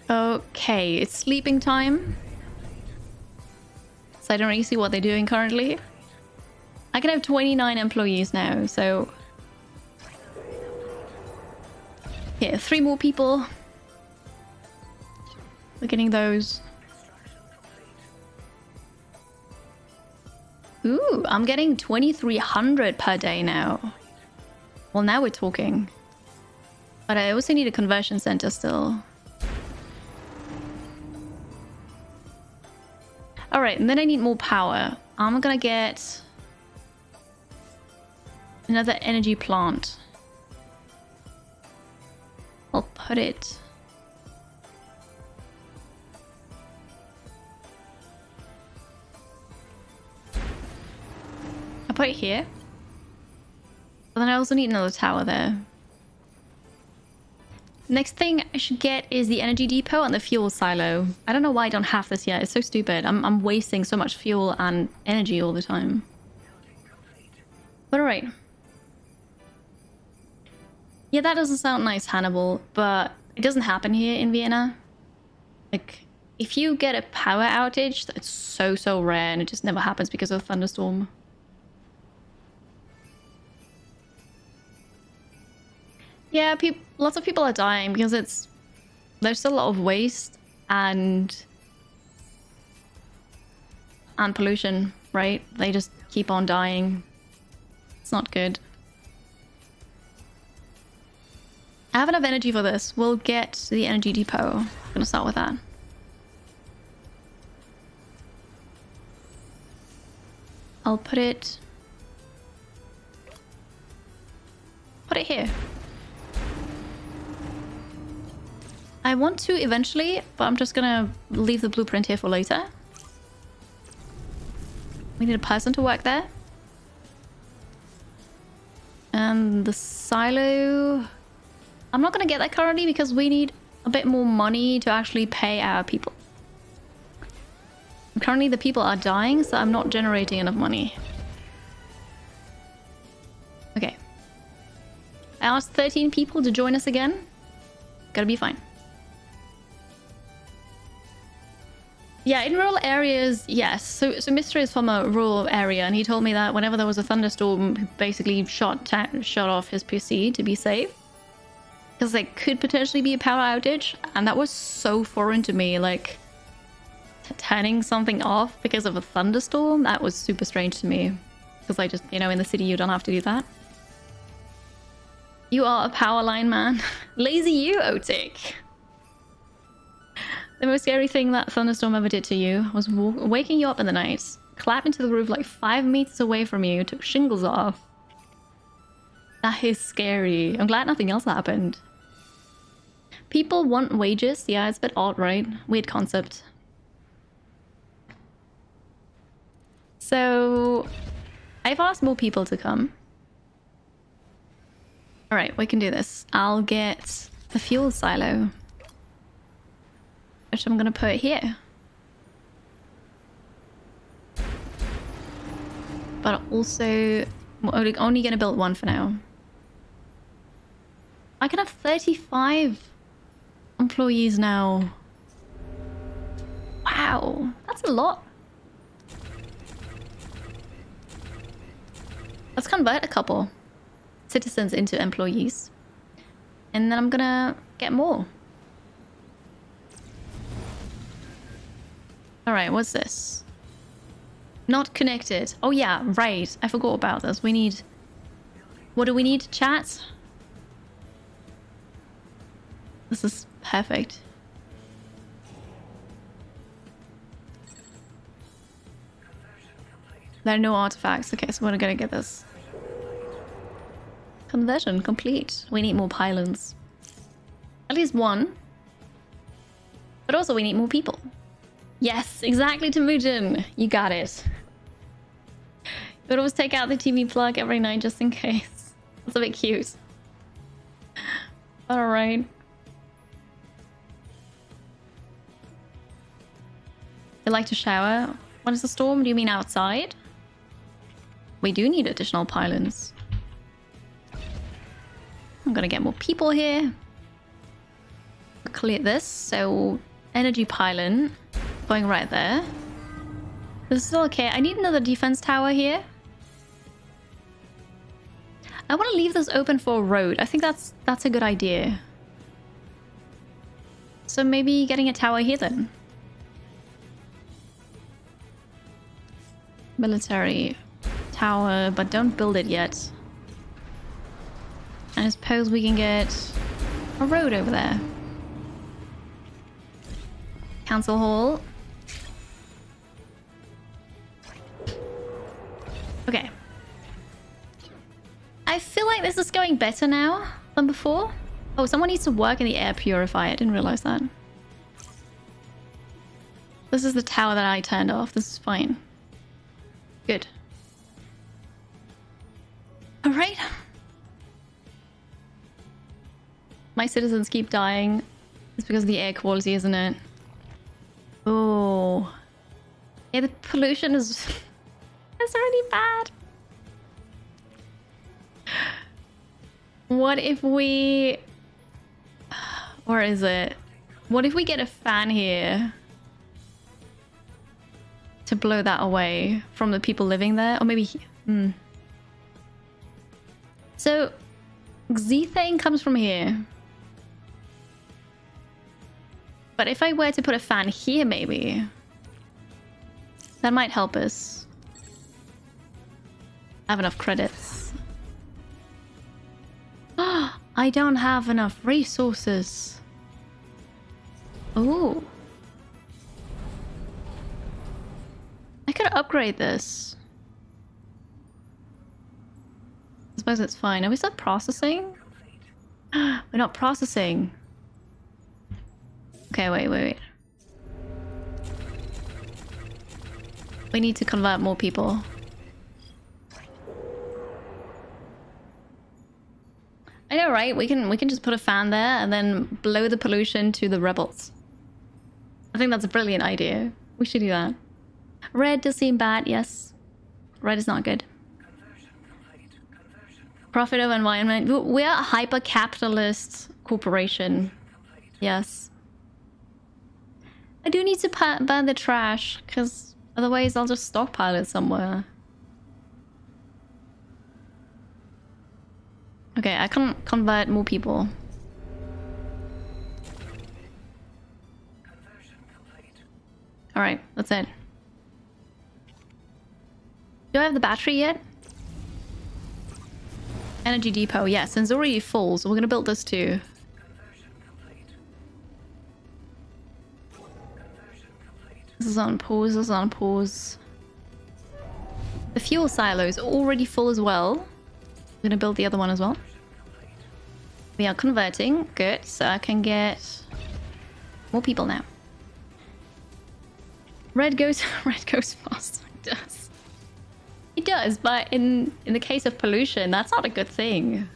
Okay, it's sleeping time. So I don't really see what they're doing currently. I can have 29 employees now, so... Yeah, three more people. We're getting those. Ooh, I'm getting 2300 per day now. Well, now we're talking. But I also need a conversion center still. Alright, and then I need more power. I'm gonna get another energy plant. I'll put it I'll put it here. But then I also need another tower there. Next thing I should get is the energy depot and the fuel silo. I don't know why I don't have this yet. It's so stupid. I'm, I'm wasting so much fuel and energy all the time. But alright. Yeah, that doesn't sound nice, Hannibal, but it doesn't happen here in Vienna. Like, if you get a power outage, that's so, so rare and it just never happens because of a thunderstorm. Yeah. Lots of people are dying because it's there's a lot of waste and and pollution, right? They just keep on dying. It's not good. I have enough energy for this. We'll get the energy depot. I'm gonna start with that. I'll put it... Put it here. I want to eventually, but I'm just gonna leave the blueprint here for later. We need a person to work there. And the silo... I'm not gonna get that currently because we need a bit more money to actually pay our people. Currently the people are dying, so I'm not generating enough money. Okay. I asked 13 people to join us again. Gotta be fine. Yeah, in rural areas, yes. So, so Mr. is from a rural area, and he told me that whenever there was a thunderstorm, he basically shot shut off his PC to be safe, because there could potentially be a power outage, and that was so foreign to me. Like turning something off because of a thunderstorm, that was super strange to me. Because I just, you know, in the city, you don't have to do that. You are a power line man. Lazy you, Otik. The most scary thing that thunderstorm ever did to you was waking you up in the night, clapping to the roof like five meters away from you, took shingles off. That is scary. I'm glad nothing else happened. People want wages. Yeah, it's a bit odd, right? Weird concept. So, I've asked more people to come. Alright, we can do this. I'll get the fuel silo which I'm gonna put here. But also, I'm only, only gonna build one for now. I can have 35 employees now. Wow, that's a lot. Let's convert a couple citizens into employees. And then I'm gonna get more. Alright, what's this? Not connected. Oh yeah, right. I forgot about this. We need... What do we need? Chat? This is perfect. There are no artifacts. Okay, so we're gonna get this. Conversion complete. We need more pylons. At least one. But also we need more people. Yes, exactly, Temujin. You got it. But always take out the TV plug every night just in case. That's a bit cute. Alright. You like to shower? What is the storm? Do you mean outside? We do need additional pylons. I'm gonna get more people here. Clear this, so energy pylon going right there. This is okay. I need another defense tower here. I want to leave this open for a road. I think that's that's a good idea. So maybe getting a tower here then. Military tower, but don't build it yet. I suppose we can get a road over there. Council Hall. Okay. I feel like this is going better now than before. Oh, someone needs to work in the air purifier. I didn't realize that. This is the tower that I turned off. This is fine. Good. Alright. My citizens keep dying. It's because of the air quality, isn't it? Oh. Yeah, the pollution is... it's really bad. What if we... Or is it? What if we get a fan here? To blow that away from the people living there? Or maybe... Hmm. So, Xethane comes from here. But if I were to put a fan here, maybe... That might help us. I have enough credits. I don't have enough resources. Oh. Upgrade this. I suppose it's fine. Are we still processing? We're not processing. Okay, wait, wait, wait. We need to convert more people. I know, right? We can we can just put a fan there and then blow the pollution to the rebels. I think that's a brilliant idea. We should do that. Red does seem bad, yes. Red is not good. Profit of environment. We- We are a hyper capitalist corporation. Yes. I do need to burn the trash because otherwise I'll just stockpile it somewhere. Okay, I can convert more people. Alright, that's it. Do I have the battery yet? Energy depot, yes, and it's already full, so we're gonna build this too. This is on pause, this is on pause. The fuel silo is already full as well. I'm gonna build the other one as well. We are converting, good, so I can get more people now. Red goes red goes fast. It does. It does, but in in the case of pollution, that's not a good thing.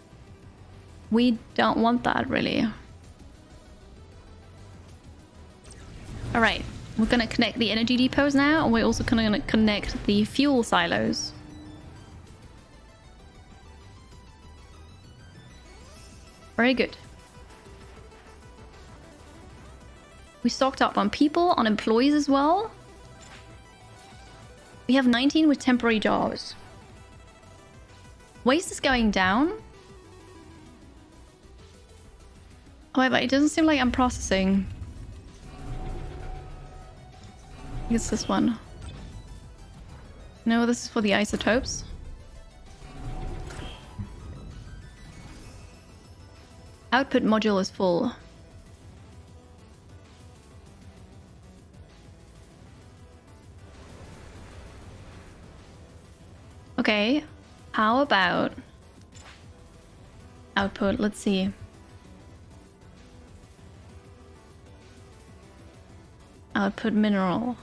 We don't want that really. Alright, we're gonna connect the energy depots now, and we're also gonna connect the fuel silos. Very good. We stocked up on people, on employees as well. We have 19 with temporary jobs. Waste is going down. However, it doesn't seem like I'm processing. I It's this one. No, this is for the isotopes. Output module is full. Okay, how about output? Let's see. Output mineral.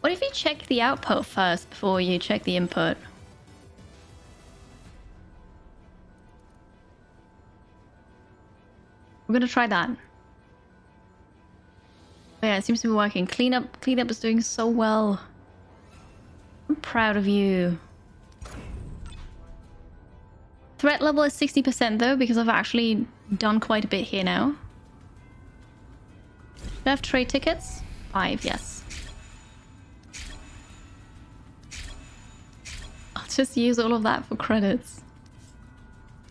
What if you check the output first before you check the input? We're gonna try that. Oh yeah, it seems to be working. Cleanup, cleanup is doing so well. I'm proud of you. Threat level is 60% though, because I've actually done quite a bit here now. Do I have trade tickets? Five, yes. I'll just use all of that for credits.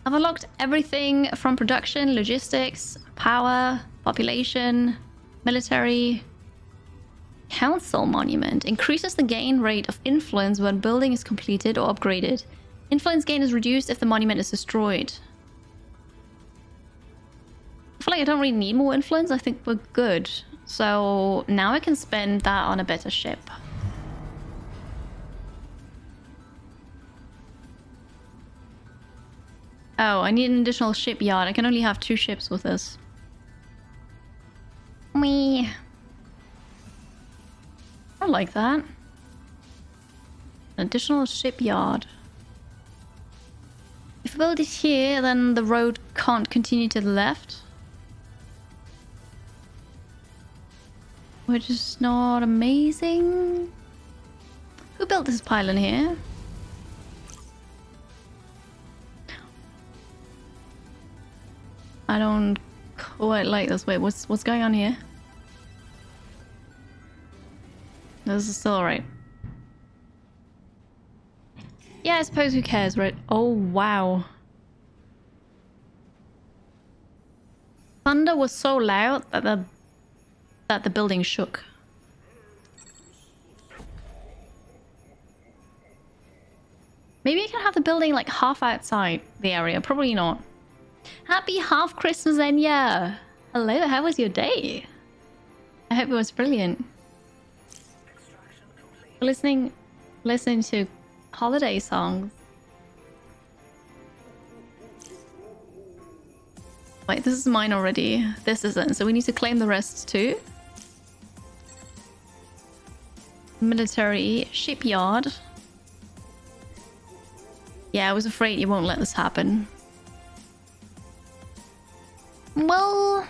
I've unlocked everything from production, logistics, power, population, military. Council monument increases the gain rate of influence when building is completed or upgraded. Influence gain is reduced if the monument is destroyed. I feel like I don't really need more influence. I think we're good. So now I can spend that on a better ship. Oh, I need an additional shipyard. I can only have two ships with this. Me. I like that. An additional shipyard. If build it here, then the road can't continue to the left. Which is not amazing. Who built this pylon here? I don't quite like this. Wait, what's what's going on here? This is still alright. Yeah, I suppose who cares, right? Oh, wow. Thunder was so loud that the that the building shook. Maybe I can have the building like half outside the area. Probably not. Happy half Christmas, Enya! Hello, how was your day? I hope it was brilliant. Listening, listening to holiday songs. Wait, this is mine already. This isn't, so we need to claim the rest too. Military shipyard. Yeah, I was afraid you won't let this happen. Well,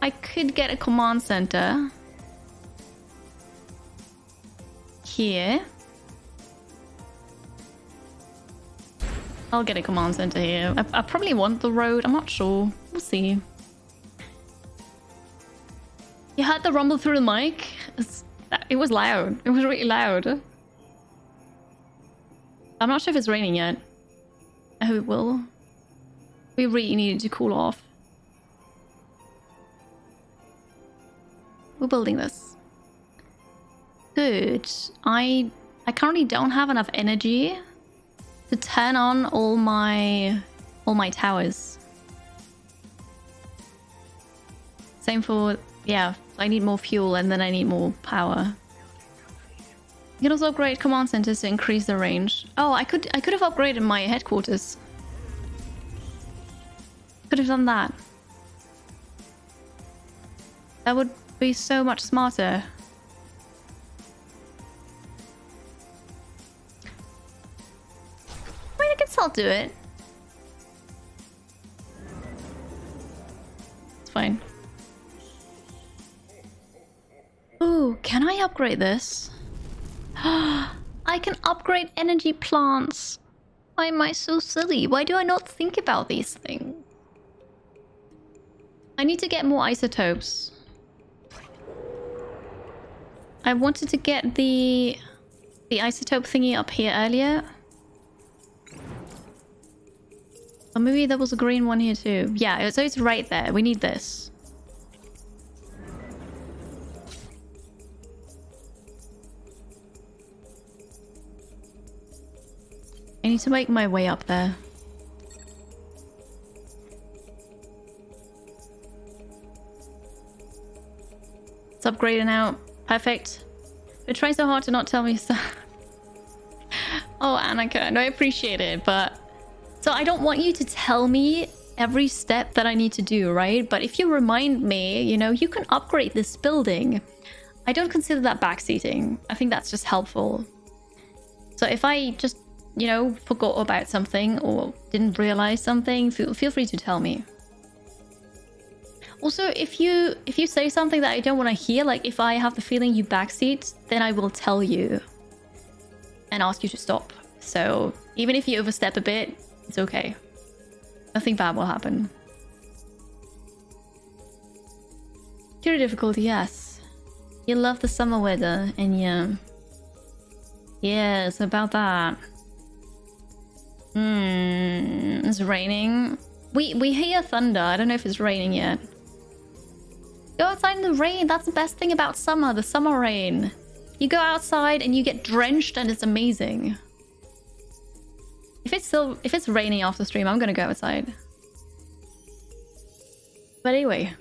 I could get a command center here. I'll get a command center here. I, I probably want the road. I'm not sure. We'll see. You heard the rumble through the mic? It was loud. It was really loud. I'm not sure if it's raining yet. I hope it will. We really needed to cool off. We're building this. Good. I I currently don't have enough energy to turn on all my all my towers. Same for yeah, I need more fuel and then I need more power. You can also upgrade command centers to increase the range. Oh, I could I could have upgraded my headquarters. Could have done that. That would be so much smarter. Can still do it. It's fine. Ooh, can I upgrade this? I can upgrade energy plants. Why am I so silly? Why do I not think about these things? I need to get more isotopes. I wanted to get the the isotope thingy up here earlier. Or maybe there was a green one here too. Yeah, so it's right there. We need this. I need to make my way up there. It's upgrading out. Perfect. You're trying so hard to not tell me stuff. oh, Annika, no, I appreciate it, but... So I don't want you to tell me every step that I need to do, right? But if you remind me, you know, you can upgrade this building. I don't consider that backseating. I think that's just helpful. So if I just, you know, forgot about something or didn't realize something, feel, feel free to tell me. Also, if you if you say something that I don't want to hear, like if I have the feeling you backseat, then I will tell you and ask you to stop. So even if you overstep a bit, it's okay. Nothing bad will happen. Pure difficulty, yes. You love the summer weather, and yeah. Yes, about that. Hmm, it's raining. We we hear thunder. I don't know if it's raining yet. Go outside in the rain. That's the best thing about summer, the summer rain. You go outside and you get drenched and it's amazing. If it's still if it's raining after stream, I'm gonna go outside. But anyway.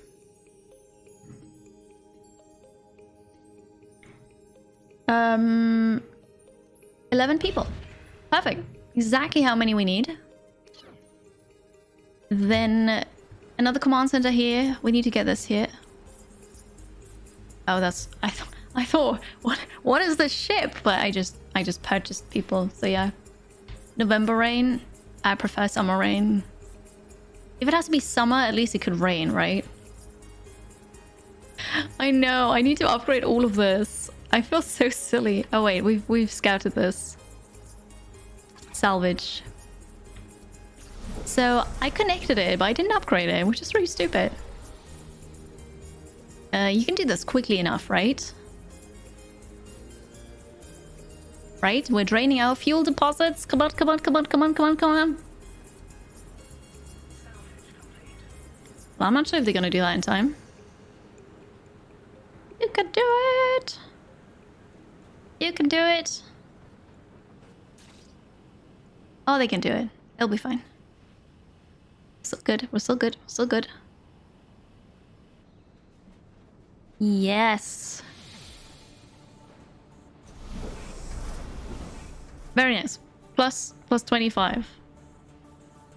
Um 11 people. Perfect. Exactly how many we need. Then another command center here. We need to get this here. Oh, that's I thought I thought what what is the ship? But I just I just purchased people. So yeah. November rain. I prefer summer rain. If it has to be summer, at least it could rain, right? I know. I need to upgrade all of this. I feel so silly. Oh wait, we've we've scouted this. Salvage. So I connected it, but I didn't upgrade it, which is really stupid. Uh, you can do this quickly enough, right? Right? We're draining our fuel deposits. Come on, come on, come on, come on, come on, come on. Well, I'm not sure if they're gonna do that in time. You can do it! You can do it! Oh, they can do it. It'll be fine. Still good. We're still good. Still good. Yes. Very nice. Plus, plus 25.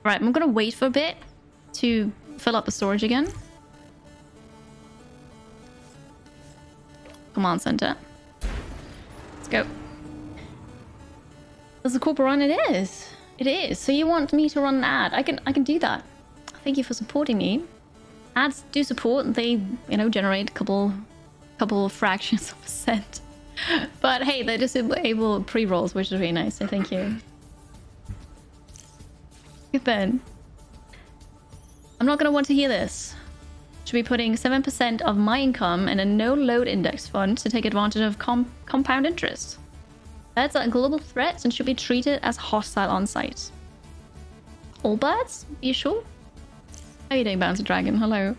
Right, I'm gonna wait for a bit to fill up the storage again. Command center. Let's go. Does the corp run? It is. It is. So you want me to run an ad? I can I can do that. Thank you for supporting me. Ads do support. They, you know, generate a couple couple fractions of a cent. But hey, they disable able pre-rolls, which is really nice, so thank you. Good then. I'm not gonna want to hear this. Should be putting 7% of my income in a no load index fund to take advantage of com- compound interest. Birds are global threat and should be treated as hostile on sight. All birds? Are you sure? How are you doing, Bouncy Dragon? Hello.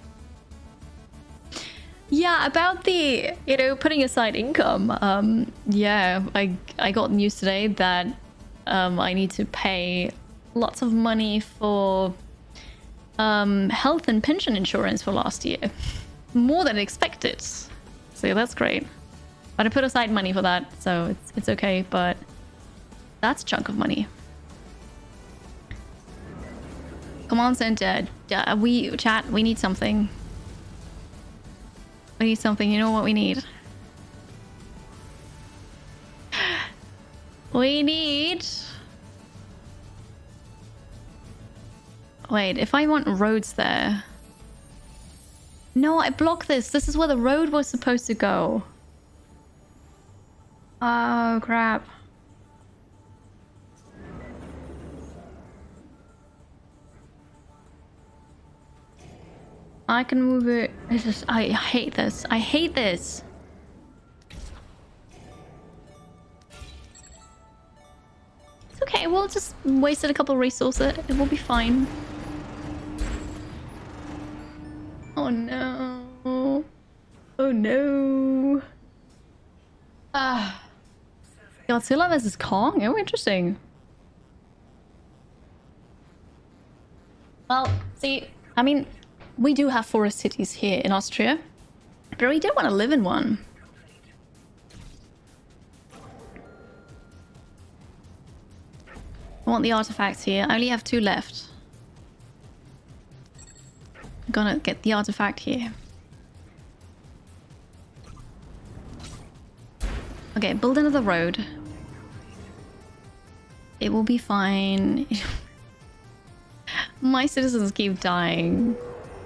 Yeah, about the you know putting aside income. Um, yeah, I I got news today that um, I need to pay lots of money for um, health and pension insurance for last year, more than expected. So that's great. But I put aside money for that, so it's it's okay. But that's a chunk of money. Come on, Santa. Uh, we chat. We need something. We need something. You know what we need? We need. Wait, if I want roads there. No, I blocked this. This is where the road was supposed to go. Oh, crap. I can move it. This is. I hate this. I hate this. It's okay. We'll just wasted a couple resources. It will be fine. Oh no. Oh no. Ah. Godzilla vs Kong. Oh, interesting. Well, see, I mean, we do have forest cities here in Austria, but we don't want to live in one. I want the artifacts here. I only have two left. I'm gonna get the artifact here. Okay, build another road. It will be fine. My citizens keep dying.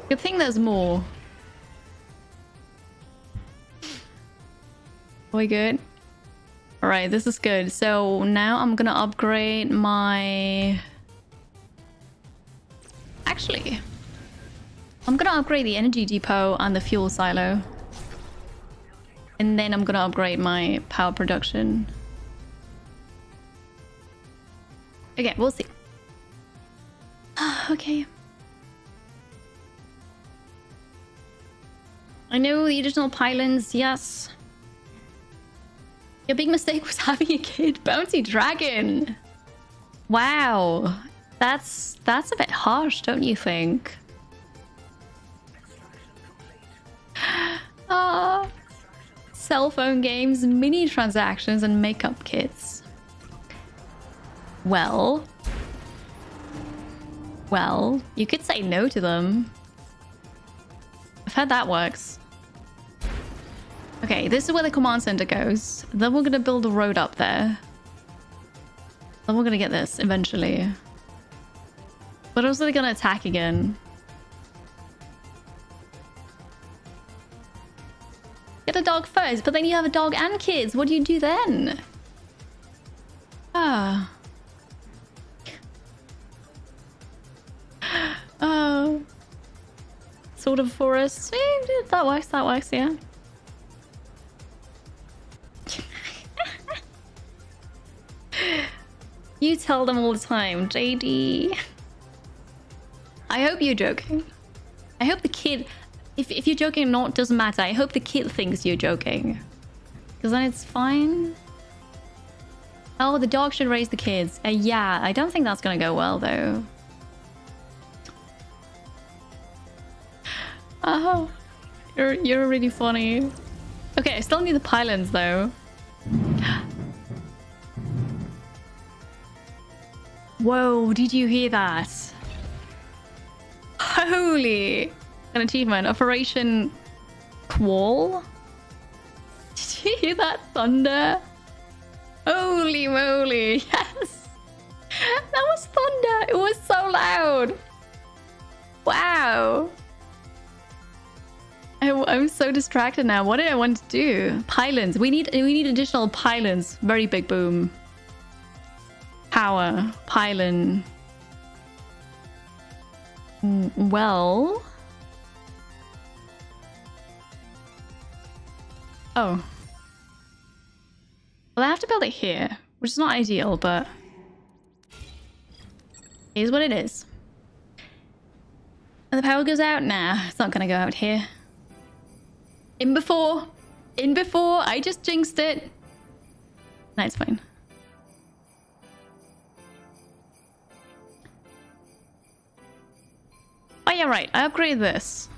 Good thing there's more. Are we good? Alright, this is good. So now I'm gonna upgrade my... Actually, I'm gonna upgrade the energy depot and the fuel silo. And then I'm gonna upgrade my power production. Okay, we'll see. okay. I know the additional pylons, yes. Your big mistake was having a kid. Bouncy dragon. Wow. That's that's a bit harsh, don't you think? Ah. Cell phone games, mini transactions, and makeup kits. Well. Well, you could say no to them. I've heard that works. Okay, this is where the command center goes. Then we're gonna build a road up there. Then we're gonna get this eventually. But also they're gonna attack again. Get a dog first, but then you have a dog and kids. What do you do then? Ah. Oh. Sort of forest. That works, that works, yeah. you tell them all the time, JD. I hope you're joking. I hope the kid... If, if you're joking or not, doesn't matter. I hope the kid thinks you're joking. Because then it's fine. Oh, the dog should raise the kids. Uh, yeah, I don't think that's gonna go well, though. Oh, you're, you're really funny. Okay, I still need the pylons, though. Whoa, did you hear that? Holy! An achievement. Operation Quall? Did you hear that thunder? Holy moly, yes! That was thunder! It was so loud! Wow! I, am so distracted now. What did I want to do? Pylons. We need we need additional pylons. Very big boom. Power. Pylon. Mm, Well. Oh. Well, I have to build it here, which is not ideal, but is what it is. And the power goes out? Nah, it's not gonna go out here. In before. In before. I just jinxed it. Nah, it's fine. Oh yeah, right. I upgraded this.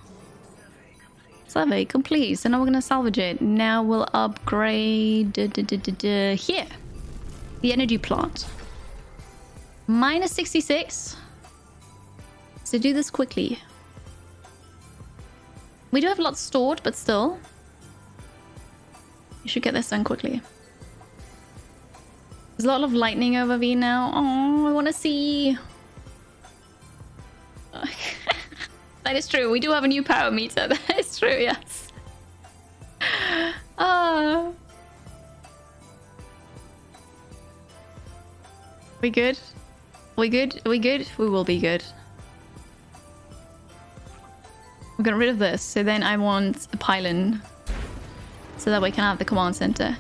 Survey complete. So now we're gonna salvage it. Now we'll upgrade duh, duh, duh, here. The energy plant. Minus 66. So do this quickly. We do have lots stored, but still. You should get this done quickly. There's a lot of lightning over V now. Oh, I want to see. that is true. We do have a new power meter. That is true, yes. Ah. We good? We good? We good? We will be good. We got rid of this, so then I want a pylon. So that we can have the command center.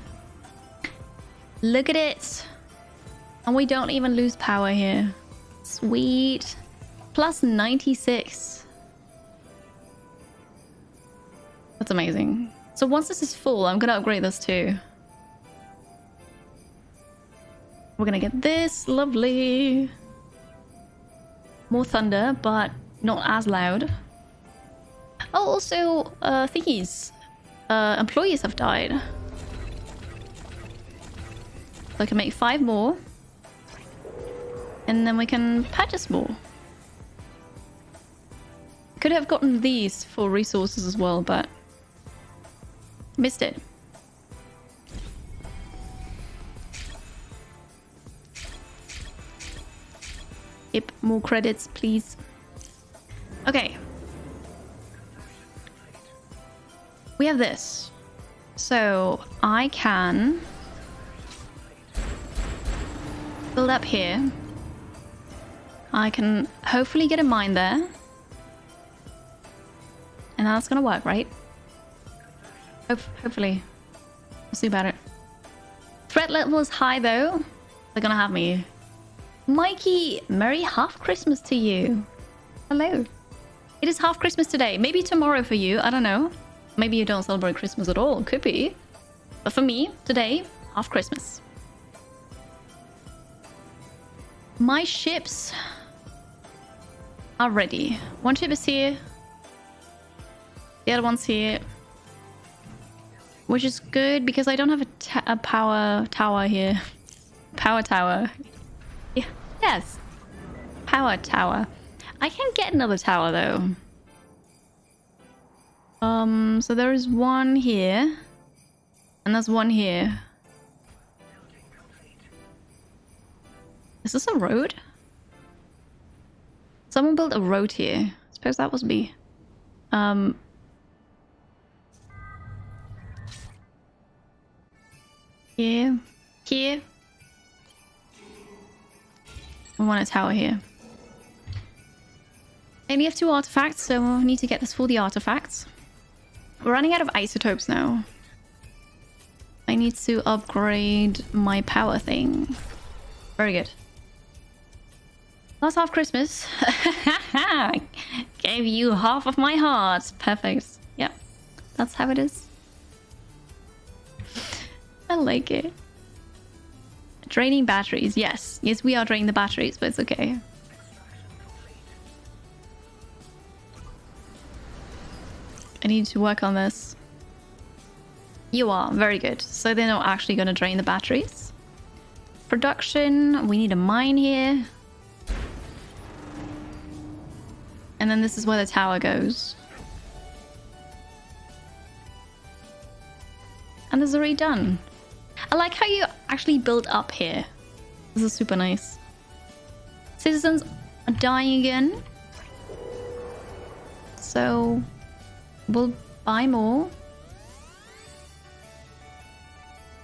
Look at it! And we don't even lose power here. Sweet. Plus 96. That's amazing. So once this is full, I'm gonna upgrade this too. We're gonna get this. Lovely. More thunder, but not as loud. Oh, also, uh, thingies. Uh, employees have died. So I can make five more. And then we can purchase more. Could have gotten these for resources as well, but missed it. Yep, more credits, please. Okay. We have this. So I can build up here. I can hopefully get a mine there. And that's gonna work, right? Hope hopefully. We'll see about it. Threat level is high though. They're gonna have me. Mikey, Merry half Christmas to you. Hello. It is half Christmas today. Maybe tomorrow for you. I don't know. Maybe you don't celebrate Christmas at all. Could be. But for me, today, half Christmas. My ships are ready. One ship is here. The other one's here. Which is good because I don't have a, a power tower here. Power tower. Yeah. Yes. Power tower. I can get another tower though. Um, so there is one here. And there's one here. Is this a road? Someone built a road here. I suppose that was me. Um. Here. Here. We want a tower here. I only have two artifacts, so we need to get this for the artifacts. We're running out of isotopes now. I need to upgrade my power thing. Very good. Last half Christmas. Gave you half of my heart. Perfect. Yep. That's how it is. I like it. Draining batteries. Yes. Yes, we are draining the batteries, but it's okay. I need to work on this. You are. Very good. So they're not actually going to drain the batteries. Production. We need a mine here. And then this is where the tower goes. And is already done. I like how you actually build up here. This is super nice. Citizens are dying again. So we'll buy more.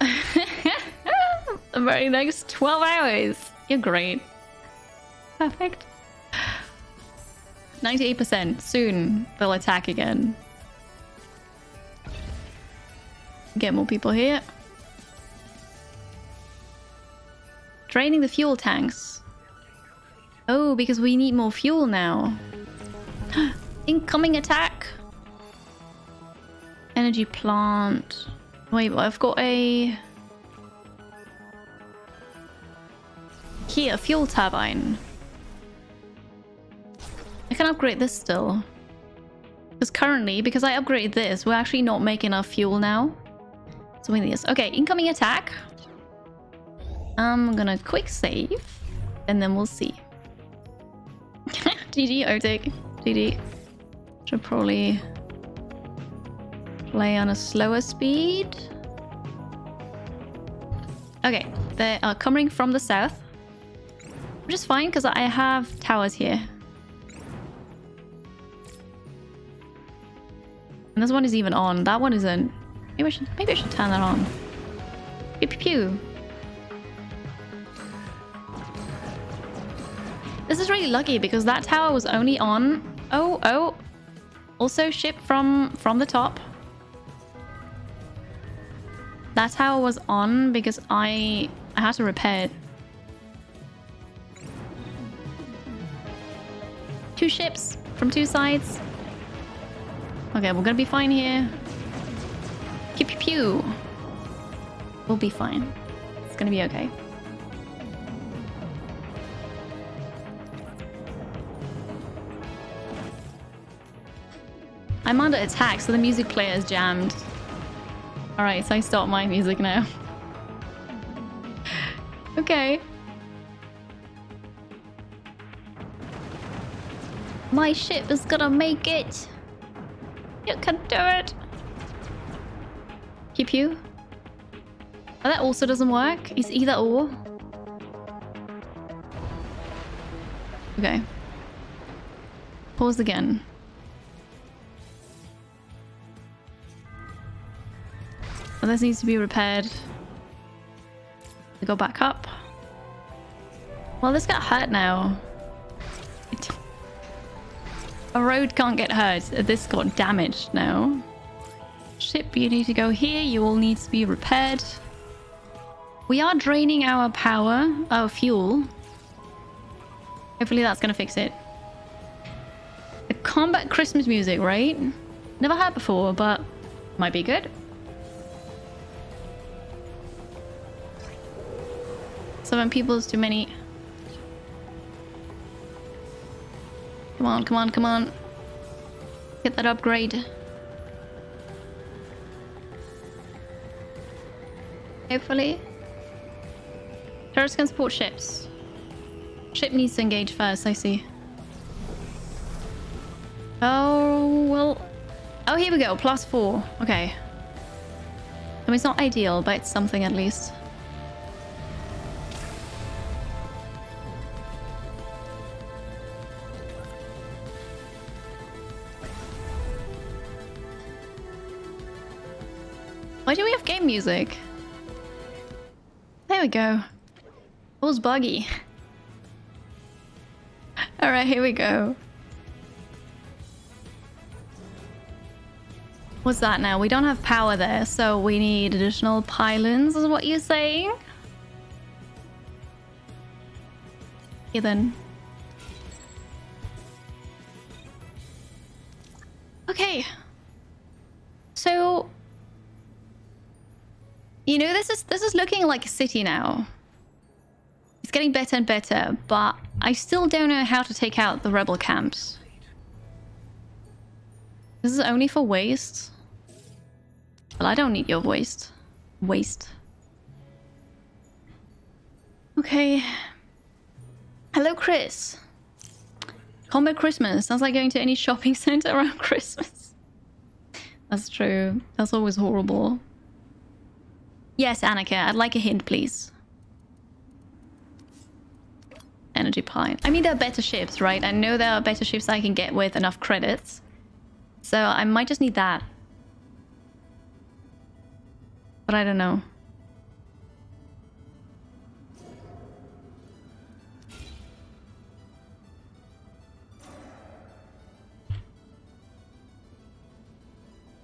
the very next 12 hours. You're great. Perfect. 98%. Soon they'll attack again. Get more people here. Draining the fuel tanks. Oh, because we need more fuel now. Incoming attack. Energy plant. Wait, I've got a... Here, fuel turbine. I can upgrade this still. Because currently, because I upgraded this, we're actually not making enough fuel now. So we need this. Okay, incoming attack. I'm gonna quick save. And then we'll see. GG, Otik. GG. Should probably play on a slower speed. Okay, they are coming from the south. Which is fine because I have towers here. And this one is even on. That one isn't. Maybe I should, maybe I should turn that on. Pew pew pew. This is really lucky because that tower was only on... Oh, oh. Also ship from, from the top. That tower was on because I, I had to repair it. Two ships from two sides. Okay, we're gonna be fine here. Pew pew pew. We'll be fine. It's gonna be okay. I'm under attack, so the music player is jammed. Alright, so I stop my music now. okay. My ship is gonna make it. You can do it. Keep you. Oh, that also doesn't work. It's either or. Okay. Pause again. Well, this needs to be repaired. Go back up. Well, this got hurt now. A road can't get hurt. This got damaged now. Ship, you need to go here. You all need to be repaired. We are draining our power, our fuel. Hopefully that's gonna fix it. The combat Christmas music, right? Never heard before, but might be good. Seven people is too many. Come on, come on, come on. Get that upgrade. Hopefully. Turrets can support ships. Ship needs to engage first, I see. Oh, well... Oh, here we go. Plus four. Okay. I mean, it's not ideal, but it's something at least. Why do we have game music? There we go. It was buggy. Alright, here we go. What's that now? We don't have power there, so we need additional pylons, is what you're saying? Okay then. Okay. So you know, this is this is looking like a city now. It's getting better and better, but I still don't know how to take out the rebel camps. This is only for waste. Well, I don't need your waste. Waste. Okay. Hello, Chris. Combat Christmas. Sounds like going to any shopping center around Christmas. That's true. That's always horrible. Yes, Annika, I'd like a hint, please. Energy pie. I mean, there are better ships, right? I know there are better ships I can get with enough credits. So I might just need that. But I don't know.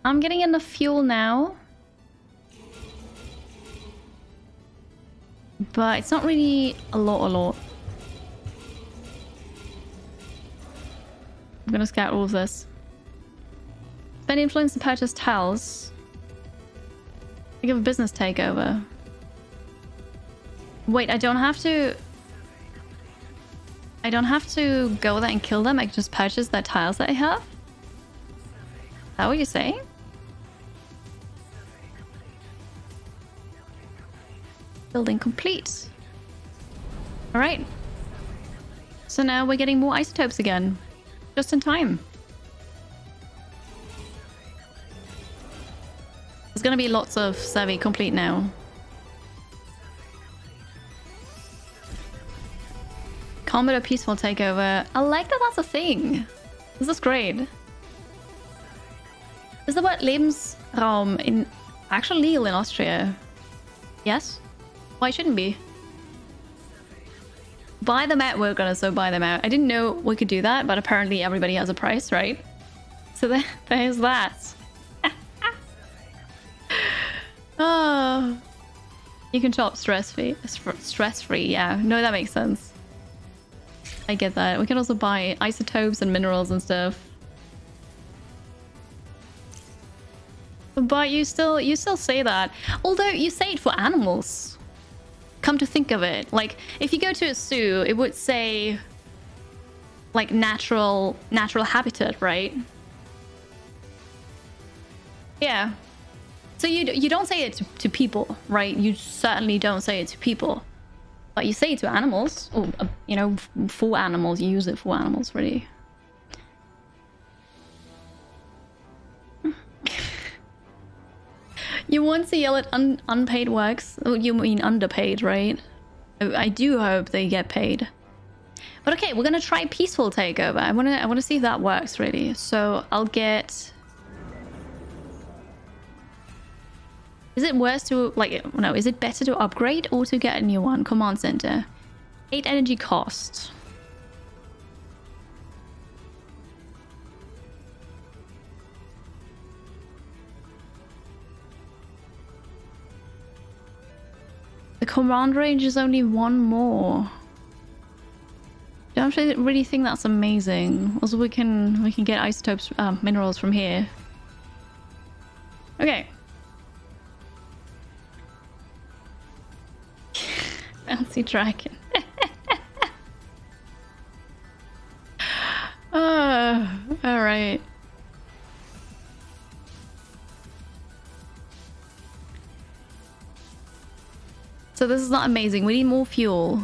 I'm getting enough fuel now. But it's not really a lot, a lot. I'm gonna scout all of this. Spend influence to purchase tiles. Think of a business takeover. Wait, I don't have to... I don't have to go there and kill them. I can just purchase their tiles that I have? Is that what you're saying? Building complete. Alright. So now we're getting more isotopes again. Just in time. There's gonna be lots of survey complete now. A peaceful takeover. I like that that's a thing. This is great. Is the word Lebensraum in actually legal in Austria? Yes? Why shouldn't be? Buy them out, we're gonna so buy them out. I didn't know we could do that, but apparently everybody has a price, right? So there, there's that. oh. You can shop stress free. Stress free, yeah. No, that makes sense. I get that. We can also buy isotopes and minerals and stuff. But you still you still say that. Although you say it for animals. Come to think of it. Like if you go to a zoo, it would say like natural natural habitat, right? Yeah. So you you don't say it to, to people, right? You certainly don't say it to people. But you say it to animals, or, uh, you know, for animals, you use it for animals, really. you want to yell at un unpaid works? Oh, you mean underpaid, right? I, do hope they get paid. But okay, we're gonna try peaceful takeover. I wanna I wanna see if that works really. So I'll get Is it worse to, like, no, is it better to upgrade or to get a new one? Command center. 8 energy cost. The command range is only one more. I Don't really think that's amazing. Also, we can we can get isotopes, uh, minerals from here. Okay. Fancy dragon. oh, all right. So this is not amazing. We need more fuel.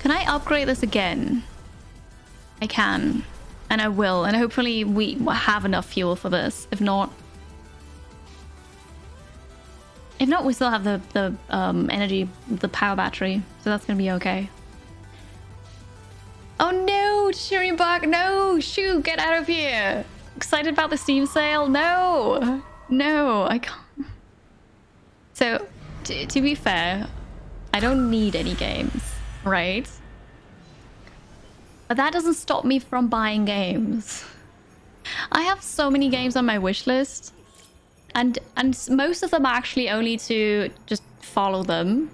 Can I upgrade this again? I can. And I will. And hopefully we have enough fuel for this. If not, if not, we still have the, the um, energy, the power battery. So that's going to be okay. Oh no, Shurimbach, no, shoot, get out of here. Excited about the Steam sale? No, no, I can't. So, to be fair, I don't need any games, right? But that doesn't stop me from buying games. I have so many games on my wish list and and most of them are actually only to just follow them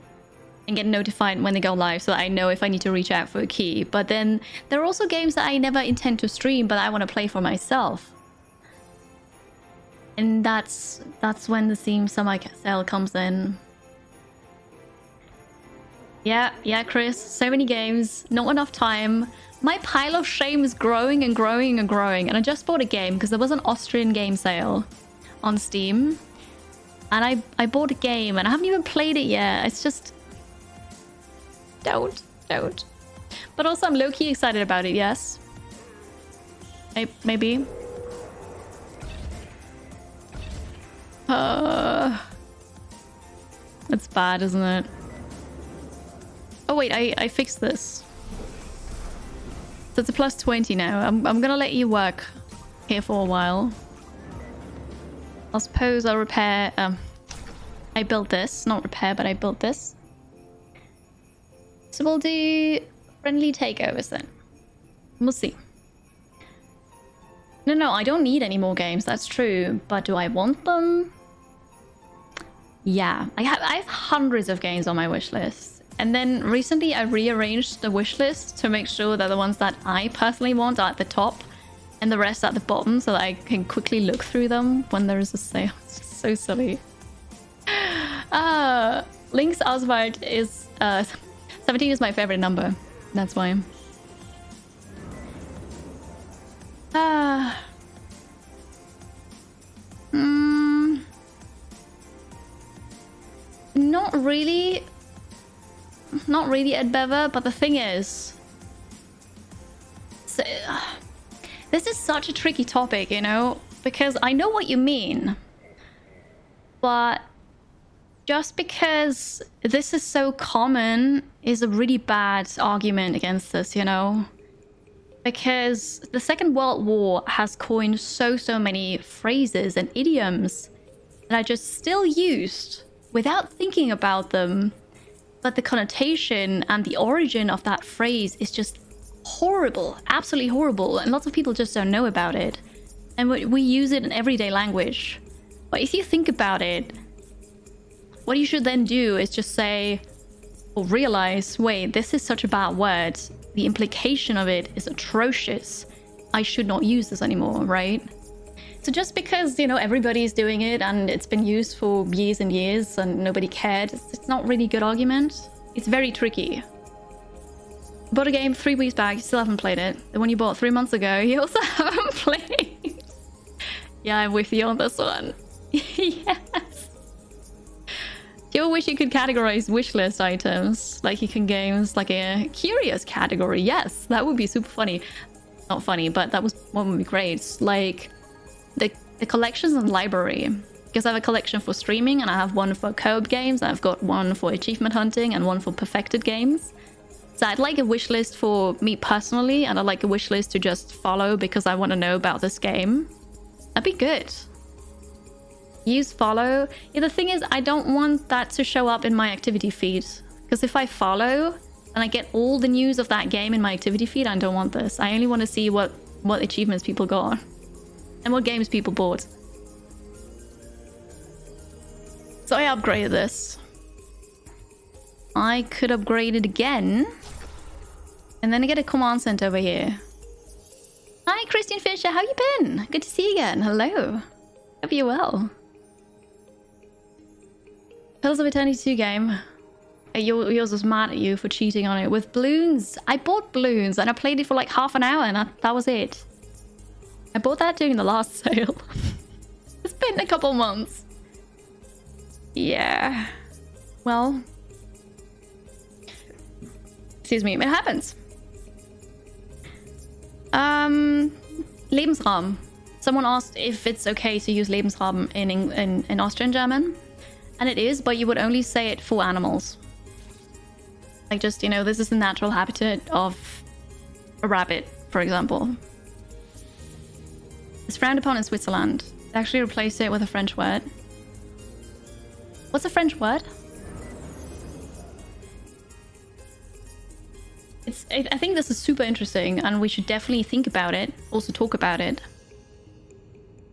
and get notified when they go live so I know if I need to reach out for a key. But then there are also games that I never intend to stream but I want to play for myself. And that's that's when the Steam Summer Sale comes in. Yeah, yeah, Chris. So many games, not enough time. My pile of shame is growing and growing and growing. And I just bought a game because there was an Austrian game sale on Steam. And I, I bought a game and I haven't even played it yet. It's just... Don't. Don't. But also I'm low-key excited about it, yes. Maybe. Uh, that's bad, isn't it? Oh wait, I, I fixed this. So it's a plus 20 now. I'm, I'm gonna let you work here for a while. I suppose I'll repair... Um, I built this. Not repair, but I built this. So we'll do friendly takeovers then. We'll see. No, no, I don't need any more games. That's true. But do I want them? Yeah, I have I have hundreds of games on my wish list. And then recently I rearranged the wish list to make sure that the ones that I personally want are at the top and the rest at the bottom so that I can quickly look through them when there is a sale. It's so silly. Uh, Link's Oswald is uh, 17 is my favorite number. That's why. Not really Ed Bever, but the thing is. So, this is such a tricky topic, you know? Because I know what you mean. But just because this is so common is a really bad argument against this, you know? Because the Second World War has coined so, so many phrases and idioms that are just still used without thinking about them. But the connotation and the origin of that phrase is just horrible, absolutely horrible, and lots of people just don't know about it. And we, use it in everyday language. But if you think about it, what you should then do is just say, or realize, wait, this is such a bad word. The implication of it is atrocious. I should not use this anymore, right? So just because, you know, everybody's doing it and it's been used for years and years and nobody cared, it's, it's not really a good argument. It's very tricky. Bought a game three weeks back, you still haven't played it. The one you bought three months ago, you also haven't played. yeah, I'm with you on this one. yes. You wish you could categorize wish list items? Like you can games like a curious category. Yes, that would be super funny. Not funny, but that was one would be great. Like the the collections and library. Because I have a collection for streaming and I have one for co-op games, I've got one for achievement hunting and one for perfected games. So I'd like a wish list for me personally, and I'd like a wish list to just follow because I want to know about this game. That'd be good. Use follow. Yeah, the thing is, I don't want that to show up in my activity feed. Because if I follow and I get all the news of that game in my activity feed, I don't want this. I only want to see what, what achievements people got. And what games people bought. So I upgraded this. I could upgrade it again. And then I get a command center over here. Hi, Christian Fisher. How you been? Good to see you again. Hello. Hope you're well. Pillars of Eternity 2 game. Yours was mad at you for cheating on it with balloons. I bought balloons and I played it for like half an hour and I, that was it. I bought that during the last sale. it's been a couple months. Yeah. Well. Excuse me, it happens. Um, Lebensraum. Someone asked if it's okay to use Lebensraum in, in, in Austrian German. And it is, but you would only say it for animals. Like just, you know, this is the natural habitat of a rabbit, for example. It's frowned upon in Switzerland. They actually replace it with a French word. What's a French word? It's, I think this is super interesting and we should definitely think about it, also talk about it.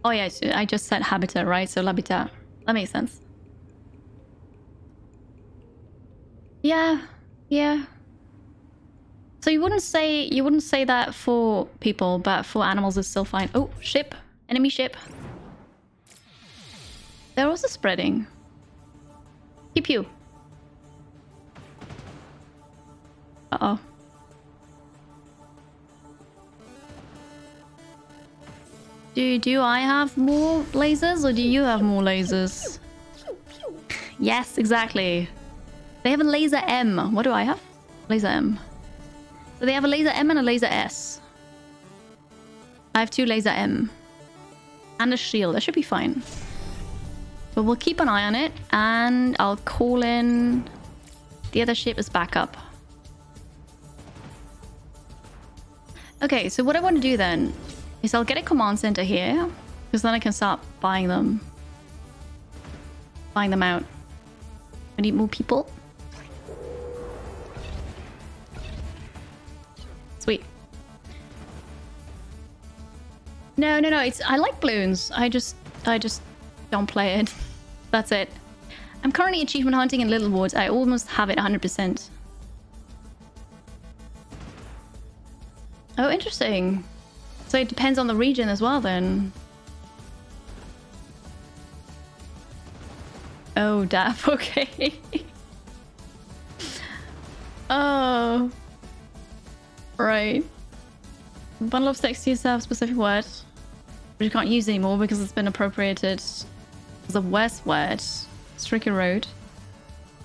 Oh yeah, I just said habitat, right? So l'habitat. That makes sense. Yeah, yeah. You wouldn't say you wouldn't say that for people, but for animals it's still fine. Oh, ship, enemy ship. They're also spreading. Pew pew. Uh oh. Do do I have more lasers or do you have more lasers? Yes, exactly. They have a laser M. What do I have? Laser M. So they have a laser M and a laser S. I have two laser M. And a shield. That should be fine. But we'll keep an eye on it. And I'll call in the other ship as backup. Okay, so what I want to do then is I'll get a command center here. Because then I can start buying them. Buying them out. I need more people. No, no, no. It's I like balloons. I just I just don't play it. That's it. I'm currently achievement hunting in Little Woods. I almost have it 100%. Oh, interesting. So it depends on the region as well then. Oh, Daph, okay. oh. Right. Bundle of sticks to yourself, specific word. Which you can't use anymore because it's been appropriated as a word. Stricken Road.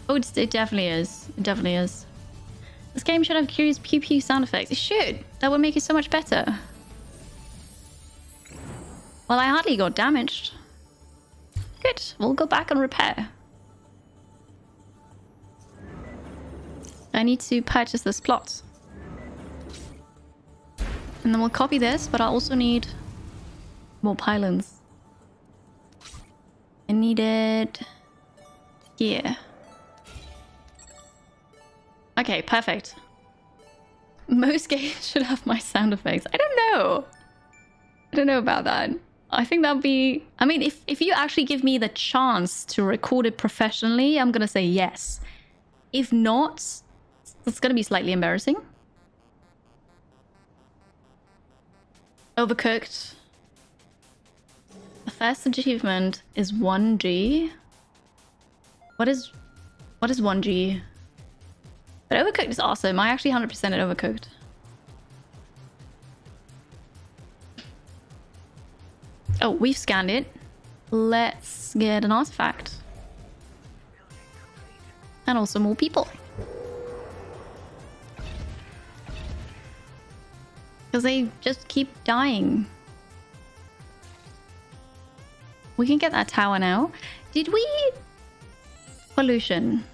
Oh, it definitely is. It definitely is. This game should have curious pew pew sound effects. It should. That would make it so much better. Well, I hardly got damaged. Good. We'll go back and repair. I need to purchase this plot. And then we'll copy this, but I also need more pylons. I need it here. Okay, perfect. Most games should have my sound effects. I don't know. I don't know about that. I think that'd be... I mean, if, if you actually give me the chance to record it professionally, I'm gonna say yes. If not, it's gonna be slightly embarrassing. Overcooked. First achievement is 1G. What is... What is 1G? But Overcooked is awesome. I actually 100% at Overcooked. Oh, we've scanned it. Let's get an artifact. And also more people. Because they just keep dying. We can get that tower now. Did we... Pollution.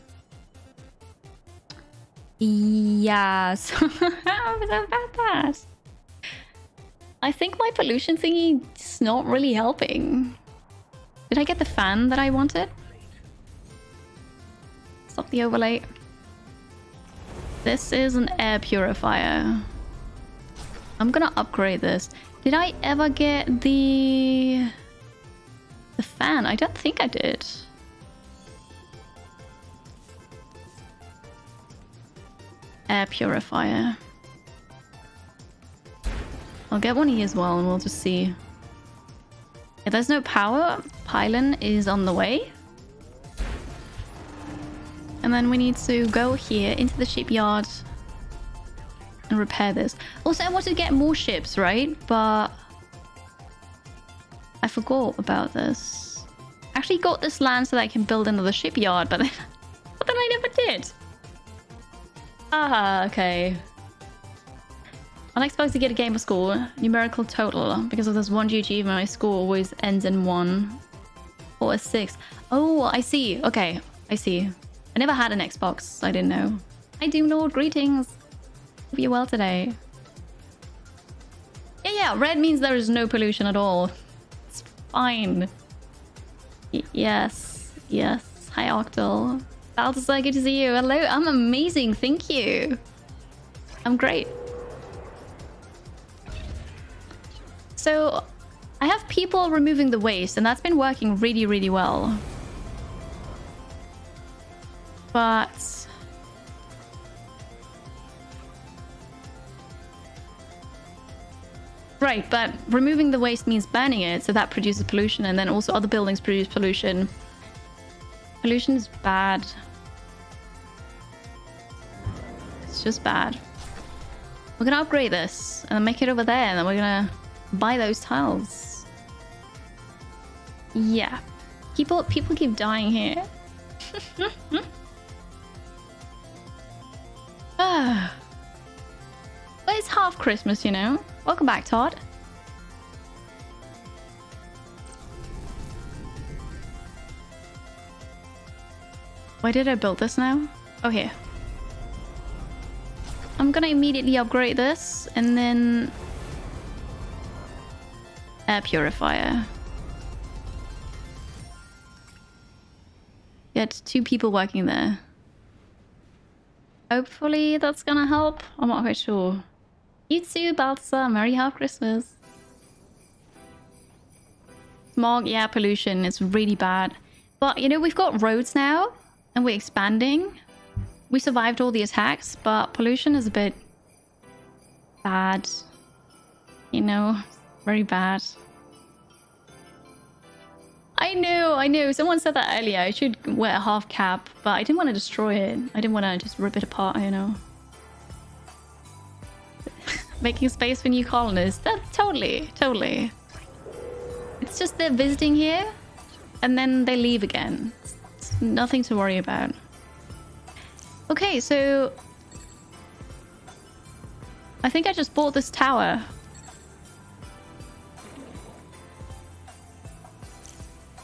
Yes. How about that? I think my pollution thingy is not really helping. Did I get the fan that I wanted? Stop the overlay. This is an air purifier. I'm gonna upgrade this. Did I ever get the... The fan? I don't think I did. Air purifier. I'll get one here as well and we'll just see. If there's no power, pylon is on the way. And then we need to go here into the shipyard and repair this. Also, I wanted to get more ships, right? But I forgot about this. I actually got this land so that I can build another shipyard, but then, but then I never did. Ah, okay. I'm supposed to get a gamer score, numerical total. Because of this one GG, my score always ends in one or a six. Oh, I see. Okay, I see. I never had an Xbox. I didn't know. I do know. Greetings. Hope you're well today. Yeah, yeah. Red means there is no pollution at all. Fine. Y yes. Yes. Hi, Octal. Balthazar, good to see you. Hello. I'm amazing. Thank you. I'm great. So I have people removing the waste and that's been working really, really well. But... Right, but removing the waste means burning it, so that produces pollution, and then also other buildings produce pollution. Pollution is bad. It's just bad. We're gonna upgrade this and make it over there, and then we're gonna buy those tiles. Yeah. People people keep dying here. ah. But it's half Christmas, you know. Welcome back, Todd. Why did I build this now? Oh, here. I'm gonna immediately upgrade this and then air purifier. Get two people working there. Hopefully that's gonna help. I'm not quite sure. You too, Balthazar. Merry half Christmas. Smog, yeah, pollution. It's really bad. But, you know, we've got roads now, and we're expanding. We survived all the attacks, but pollution is a bit bad. You know, very bad. I know, I know. Someone said that earlier. I should wear a half cap, but I didn't want to destroy it. I didn't want to just rip it apart, you know. Making space for new colonists. That totally, totally. It's just they're visiting here, and then they leave again. It's nothing to worry about. Okay, so I think I just bought this tower.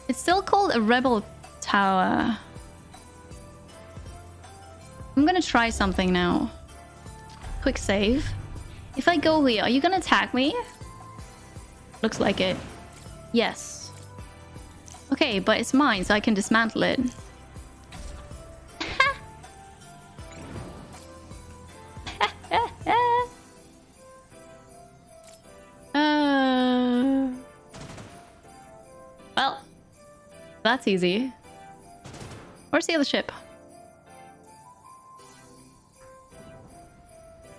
It's still called a rebel tower. I'm gonna try something now. Quick save. If I go here, are you gonna attack me? Looks like it. Yes. Okay, but it's mine, so I can dismantle it. uh... Well, that's easy. Where's the other ship?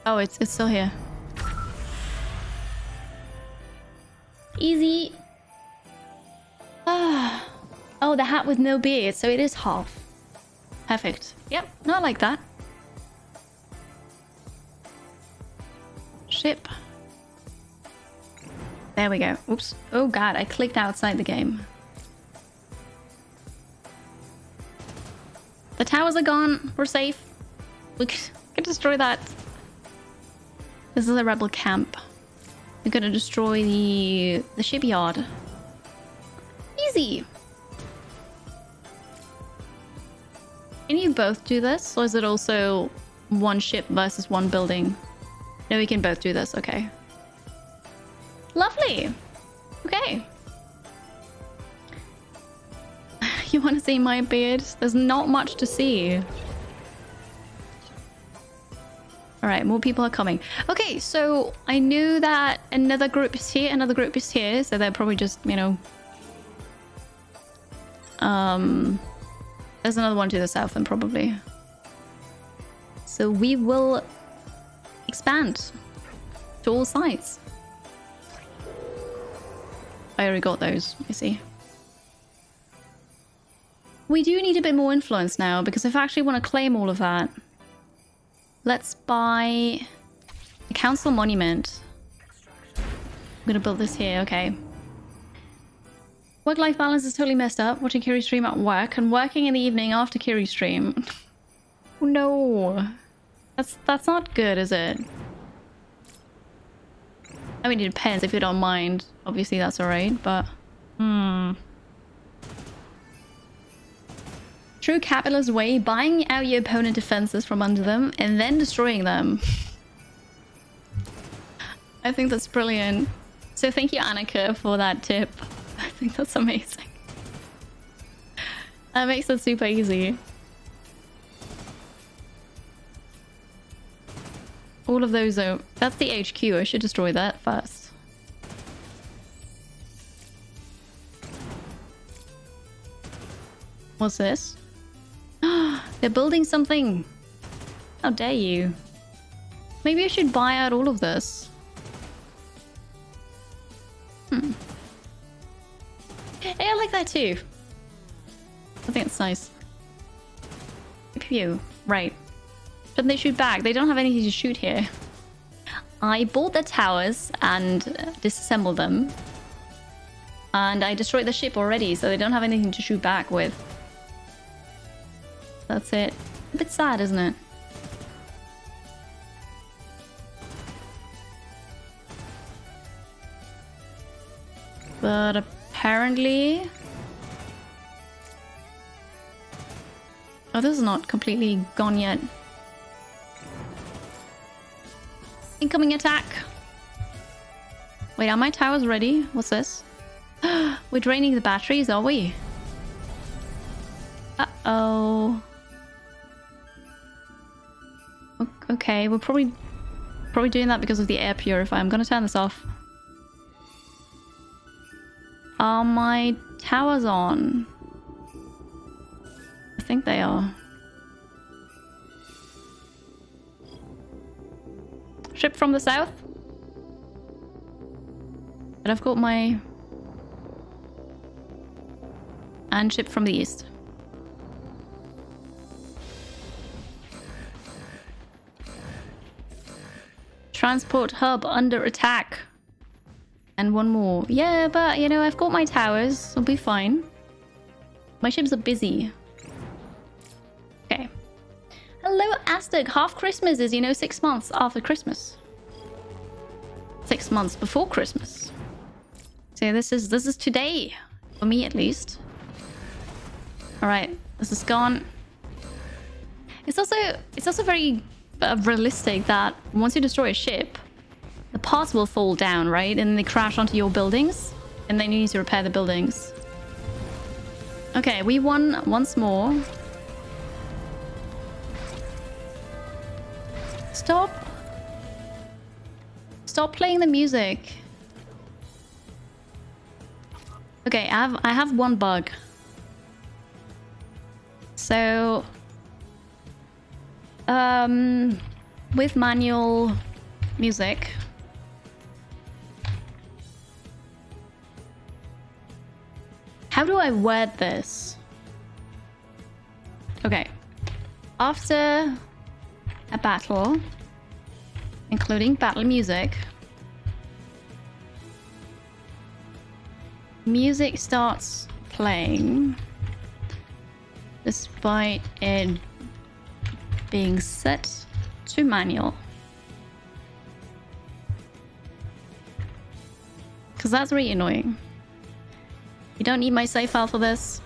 Oh, it's it's still here. Easy. Ah. Oh, the hat with no beard, so it is half. Perfect. Yep, not like that. Ship. There we go. Oops. Oh god, I clicked outside the game. The towers are gone. We're safe. We can, destroy that. This is a rebel camp. We're gonna destroy the the shipyard. Easy. Can you both do this, or is it also one ship versus one building? No, we can both do this. Okay. Lovely. Okay. You want to see my beard? There's not much to see. All right, more people are coming. Okay, so I knew that another group is here, another group is here, so they're probably just, you know... Um, there's another one to the south then, probably. So we will expand to all sides. I already got those, you see. We do need a bit more influence now, because if I actually want to claim all of that... Let's buy a council monument. I'm gonna build this here, okay. Work-life balance is totally messed up. Watching Kiri stream at work and working in the evening after Kiri stream. oh no. That's that's not good, is it? I mean, it depends if you don't mind. Obviously, that's alright, but... Hmm. True capitalist way, buying out your opponent defenses from under them and then destroying them. I think that's brilliant. So thank you, Annika, for that tip. I think that's amazing. That makes it super easy. All of those are... That's the HQ. I should destroy that first. What's this? They're building something. How dare you? Maybe I should buy out all of this. Hmm. Hey, I like that too. I think it's nice. Pew. Right. But they shoot back. They don't have anything to shoot here. I bought the towers and disassembled them. And I destroyed the ship already, so they don't have anything to shoot back with. That's it. A bit sad, isn't it? But apparently... Oh, this is not completely gone yet. Incoming attack! Wait, are my towers ready? What's this? We're draining the batteries, are we? Uh-oh. Okay, we're probably probably doing that because of the air purifier. I'm gonna turn this off. Are my towers on? I think they are. Ship from the south? And I've got my... And ship from the east. Transport hub under attack. And one more. Yeah, but, you know, I've got my towers. I'll be fine. My ships are busy. Okay. Hello, Aztec. Half Christmas is, you know, six months after Christmas. Six months before Christmas. So this is this is today. For me, at least. Alright. This is gone. It's also it's also very uh, realistic that once you destroy a ship, the parts will fall down, right? And they crash onto your buildings. And then you need to repair the buildings. Okay, we won once more. Stop. Stop playing the music. Okay, I have I have one bug. So um with manual music How do I word this? Okay. After a battle, including battle music, music starts playing despite it being set to manual. Because that's really annoying. You don't need my save file for this.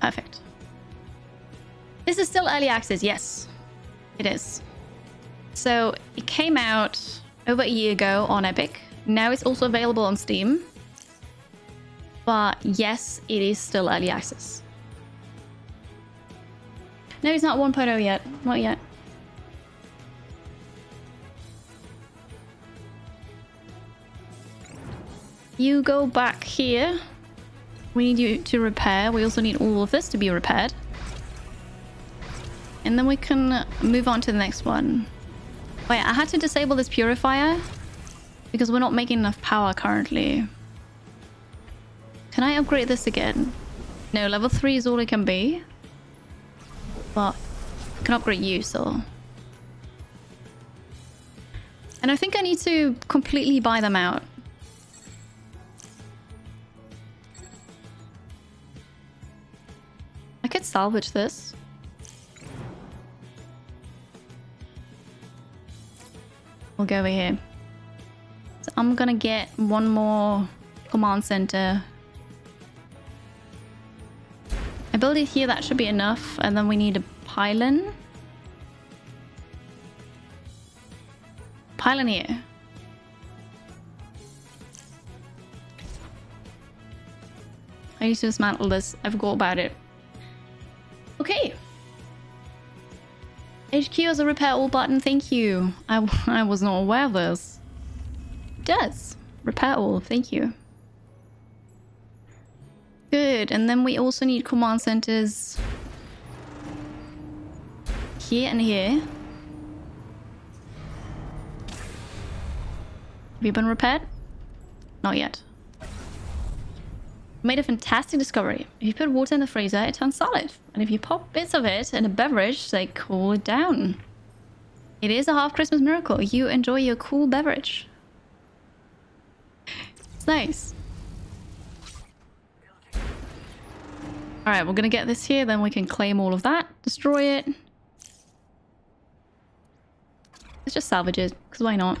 Perfect. This is still early access, yes. It is. So it came out over a year ago on Epic. Now it's also available on Steam. But yes, it is still early access. No, it's not 1.0 yet. Not yet. You go back here. We need you to repair. We also need all of this to be repaired. And then we can move on to the next one. Wait, I had to disable this purifier because we're not making enough power currently. Can I upgrade this again? No, level 3 is all it can be. But I can upgrade you, so... And I think I need to completely buy them out. I could salvage this. We'll go over here. So I'm gonna get one more command center. It here, that should be enough. And then we need a pylon. Pylon here. I need to dismantle this. I forgot about it. Okay. HQ has a repair all button. Thank you. I, I was not aware of this. It does. Repair all. Thank you. Good. And then we also need command centers here and here. Have you been repaired? Not yet made a fantastic discovery. If you put water in the freezer, it turns solid. And if you pop bits of it in a beverage, they cool it down. It is a half Christmas miracle. You enjoy your cool beverage. It's nice. Alright, we're gonna get this here, then we can claim all of that, destroy it. Let's just salvage it, because why not?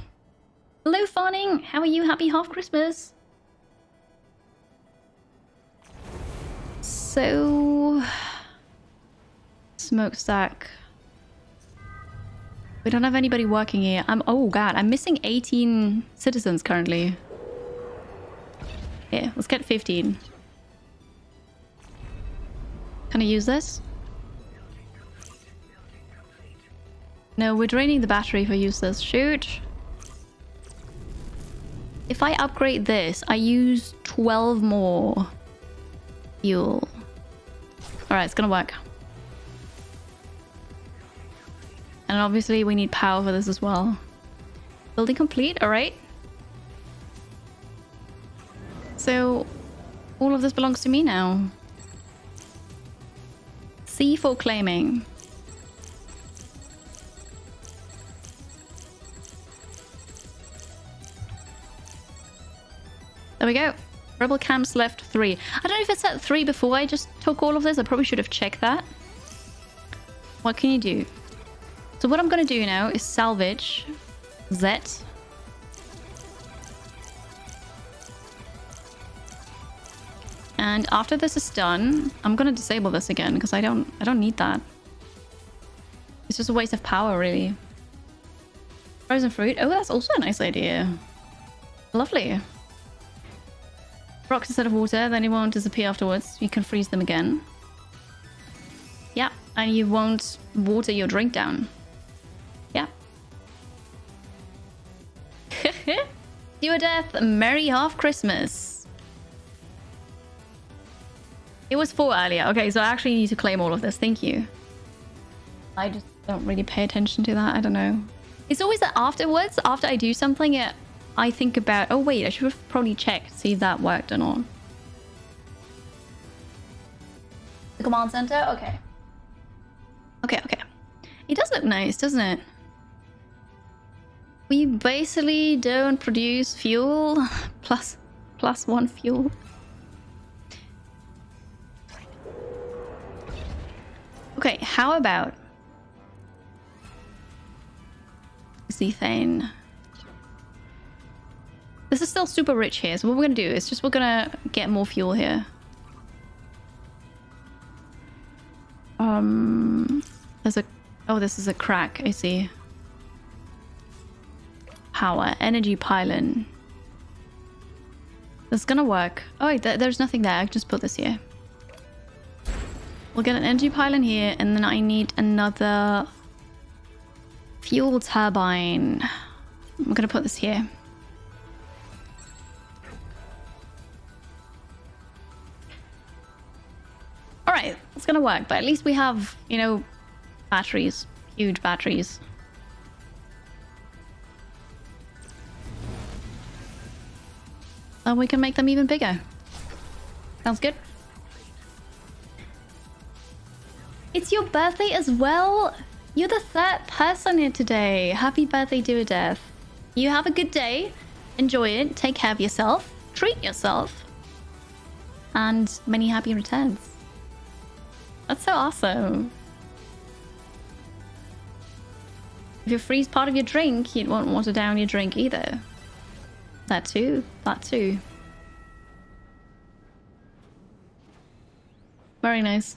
Hello, Fawning! How are you? Happy half Christmas! So... Smokestack. We don't have anybody working here. I'm- oh god, I'm missing 18 citizens currently. Yeah, let's get 15. Can I use this? No, we're draining the battery if I use this. Shoot! If I upgrade this, I use 12 more fuel. Alright, it's gonna work. And obviously we need power for this as well. Building complete, alright. So, all of this belongs to me now. C for claiming. There we go. Rebel camps left three. I don't know if it's at three before I just took all of this. I probably should have checked that. What can you do? So what I'm going to do now is salvage Z. And after this is done, I'm to disable this again because I don't I don't need that. It's just a waste of power, really. Frozen fruit. Oh, that's also a nice idea. Lovely. Rocks instead of water, then it won't disappear afterwards. You can freeze them again. Yeah, and you won't water your drink down. Yeah. Do a death, Merry Half Christmas. It was four earlier. Okay, so I actually need to claim all of this. Thank you. I just don't really pay attention to that. I don't know. It's always that afterwards, after I do something, it I think about, oh wait, I should have probably checked, see if that worked or not. The command center? Okay. Okay, okay. It does look nice, doesn't it? We basically don't produce fuel. Plus, plus one fuel. Okay, how about... Xethane. This is still super rich here, so what we're gonna do is just we're gonna get more fuel here. Um, there's a... Oh, this is a crack, I see. Power, energy pylon. That's gonna work. Oh, th there's nothing there. I can just put this here. We'll get an energy pylon here, and then I need another fuel turbine. I'm gonna put this here. All right, it's gonna work, but at least we have, you know, batteries, huge batteries. And we can make them even bigger. Sounds good. It's your birthday as well? You're the third person here today. Happy birthday, Do a Death. You have a good day. Enjoy it. Take care of yourself. Treat yourself. And many happy returns. That's so awesome. If you freeze part of your drink, you won't water down your drink either. That too. That too. Very nice.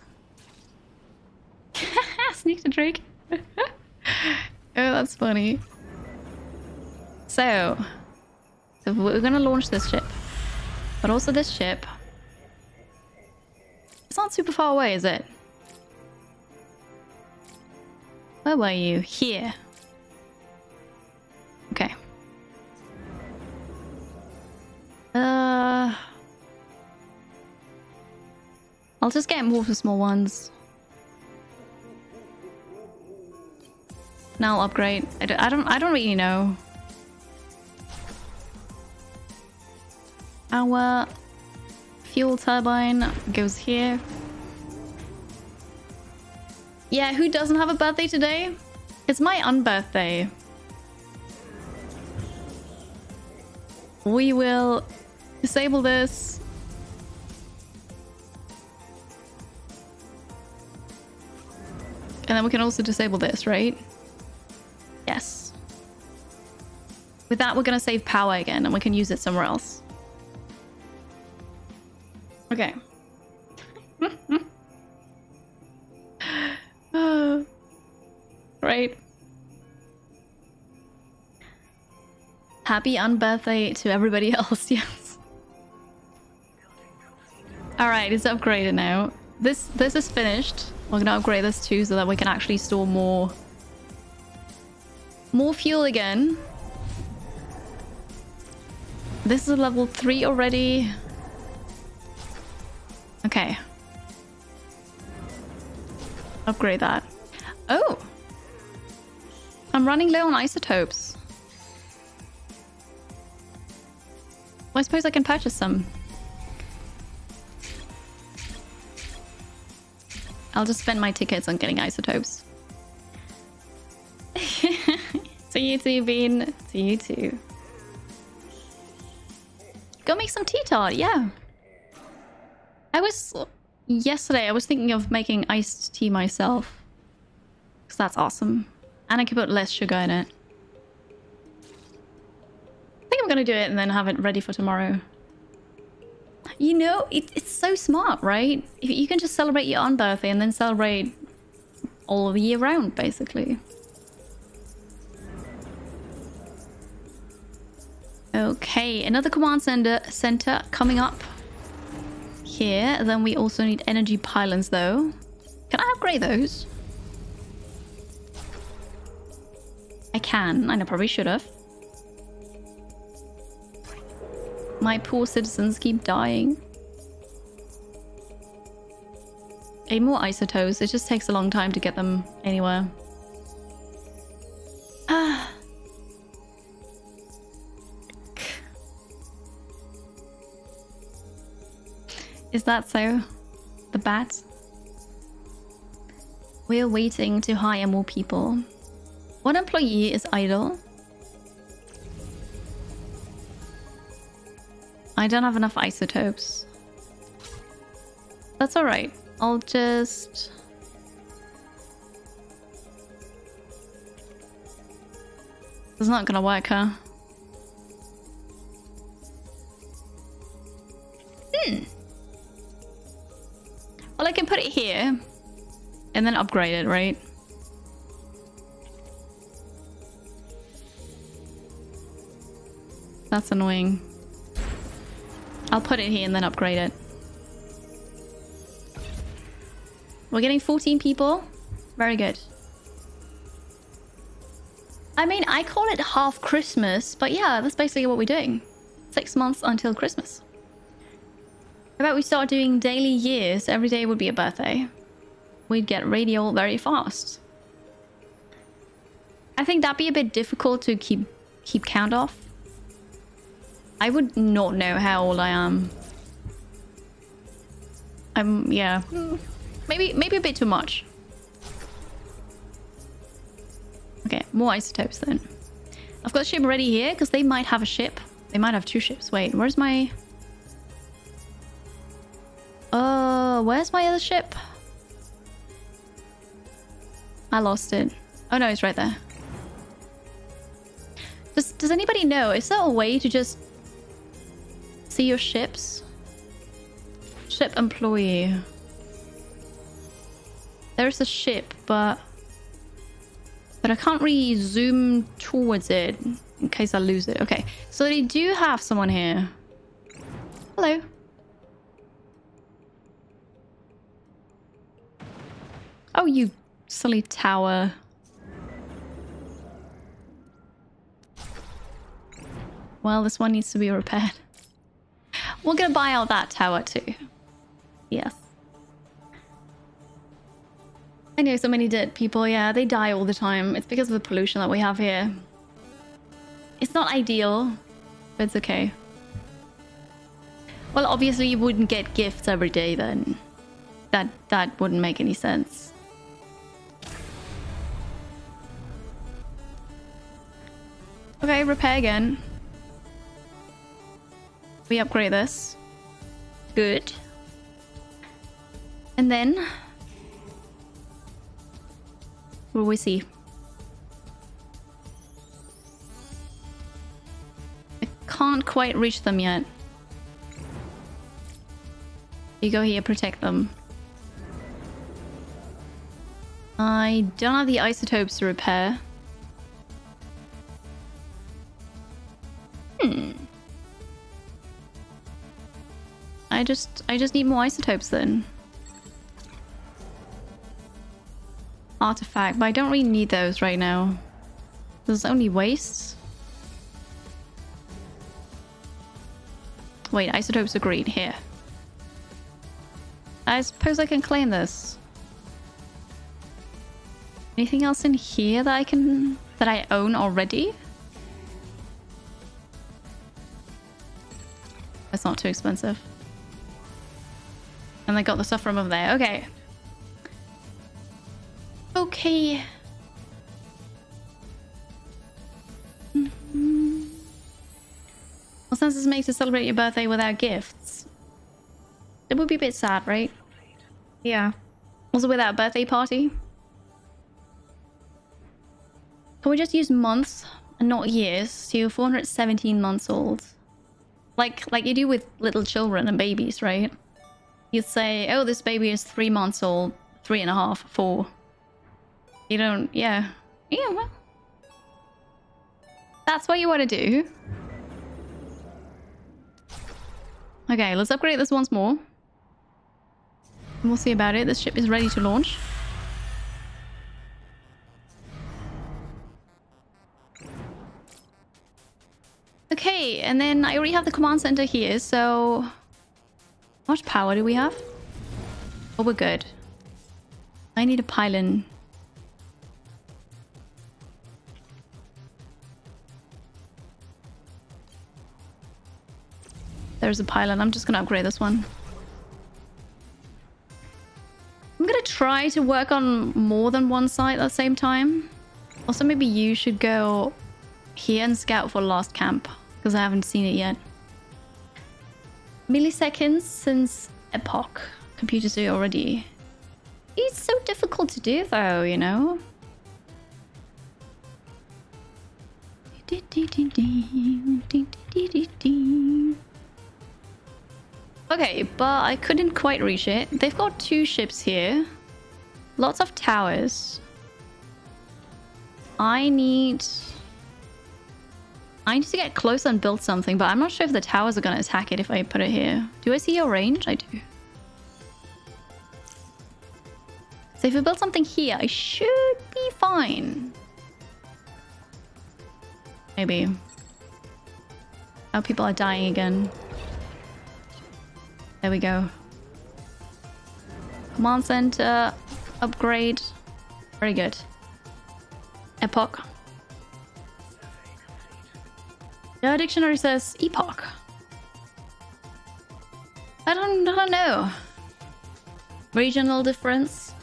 Sneak the drink. oh, that's funny. So, so we're gonna launch this ship, but also this ship. It's not super far away, is it? Where were you? Here. Okay. Uh... I'll just get more for small ones. Now I'll upgrade. I don't, I don't, I don't really know. Our fuel turbine goes here. Yeah, who doesn't have a birthday today? It's my unbirthday. We will disable this. And then we can also disable this, right? Yes. With that, we're going to save power again and we can use it somewhere else. Okay. right. Happy unbirthday to everybody else, yes. Alright, it's upgraded now. This this is finished. We're gonna upgrade this too so that we can actually store more more fuel again. This is level 3 already. Okay. Upgrade that. Oh! I'm running low on isotopes. Well, I suppose I can purchase some. I'll just spend my tickets on getting isotopes. See you too, Bean. See you too. Go make some tea tart, yeah. I was... Yesterday, I was thinking of making iced tea myself. Because that's awesome. And I could put less sugar in it. I think I'm gonna do it and then have it ready for tomorrow. You know, it, it's so smart, right? You can just celebrate your own birthday and then celebrate all the year round, basically. Okay, another command center, center coming up here. Then we also need energy pylons, though. Can I upgrade those? I can, and I probably should have. My poor citizens keep dying. Eight more isotopes. It just takes a long time to get them anywhere. Ah. Is that so? The bat? We're waiting to hire more people. One employee is idle. I don't have enough isotopes. That's alright. I'll just... It's not gonna work, huh? Hmm. Well, I can put it here. And then upgrade it, right? That's annoying. I'll put it here and then upgrade it. We're getting 14 people. Very good. I mean, I call it half Christmas, but yeah, that's basically what we're doing. Six months until Christmas. How about we start doing daily years? Every day would be a birthday. We'd get radial very fast. I think that'd be a bit difficult to keep keep count of. I would not know how old I am. I'm yeah. Maybe maybe a bit too much. Okay, more isotopes then. I've got ship ready here because they might have a ship. They might have two ships. Wait, where's my... Uh, where's my other ship? I lost it. Oh no, it's right there. Does, does anybody know? Is there a way to just see your ships? Ship employee. There's a ship, but... But I can't really zoom towards it in case I lose it. Okay, so they do have someone here. Hello. Oh, you silly tower. Well, this one needs to be repaired. We're gonna buy out that tower too. Yes. I know so many dead people, yeah, they die all the time. It's because of the pollution that we have here. It's not ideal, but it's okay. Well, obviously you wouldn't get gifts every day then. That that wouldn't make any sense. Okay, repair again. We upgrade this. Good. And then... What do we see? I can't quite reach them yet. You go here, protect them. I don't have the isotopes to repair. Hmm. I just I just need more isotopes then. Artifact, but I don't really need those right now. There's only waste. Wait, isotopes are green. Here. I suppose I can claim this. Anything else in here that I can... that I own already? It's not too expensive. And I got the stuff from over there. Okay. Okay. Mhm. What sense does it make to celebrate your birthday without gifts? It would be a bit sad, right? Yeah. Also without a birthday party? Can we just use months and not years? So you're 417 months old. Like like you do with little children and babies, right? You'd say, oh, this baby is three months old, three and a half, four. You don't, yeah. Yeah, well. That's what you want to do. Okay, let's upgrade this once more. We'll see about it. This ship is ready to launch. Okay, and then I already have the command center here, so... How much power do we have? Oh, we're good. I need a pylon. There's a pylon. I'm just gonna upgrade this one. I'm gonna try to work on more than one site at the same time. Also, maybe you should go here and scout for last Camp, because I haven't seen it yet. Milliseconds since Epoch. Computers do already. It's so difficult to do though, you know? Okay, but I couldn't quite reach it. They've got two ships here. Lots of towers. I need... I need to get closer and build something, but I'm not sure if the towers are going to attack it if I put it here. Do I see your range? I do. So if we build something here, I should be fine. Maybe. Oh, people are dying again. There we go. Command center. Upgrade. Very good. Epoch. The dictionary says epoch. I don't, I don't know. Regional difference.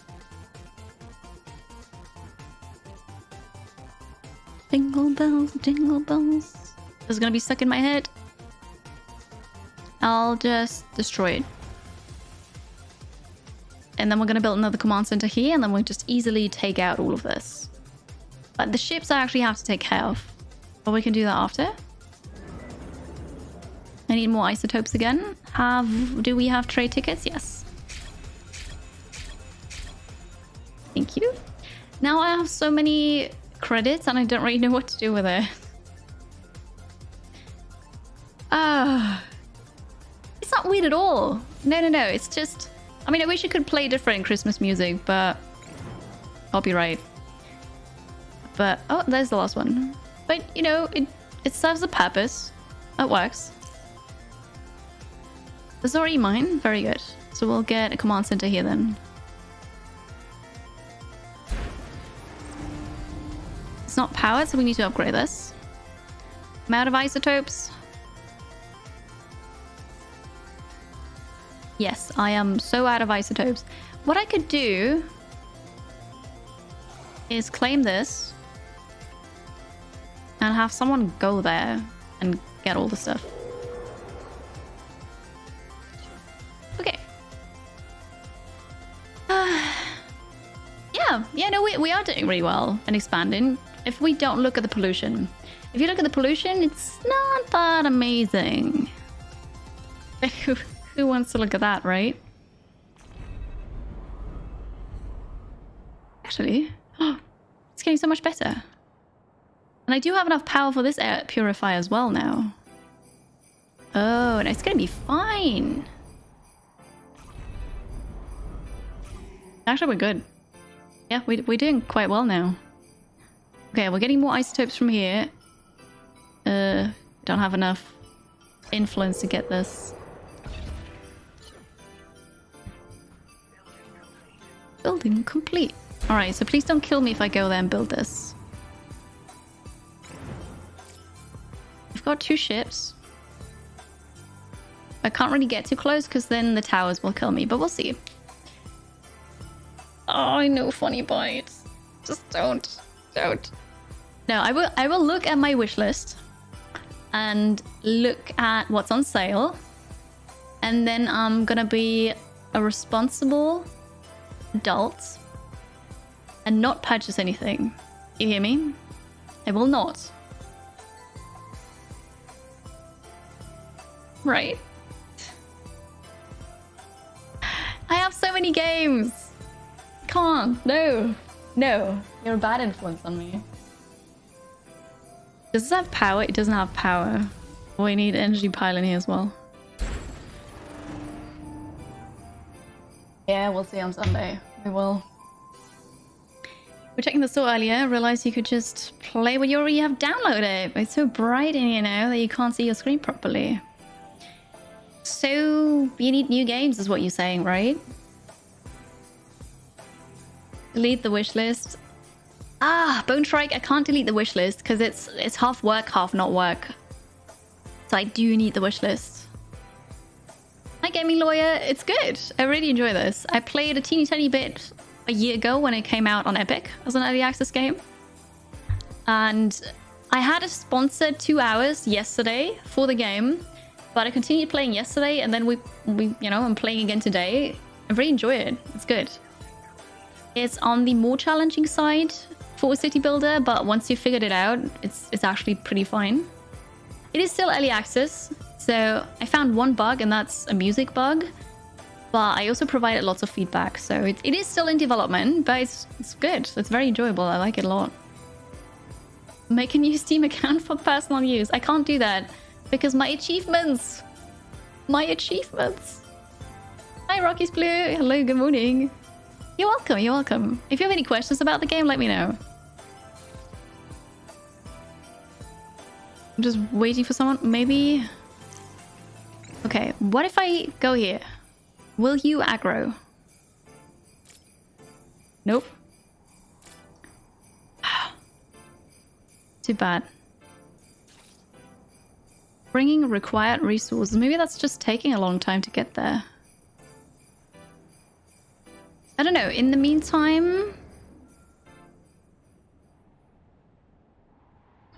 Jingle bells, jingle bells. This is gonna be stuck in my head. I'll just destroy it. And then we're gonna build another command center here, and then we'll just easily take out all of this. But the ships I actually have to take care of. But we can do that after. I need more isotopes again. Have do we have trade tickets? Yes. Thank you. Now I have so many credits and I don't really know what to do with it. Ah. it's not weird at all. No, no, no. It's just... I mean, I wish I could play different Christmas music, but... Copyright. But... Oh, there's the last one. But, you know, it, it serves a purpose. It works. Is already mine. Very good. So we'll get a command center here then. It's not powered, so we need to upgrade this. I'm out of isotopes. Yes, I am so out of isotopes. What I could do is claim this and have someone go there and get all the stuff. yeah, yeah, no, we, we are doing really well and expanding. If we don't look at the pollution. If you look at the pollution, it's not that amazing. Who, who wants to look at that, right? Actually, it's getting so much better. And I do have enough power for this air purifier as well now. Oh, and it's gonna be fine. Actually, we're good. Yeah, we, we're doing quite well now. Okay, we're getting more isotopes from here. Uh, don't have enough. influence to get this. Building complete. Alright, so please don't kill me if I go there and build this. I've got two ships. I can't really get too close because then the towers will kill me, but we'll see. Oh, I know, funny bites. Just don't. Don't. No, I will I will look at my wish list and look at what's on sale. And then I'm gonna be a responsible adult and not purchase anything. You hear me? I will not. Right. I have so many games. Come on, no, no. You're a bad influence on me. Does this have power? It doesn't have power. We need energy pylon here as well. Yeah, we'll see on Sunday. We will. We're checking the store earlier. Realized you could just play what you already have downloaded. It's so bright in here now that you can't see your screen properly. So you need new games, is what you're saying, right? Delete the wish list. Ah, Bone Strike. I can't delete the wish list because it's it's half work, half not work. So I do need the wish list. Hi, gaming lawyer. It's good. I really enjoy this. I played a teeny tiny bit a year ago when it came out on Epic as an early access game, and I had a sponsored two hours yesterday for the game, but I continued playing yesterday, and then we we you know I'm playing again today. I really enjoy it. It's good. It's on the more challenging side for a city builder, but once you figured it out, it's it's actually pretty fine. It is still early access, so I found one bug, and that's a music bug. But I also provided lots of feedback, so it, it is still in development, but it's, it's good. It's very enjoyable. I like it a lot. Make a new Steam account for personal use. I can't do that because my achievements. My achievements. Hi, Rocky's Blue. Hello, good morning. You're welcome, you're welcome. If you have any questions about the game, let me know. I'm just waiting for someone. Maybe... Okay, what if I go here? Will you aggro? Nope. Too bad. Bringing required resources. Maybe that's just taking a long time to get there. I don't know. In the meantime...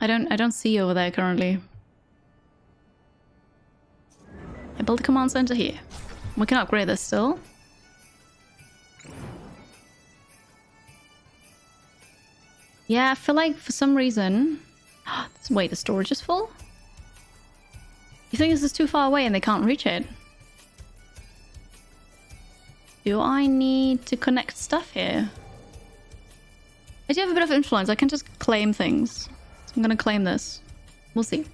I don't I don't see you over there currently. I built a command center here. We can upgrade this still. Yeah, I feel like for some reason... Wait, the storage is full? You think this is too far away and they can't reach it? Do I need to connect stuff here? I do have a bit of influence. I can just claim things. So I'm gonna claim this. We'll see.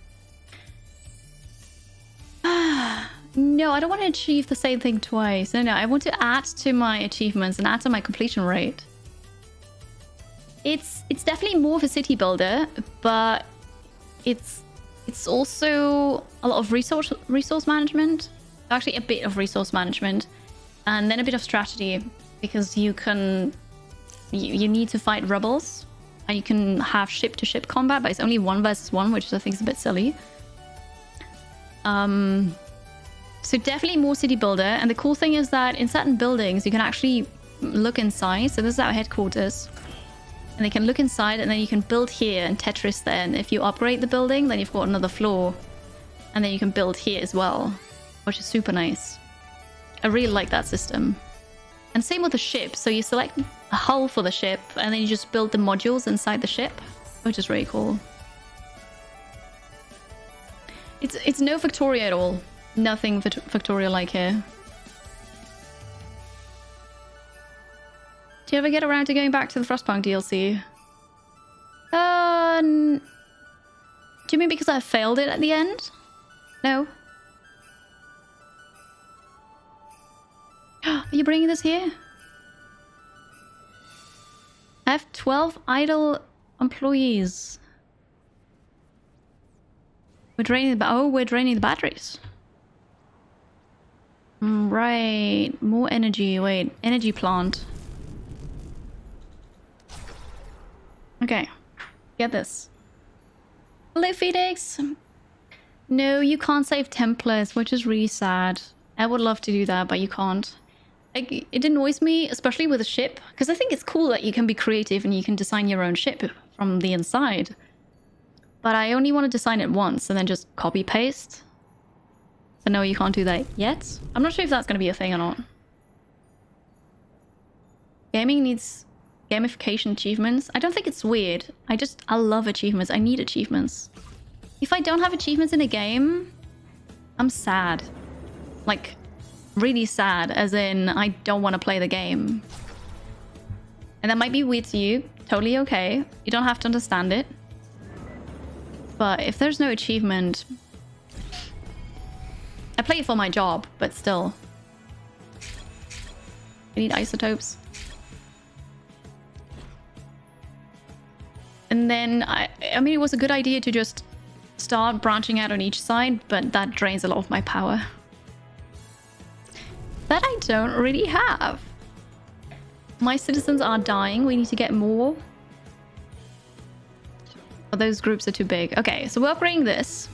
no, I don't want to achieve the same thing twice. No, no, I want to add to my achievements and add to my completion rate. It's it's definitely more of a city builder, but it's it's also a lot of resource resource management. Actually, a bit of resource management, and then a bit of strategy because you can you, you need to fight rebels, and you can have ship to ship combat, but it's only one versus one, which I think is a bit silly. Um, so definitely more city builder, and the cool thing is that in certain buildings you can actually look inside. So this is our headquarters and they can look inside and then you can build here and Tetris there. And if you upgrade the building, then you've got another floor. And then you can build here as well, which is super nice. I really like that system. And same with the ship. So you select a hull for the ship and then you just build the modules inside the ship, which is really cool. It's, it's no Victoria at all. Nothing Victoria like here. Do you ever get around to going back to the Frostpunk DLC? Uh, do you mean because I failed it at the end? No. Are you bringing this here? I have 12 idle employees. We're draining the... Oh, we're draining the batteries. Mm, Right. More energy. Wait. Energy plant. Okay. Get this. Hello, Phoenix. No, you can't save Templars, which is really sad. I would love to do that, but you can't. It annoys me, especially with a ship, because I think it's cool that you can be creative and you can design your own ship from the inside. But I only want to design it once and then just copy paste. So no, you can't do that yet. I'm not sure if that's going to be a thing or not. Gaming needs gamification achievements. I don't think it's weird. I just, I love achievements. I need achievements. If I don't have achievements in a game, I'm sad. Like, really sad, as in, I don't want to play the game. And that might be weird to you. Totally okay. You don't have to understand it. But if there's no achievement, I play it for my job, but still. I need isotopes. And then I I mean it was a good idea to just start branching out on each side, but that drains a lot of my power. That I don't really have. My citizens are dying. We need to get more. Oh, those groups are too big. Okay, so we're upgrading this.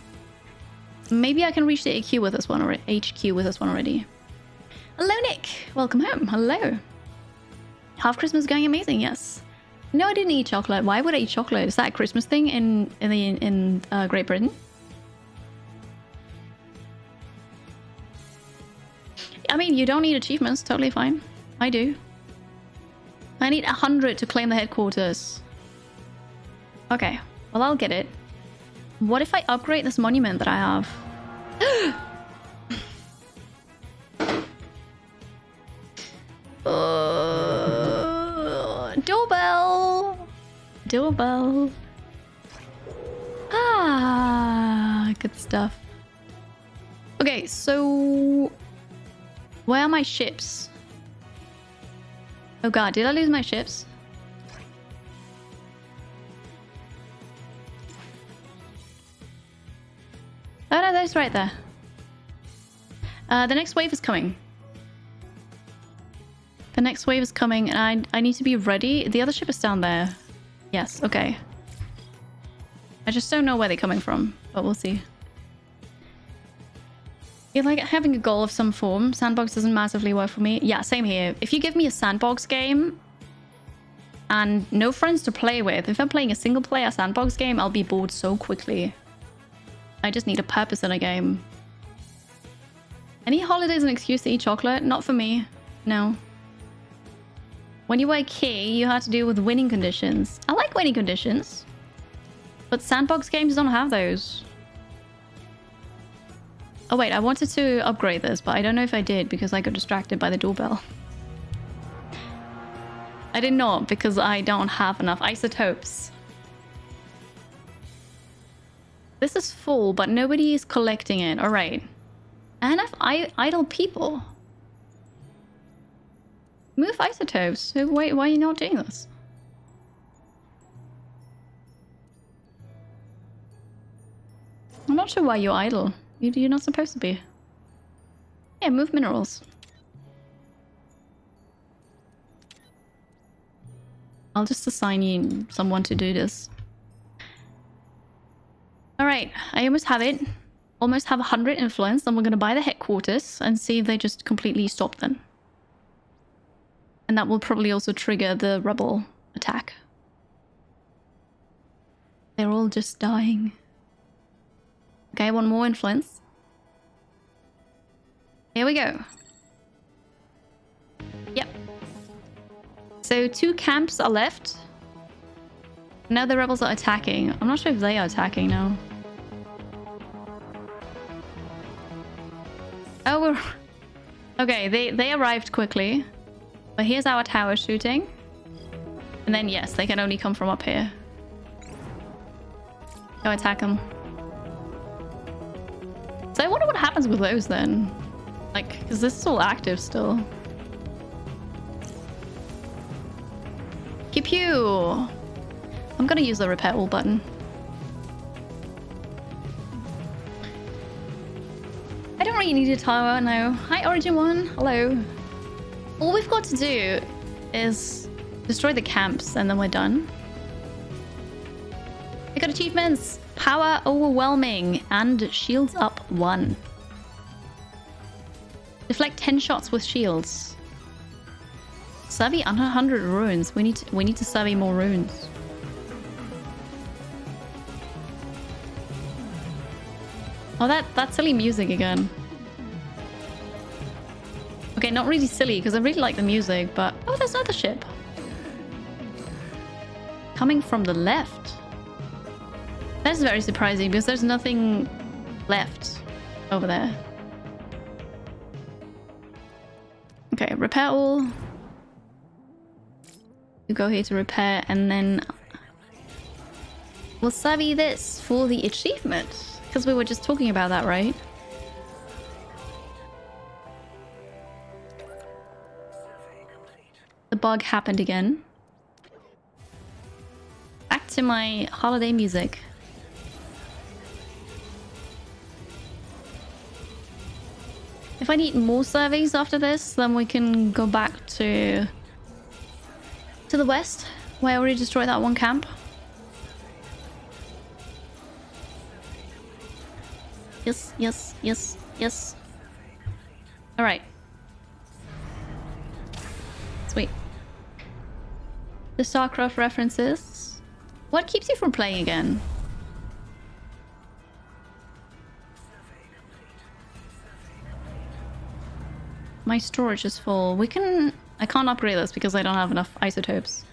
Maybe I can reach the AQ with this one HQ with this one already. Hello, Nick. Welcome home. Hello. Half Christmas going amazing. Yes. No, I didn't eat chocolate. Why would I eat chocolate? Is that a Christmas thing in in the in uh, Great Britain? I mean, you don't need achievements. Totally fine. I do. I need a hundred to claim the headquarters. Okay. Well, I'll get it. What if I upgrade this monument that I have? Uh, doorbell. Doorbell. Ah, good stuff. Okay, so where are my ships? Oh god, did I lose my ships? Oh no, that's right there. Uh, the next wave is coming. The next wave is coming, and I I need to be ready. The other ship is down there. Yes, okay. I just don't know where they're coming from, but we'll see. Yeah, like having a goal of some form. Sandbox doesn't massively work for me. Yeah, same here. If you give me a sandbox game and no friends to play with, if I'm playing a single player sandbox game, I'll be bored so quickly. I just need a purpose in a game. Any holidays an excuse to eat chocolate? Not for me. No. When you were a you had to deal with winning conditions. I like winning conditions. But sandbox games don't have those. Oh wait, I wanted to upgrade this, but I don't know if I did because I got distracted by the doorbell. I did not because I don't have enough isotopes. This is full, but nobody is collecting it. All right. I enough idle people. Move isotopes. Wait, why are you not doing this? I'm not sure why you're idle. You- You're not supposed to be. Yeah, move minerals. I'll just assign you someone to do this. Alright, I almost have it. Almost have 100 influence. Then we're going to buy the headquarters and see if they just completely stop them. And that will probably also trigger the rebel attack. They're all just dying. Okay, one more influence. Here we go. Yep. So two camps are left. Now the rebels are attacking. I'm not sure if they are attacking now. Oh, we're... Okay, they, they arrived quickly. But here's our tower shooting. And then, yes, they can only come from up here. Go attack them. So I wonder what happens with those then. Like, because this is all active still. Keep you. I'm gonna use the repair all button. I don't really need a tower now. Hi, Origin One. Hello. All we've got to do is destroy the camps, and then we're done. We got achievements. Power overwhelming and shields up one. Deflect 10 shots with shields. Survey 100 runes. We need to, we need to survey more runes. Oh, that that silly music again. Okay, not really silly because I really like the music, but oh, there's another ship coming from the left. That's very surprising because there's nothing left over there. Okay, repair all. You go here to repair and then we'll savvy this for the achievement because we were just talking about that, right? The bug happened again. Back to my holiday music. If I need more surveys after this, then we can go back to to the west, where I already destroyed that one camp. Yes, yes, yes, yes. Alright. Sweet. The StarCraft references. What keeps you from playing again? My storage is full. We can... I can't upgrade this because I don't have enough isotopes.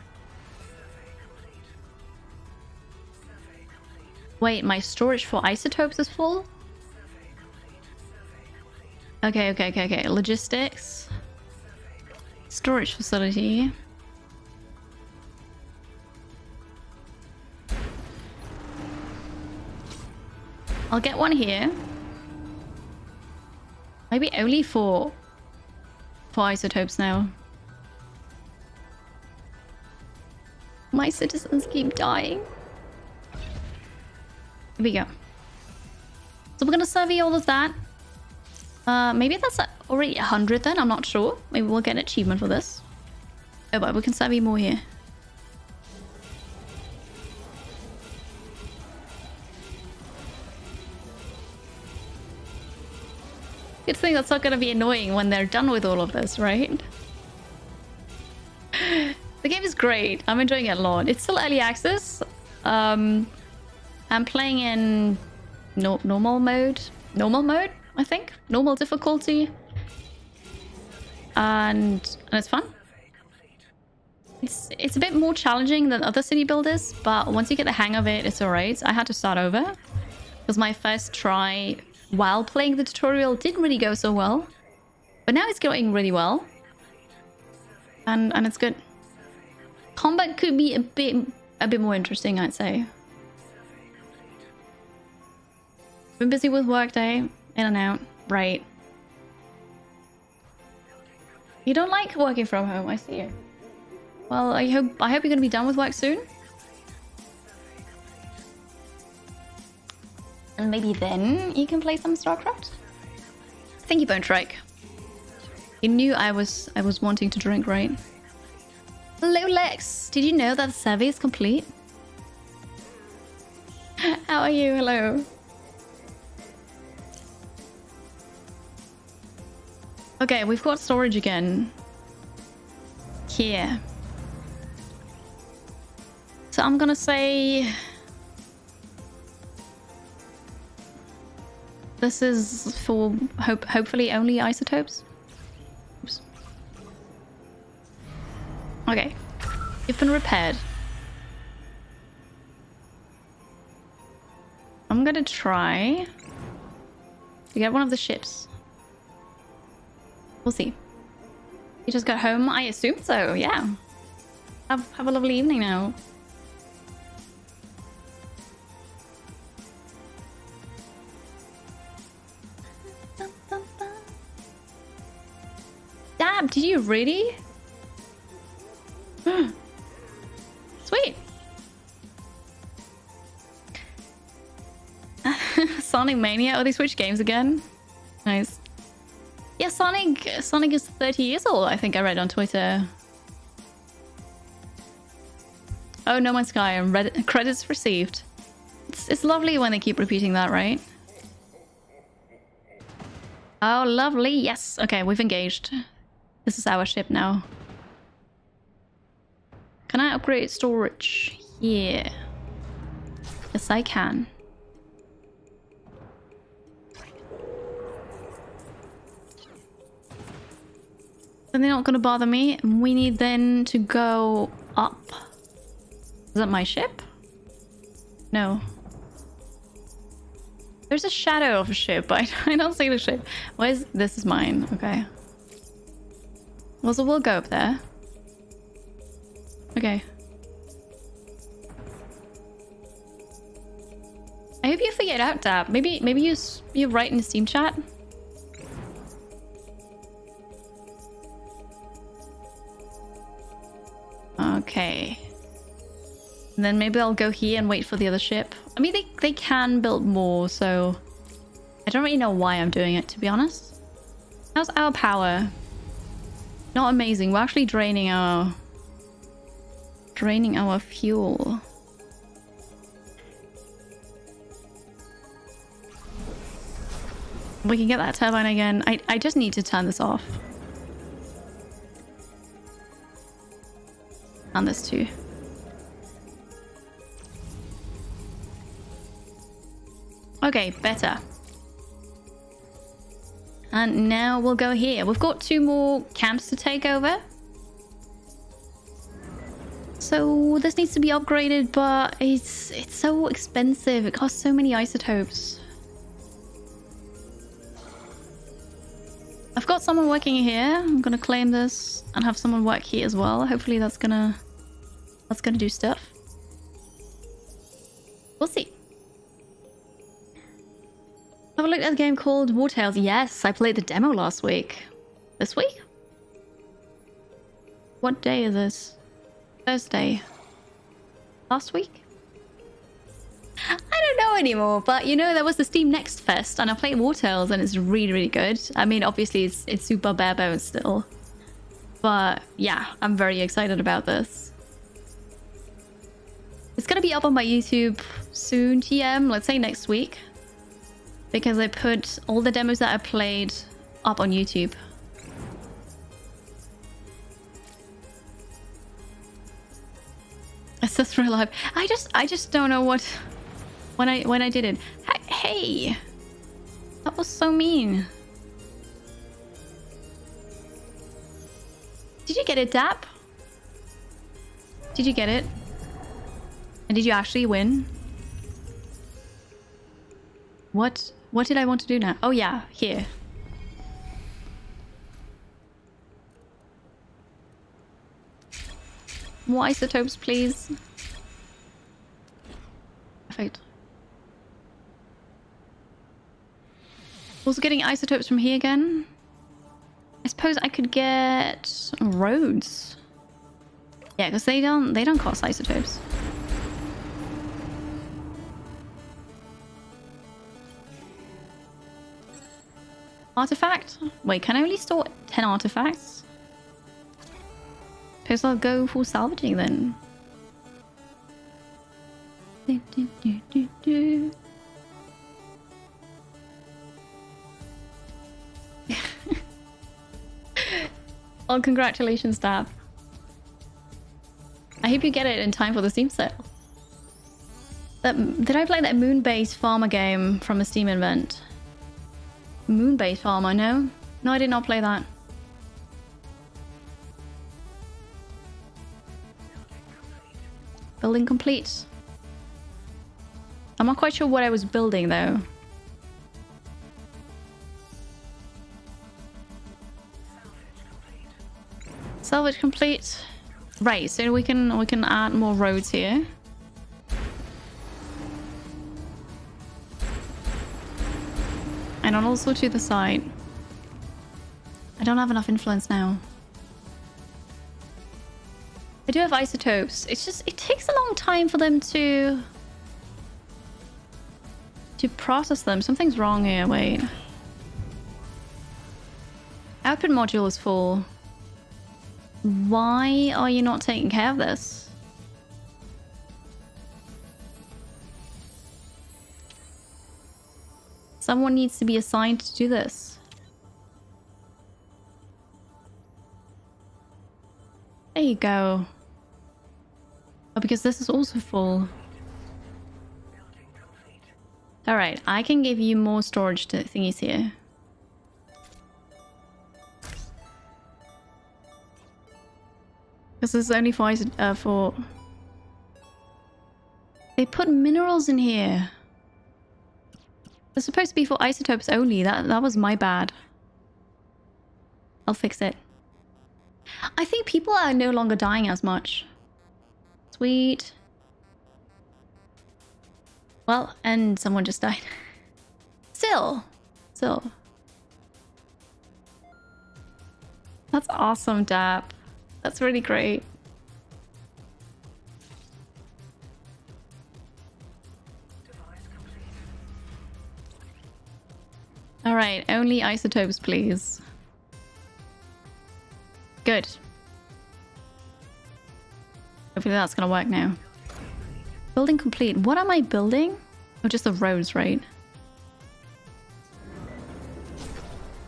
Wait, my storage for isotopes is full? Okay, okay, okay, okay. Logistics. Storage facility. I'll get one here. Maybe only for isotopes now. My citizens keep dying. Here we go. So we're gonna survey all of that. Uh, maybe that's already 100 then, I'm not sure. Maybe we'll get an achievement for this. Oh, but we can survey more here. Good thing that's not going to be annoying when they're done with all of this, right? the game is great. I'm enjoying it a lot. It's still early access. Um, I'm playing in no normal mode. Normal mode, I think. Normal difficulty. And, and it's fun. It's, it's a bit more challenging than other city builders, but once you get the hang of it, it's alright. I had to start over. Because my first try while playing the tutorial didn't really go so well. But now it's going really well. And and it's good. Combat could be a bit a bit more interesting, I'd say. Been busy with work day, in and out, right. You don't like working from home, I see you. Well, I hope I hope you're gonna be done with work soon. And maybe then you can play some StarCraft? Thank you, Bone Trike. You knew I was I was wanting to drink, right? Hello, Lex. Did you know that the survey is complete? How are you? Hello. Okay, we've got storage again. Here. So I'm gonna say This is for hope hopefully only isotopes. Oops. Okay. You've been repaired. I'm gonna try to get one of the ships. We'll see. You just got home? I assume so, yeah. Have, have a lovely evening now. Damn, did you really? Sweet. Sonic Mania? Oh, they switched games again? Nice. Yeah, Sonic Sonic is 30 years old, I think I read on Twitter. Oh, No Man's Sky, and credits received. It's, it's lovely when they keep repeating that, right? Oh, lovely. Yes. Okay, we've engaged. This is our ship now. Can I upgrade storage? Yeah. Yes, I can. Then they're not gonna bother me. We need then to go up. Is that my ship? No. There's a shadow of a ship, but I don't see the ship. Where's this is mine, okay. Well, so we'll go up there. Okay. I hope you figured out Dab. Maybe maybe you you write in the Steam chat. Okay. And then maybe I'll go here and wait for the other ship. I mean, they, they can build more, so... I don't really know why I'm doing it, to be honest. How's our power? Not amazing. We're actually draining our... Draining our fuel. We can get that turbine again. I, I just need to turn this off. And this too. Okay, better. And now we'll go here. We've got two more camps to take over. So this needs to be upgraded, but it's it's so expensive. It costs so many isotopes. I've got someone working here. I'm gonna claim this and have someone work here as well. Hopefully that's gonna that's gonna do stuff. We'll see. Have a look at a game called Wartales. Yes, I played the demo last week. This week? What day is this? Thursday. Last week? I don't know anymore, but you know, there was the Steam Next Fest and I played Wartales and it's really, really good. I mean, obviously it's, it's super bare bones still. But yeah, I'm very excited about this. It's gonna be up on my YouTube soon, TM, let's say next week because I put all the demos that I played up on YouTube. It's the thrill life. I just I just don't know what when I when I did it. Hey, that was so mean. Did you get it, Dap? Did you get it? And did you actually win? What? What did I want to do now? Oh yeah, here. More isotopes, please. Perfect. Also getting isotopes from here again. I suppose I could get roads. Yeah, because they don't they don't cost isotopes. Artifact? Wait, can I only store 10 artifacts? Suppose I'll go for salvaging then. Do, do, do, oh, congratulations, Dab. I hope you get it in time for the Steam sale. That, did I play that Moonbase Farmer game from a Steam event? Moonbase Farmer, no? No, I did not play that. Building complete. I'm not quite sure what I was building though. Salvage complete. Right, so we can we can add more roads here. Also to the side. I don't have enough influence now. I do have isotopes. It's just, it takes a long time for them to... To process them. Something's wrong here, wait. Output module is full. Why are you not taking care of this? Someone needs to be assigned to do this. There you go. Oh, because this is also full. Alright, I can give you more storage to thingies here. This is only for, uh, for... They put minerals in here. It's supposed to be for isotopes only. That, that was my bad. I'll fix it. I think people are no longer dying as much. Sweet. Well, and someone just died. Still. Still. That's awesome, Dap. That's really great. Alright, only isotopes, please. Good. Hopefully that's gonna work now. Building complete. What am I building? Oh, just the roads, right?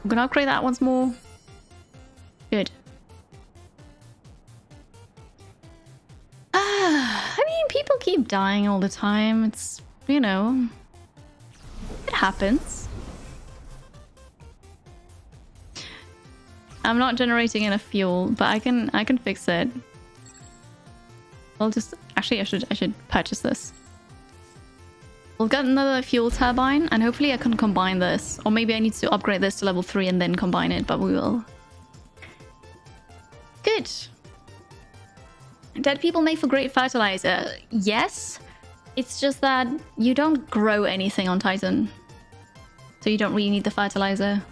I'm gonna upgrade that once more. Good. Ah, I mean, people keep dying all the time. It's, you know, it happens. I'm not generating enough fuel, but I can I can fix it. I'll just actually I should I should purchase this. We'll get another fuel turbine and hopefully I can combine this. Or maybe I need to upgrade this to level 3 and then combine it, but we will. Good. Dead people make for great fertilizer. Yes. It's just that you don't grow anything on Titan. So you don't really need the fertilizer.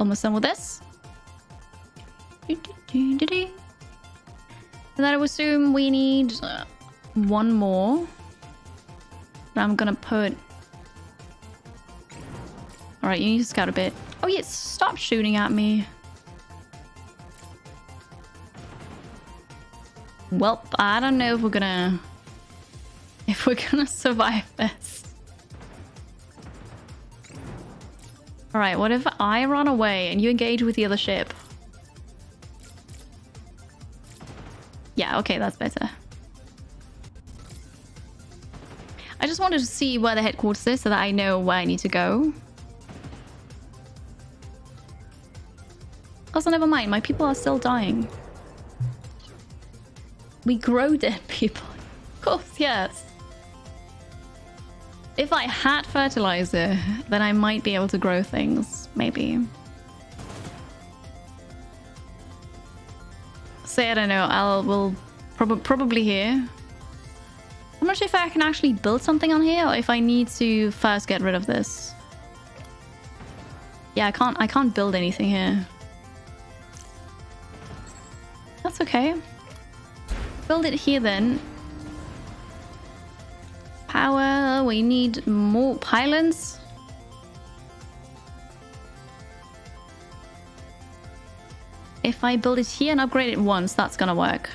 Almost done with this. And then I assume we need uh, one more. But I'm gonna put... Alright, you need to scout a bit. Oh yes, stop shooting at me. Well, I don't know if we're gonna... If we're gonna survive this. Alright, what if I run away and you engage with the other ship? Yeah, okay, that's better. I just wanted to see where the headquarters is so that I know where I need to go. Also, never mind, my people are still dying. We grow dead people. Of course, yes. If I had fertilizer, then I might be able to grow things, maybe. Say, I don't know, I'll, will prob probably here. I'm not sure if I can actually build something on here or if I need to first get rid of this. Yeah, I can't, I can't build anything here. That's okay. Build it here then. Power, we need more pylons. If I build it here and upgrade it once, that's gonna work.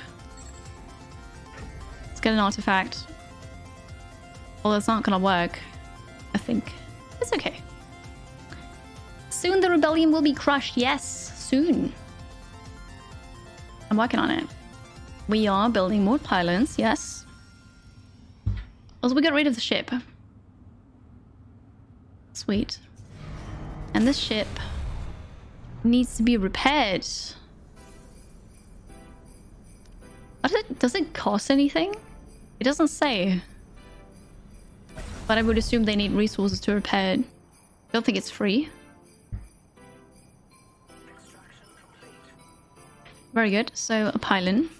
Let's get an artifact. Well, it's not gonna work, I think. It's okay. Soon the rebellion will be crushed. Yes, soon. I'm working on it. We are building more pylons, yes. Also, we got rid of the ship. Sweet. And this ship needs to be repaired. Does it, does it cost anything? It doesn't say. But I would assume they need resources to repair it. I don't think it's free. Very good. So, a pylon.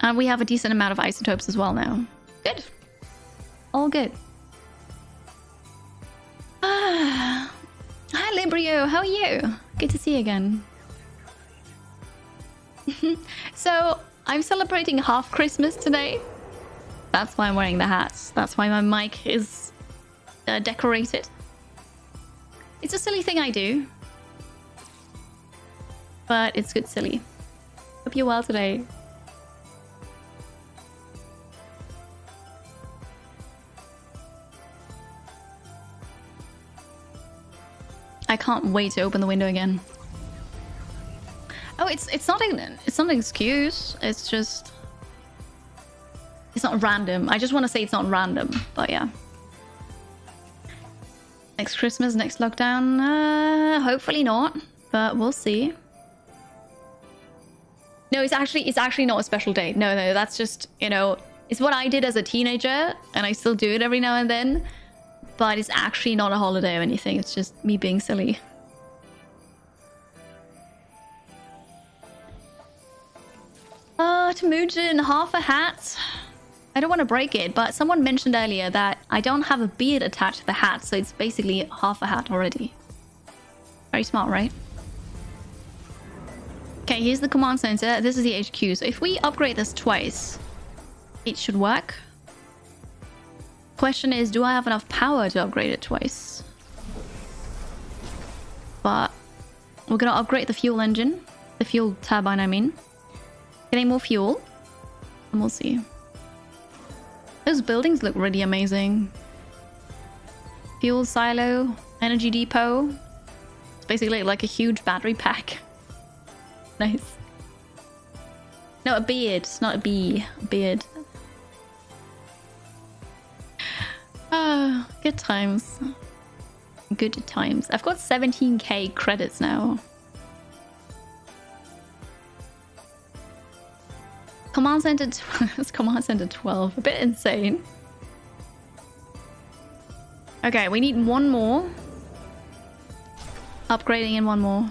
And we have a decent amount of isotopes as well now. Good. All good. Ah. Hi, Librio. How are you? Good to see you again. so, I'm celebrating half Christmas today. That's why I'm wearing the hat. That's why my mic is uh, decorated. It's a silly thing I do. But it's good silly. Hope you're well today. I can't wait to open the window again. Oh, it's it's not an it's not an excuse. It's just it's not random. I just want to say it's not random, but yeah. Next Christmas, next lockdown, uh, hopefully not, but we'll see. No, it's actually it's actually not a special day. No, no, that's just you know it's what I did as a teenager, and I still do it every now and then but it's actually not a holiday or anything. It's just me being silly. Uh, Temujin, half a hat. I don't want to break it, but someone mentioned earlier that I don't have a beard attached to the hat, so it's basically half a hat already. Very smart, right? Okay, here's the command center. This is the HQ. So if we upgrade this twice, it should work. Question is, do I have enough power to upgrade it twice? But we're gonna upgrade the fuel engine. The fuel turbine, I mean. Getting more fuel. And we'll see. Those buildings look really amazing. Fuel silo, energy depot. It's basically like a huge battery pack. nice. No, a beard, It's not a bee. A beard. Ah, good times. Good times. I've got 17k credits now. Command Center, it's Command Center 12. A bit insane. Okay, we need one more. Upgrading in one more.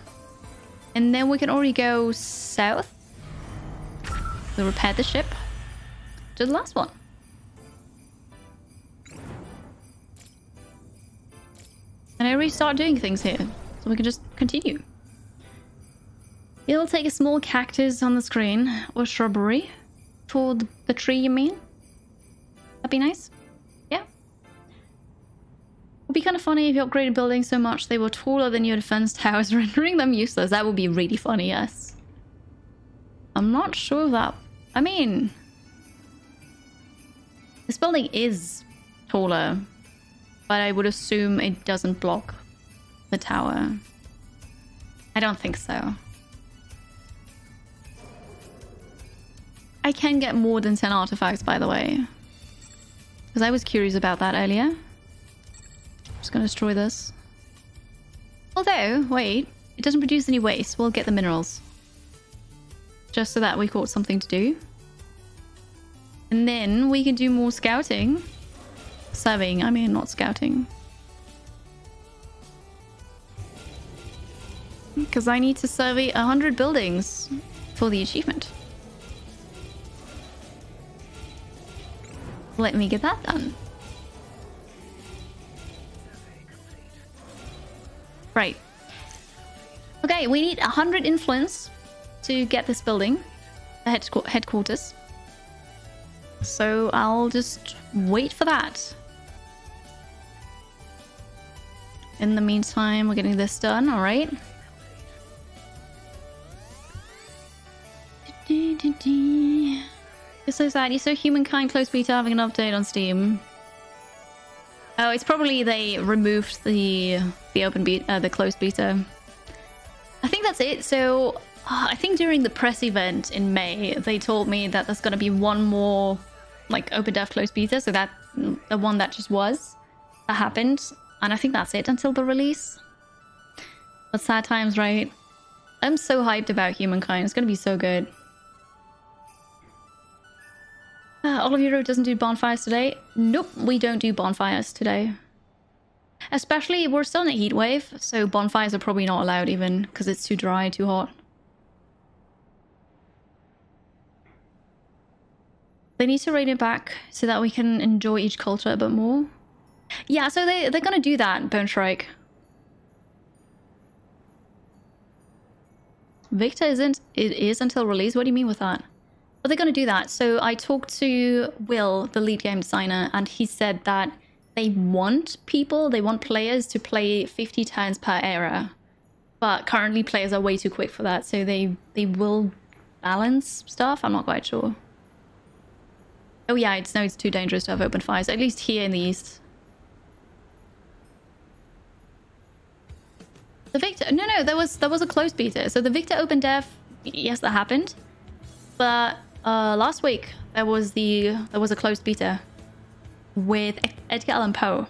And then we can already go south. To repair the ship. To the last one. Restart doing things here. So we can just continue. It'll take a small cactus on the screen. Or shrubbery. For the, tree, you mean? That'd be nice. Yeah. Would be kind of funny if you upgraded buildings so much they were taller than your defense towers, rendering them useless. That would be really funny, yes. I'm not sure of that... I mean... This building is taller but I would assume it doesn't block the tower. I don't think so. I can get more than 10 artifacts, by the way. Because I was curious about that earlier. I'm Just gonna destroy this. Although, wait, it doesn't produce any waste. We'll get the minerals. Just so that we got something to do. And then we can do more scouting. Serving, I mean, not scouting. Because I need to survey 100 buildings for the achievement. Let me get that done. Right. Okay, we need 100 influence to get this building. The headquarters. So I'll just wait for that. In the meantime, we're getting this done, alright? You're so sad. You're so Humankind Close Beta having an update on Steam. Oh, it's probably they removed the the open beta, uh, the closed beta. I think that's it. So uh, I think during the press event in May, they told me that there's gonna be one more like open dev closed beta. So that the one that just was that happened. And I think that's it until the release. But sad times, right? I'm so hyped about Humankind. It's gonna be so good. Uh, of doesn't do bonfires today. Nope, we don't do bonfires today. Especially, we're still in a heat wave, so bonfires are probably not allowed even, because it's too dry, too hot. They need to rein it back so that we can enjoy each culture a bit more. Yeah, so they, they're gonna do that, Bone Strike. Victor isn't... It is until release? What do you mean with that? But they're going to do that. So I talked to Will, the lead game designer, and he said that they want people, they want players to play 50 turns per era. But currently players are way too quick for that, so they they will balance stuff. I'm not quite sure. Oh yeah, it's no, it's too dangerous to have open fires, at least here in the east. The Victor, no, no, there was there was a closed beta. So the Victor open dev, yes, that happened. But uh, last week there was the there was a closed beta with Edgar Allan Poe.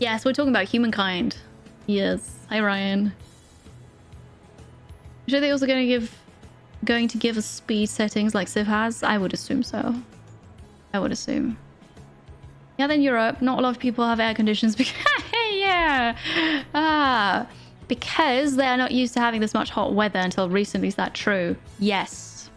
Yes, we're talking about humankind. Yes. Hi Ryan. Sure they also gonna give going to give us speed settings like Civ has? I would assume so. I would assume. Yeah, then Europe, not a lot of people have air conditions because Ah. Because they're not used to having this much hot weather until recently. Is that true? Yes.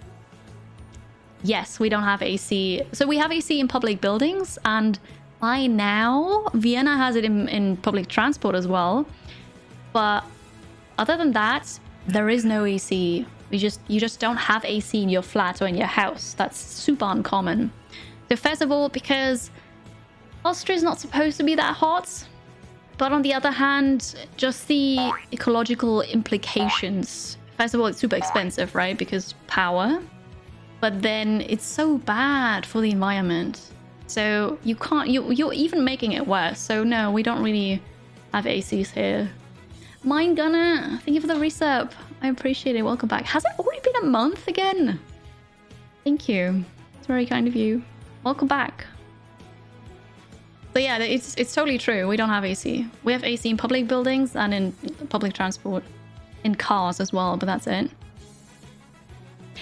Yes, we don't have AC. So we have AC in public buildings and by now Vienna has it in, in public transport as well. But other than that, there is no AC. You just you just don't have AC in your flat or in your house. That's super uncommon. So first of all, because Austria is not supposed to be that hot, but on the other hand, just the ecological implications. First of all, it's super expensive, right? Because power. But then it's so bad for the environment. So you can't you you're even making it worse. So no, we don't really have ACs here. Mind Gunner, thank you for the resub. I appreciate it. Welcome back. Has it already been a month again? Thank you. It's very kind of you. Welcome back. So yeah, it's it's totally true. We don't have AC. We have AC in public buildings and in public transport, in cars as well, but that's it.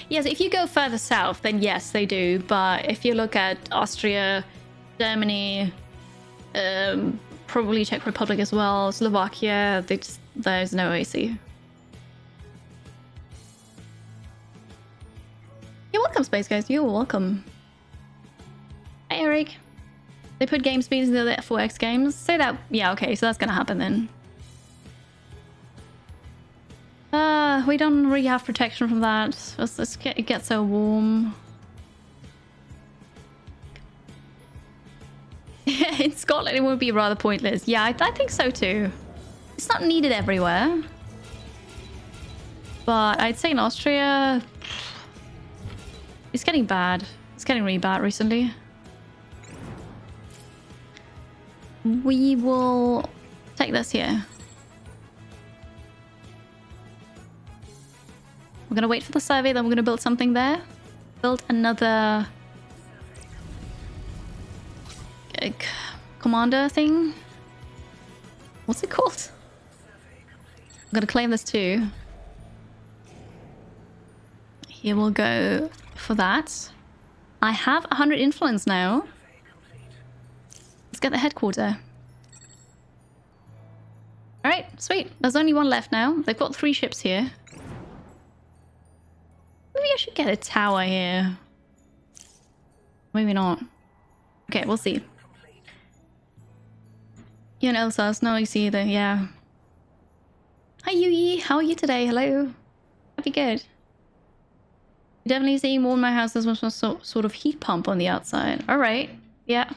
Yes, if you go further south, then yes, they do. But if you look at Austria, Germany, um, probably Czech Republic as well, Slovakia, just, there's no AC. You're welcome, Space Guys. You're welcome. Hi, Eric. They put game speeds in the other F4X games. Say that. Yeah, okay, so that's gonna happen then. Uh, we don't really have protection from that. Let's get, it gets so warm. in Scotland, it would be rather pointless. Yeah, I, I think so too. It's not needed everywhere. But I'd say in Austria, it's getting bad. It's getting really bad recently. We will take this here. We're gonna wait for the survey, then we're gonna build something there. Build another commander thing. What's it called? I'm gonna claim this too. Here we'll go for that. I have 100 influence now. Let's get the headquarter. Alright, sweet. There's only one left now. They've got three ships here. Maybe I should get a tower here. Maybe not. Okay, we'll see. You and Elsa's no I see either, yeah. Hi Yui, how are you today? Hello. That'd be good. Definitely seeing more in my house. There's some sort of heat pump on the outside. Alright, yeah.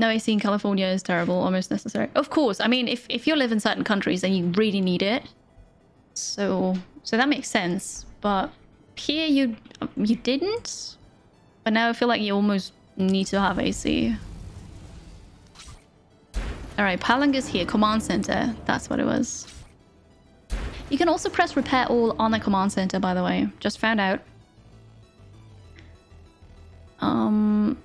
No AC in California is terrible, almost necessary. Of course, I mean, if, if you live in certain countries, then you really need it. So, so that makes sense. But here you you didn't. But now I feel like you almost need to have AC. All right, Palang is here. Command center. That's what it was. You can also press repair all on the command center, by the way. Just found out. Um,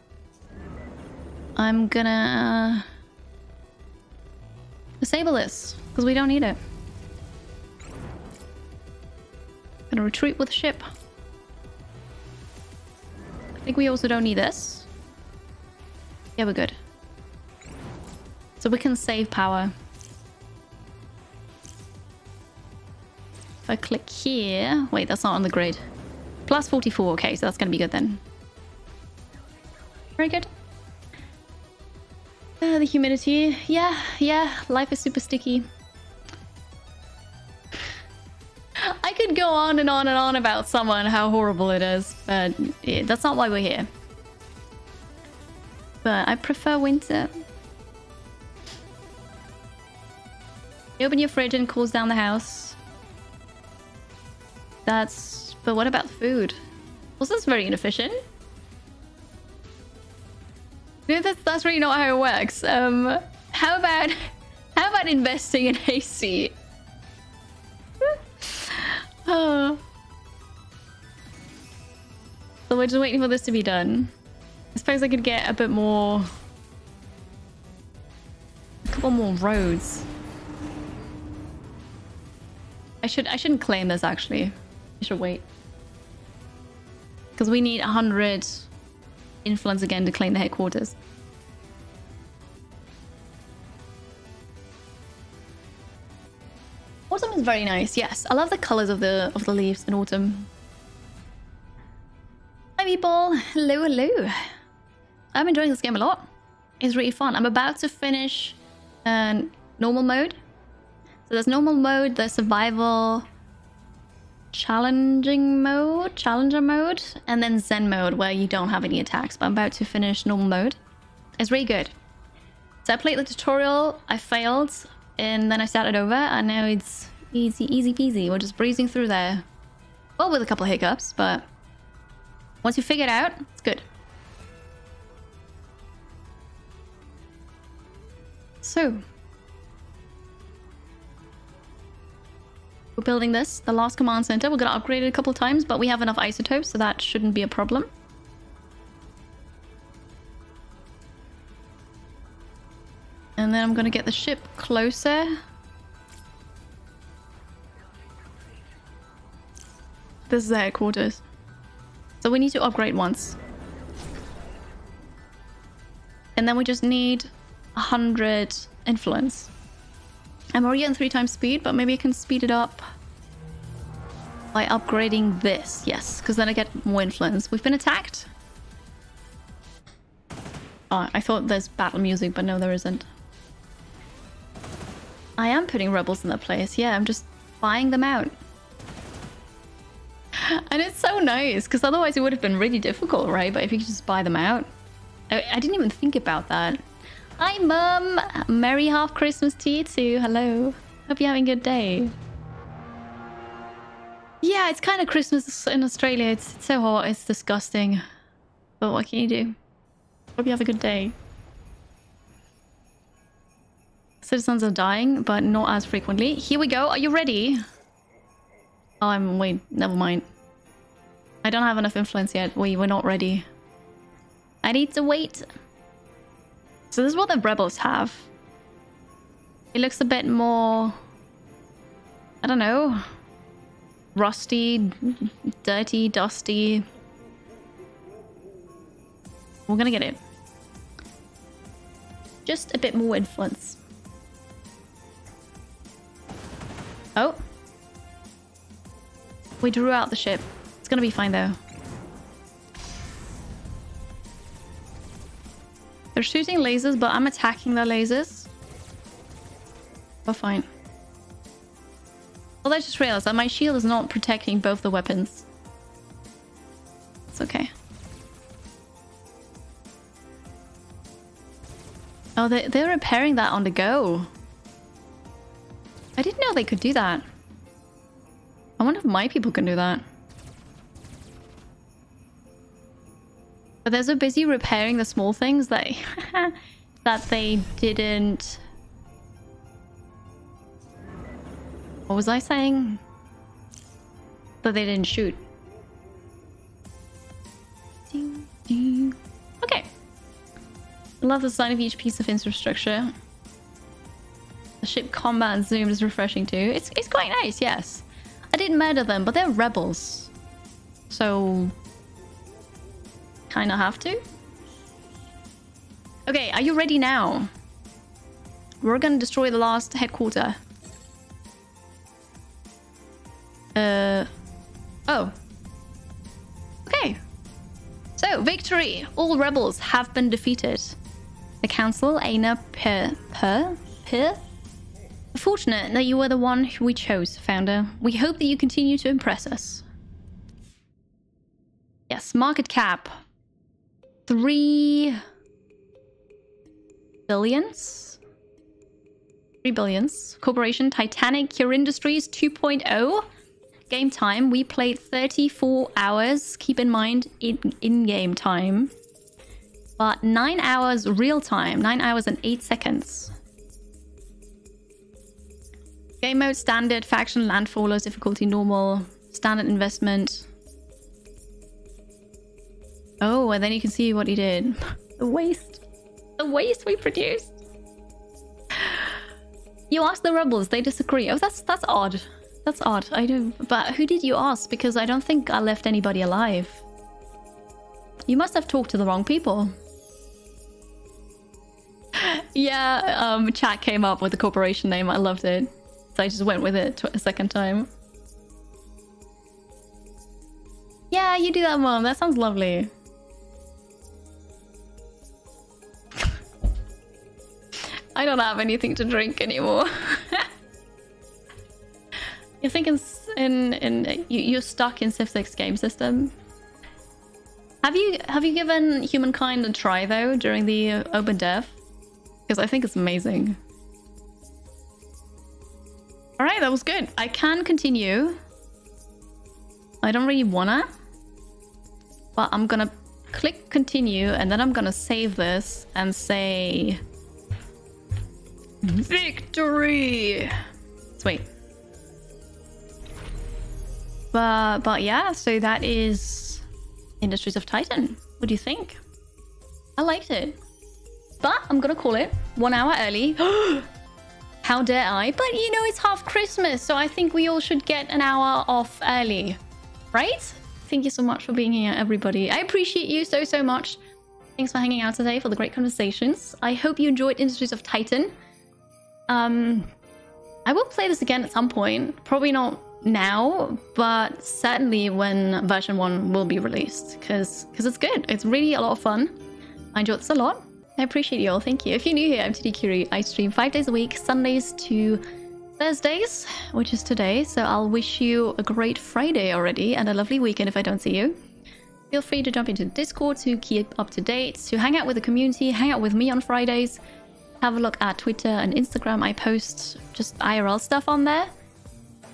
I'm gonna uh, disable this because we don't need it. Gonna retreat with the ship. I think we also don't need this. Yeah, we're good. So we can save power. If I click here... Wait, that's not on the grid. Plus 44. Okay, so that's going to be good then. Very good. Uh, the humidity. Yeah, yeah. Life is super sticky. I could go on and on and on about summer how horrible it is, but yeah, that's not why we're here. But I prefer winter. You open your fridge and cools down the house. That's... But what about food? Also, that's very inefficient. No, that's, that's really not how it works. Um, how about... How about investing in AC? oh. So we're just waiting for this to be done. I suppose I could get a bit more... A couple more roads. I should I shouldn't claim this actually. I should wait. Because we need a 100 influence again to claim the headquarters. Autumn is very nice, yes. I love the colors of the of the leaves in autumn. Hi people! Hello, hello. I'm enjoying this game a lot. It's really fun. I'm about to finish uh, normal mode. So there's normal mode, there's survival, challenging mode, challenger mode, and then zen mode where you don't have any attacks. But I'm about to finish normal mode. It's really good. So I played the tutorial, I failed, and then I started over, and now it's easy, easy peasy. We're just breezing through there. Well, with a couple of hiccups, but once you figure it out, it's good. So, we're building this, the last command center. We're going to upgrade it a couple of times, but we have enough isotopes, so that shouldn't be a problem. And then I'm going to get the ship closer. This is the headquarters. So we need to upgrade once. And then we just need 100 influence. I'm already on three times speed, but maybe I can speed it up by upgrading this. Yes, because then I get more influence. We've been attacked. Oh, I thought there's battle music, but no, there isn't. I am putting rebels in their place. Yeah, I'm just buying them out. And it's so nice, because otherwise it would have been really difficult, right? But if you could just buy them out. I, I didn't even think about that. Hi, Mum! Merry half Christmas to you too. Hello. Hope you're having a good day. Yeah, it's kind of Christmas in Australia. It's, it's so hot. It's disgusting. But what can you do? Hope you have a good day. Citizens are dying, but not as frequently. Here we go. Are you ready? Oh, I'm... Wait, never mind. I don't have enough influence yet. We, we're not ready. I need to wait. So this is what the rebels have. It looks a bit more... I don't know. Rusty, dirty, dusty. We're gonna get it. Just a bit more influence. Oh. We drew out the ship. It's gonna be fine though. They're shooting lasers, but I'm attacking their lasers. We're fine. Well, I just realized that my shield is not protecting both the weapons. It's okay. Oh, they, they're repairing that on the go. I didn't know they could do that. I wonder if my people can do that. But they're so busy repairing the small things that that they didn't. What was I saying? That they didn't shoot. Okay. I love the sign of each piece of infrastructure. The ship combat zoom is refreshing too. It's it's quite nice, yes. I didn't murder them, but they're rebels. So kind of have to. Okay, are you ready now? We're gonna destroy the last headquarter. Uh... Oh. Okay. So, victory! All rebels have been defeated. The council, Aina Per... Per? Per? Fortunate that you were the one we chose, founder. We hope that you continue to impress us. Yes, market cap. Three billions? Three billions. Corporation Titanic Kiri Industries 2.0. Game time. We played 34 hours. Keep in mind, in, in-game time. But 9 hours real time. 9 hours and 8 seconds. Game mode standard, faction, landfallers, difficulty normal, standard investment. Oh, and then you can see what he did. the waste. The waste we produced. You asked the rebels, they disagree. Oh, that's that's odd. That's odd. I do but who did you ask? Because I don't think I left anybody alive. You must have talked to the wrong people. yeah, um, chat came up with the corporation name. I loved it. So I just went with it a second time. Yeah, you do that, mom. That sounds lovely. I don't have anything to drink anymore. You're thinking in in you, you're stuck in Civ 6 game system. Have you have you given humankind a try though during the uh, open dev? Because I think it's amazing. All right, that was good. I can continue. I don't really wanna, but I'm gonna click continue and then I'm gonna save this and say Mm-hmm. victory. Sweet. But but yeah, so that is Industries of Titan. What do you think? I liked it. But I'm gonna call it one hour early. How dare I? But you know, it's half Christmas, so I think we all should get an hour off early. Right? Thank you so much for being here, everybody. I appreciate you so, so much. Thanks for hanging out today, for the great conversations. I hope you enjoyed Industries of Titan. Um, I will play this again at some point. Probably not now, but certainly when version 1 will be released, because because it's good. It's really a lot of fun. I enjoyed this a lot. I appreciate you all. Thank you. If you're new here, I'm 2DKiri. I stream five days a week, Sundays to Thursdays, which is today. So I'll wish you a great Friday already and a lovely weekend if I don't see you. Feel free to jump into Discord to keep up to date, to hang out with the community, hang out with me on Fridays. Have a look at Twitter and Instagram. I post just IRL stuff on there.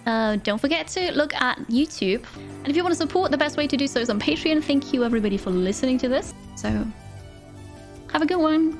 Uh, don't forget to look at YouTube. And if you want to support, the best way to do so is on Patreon. Thank you everybody for listening to this. So have a good one.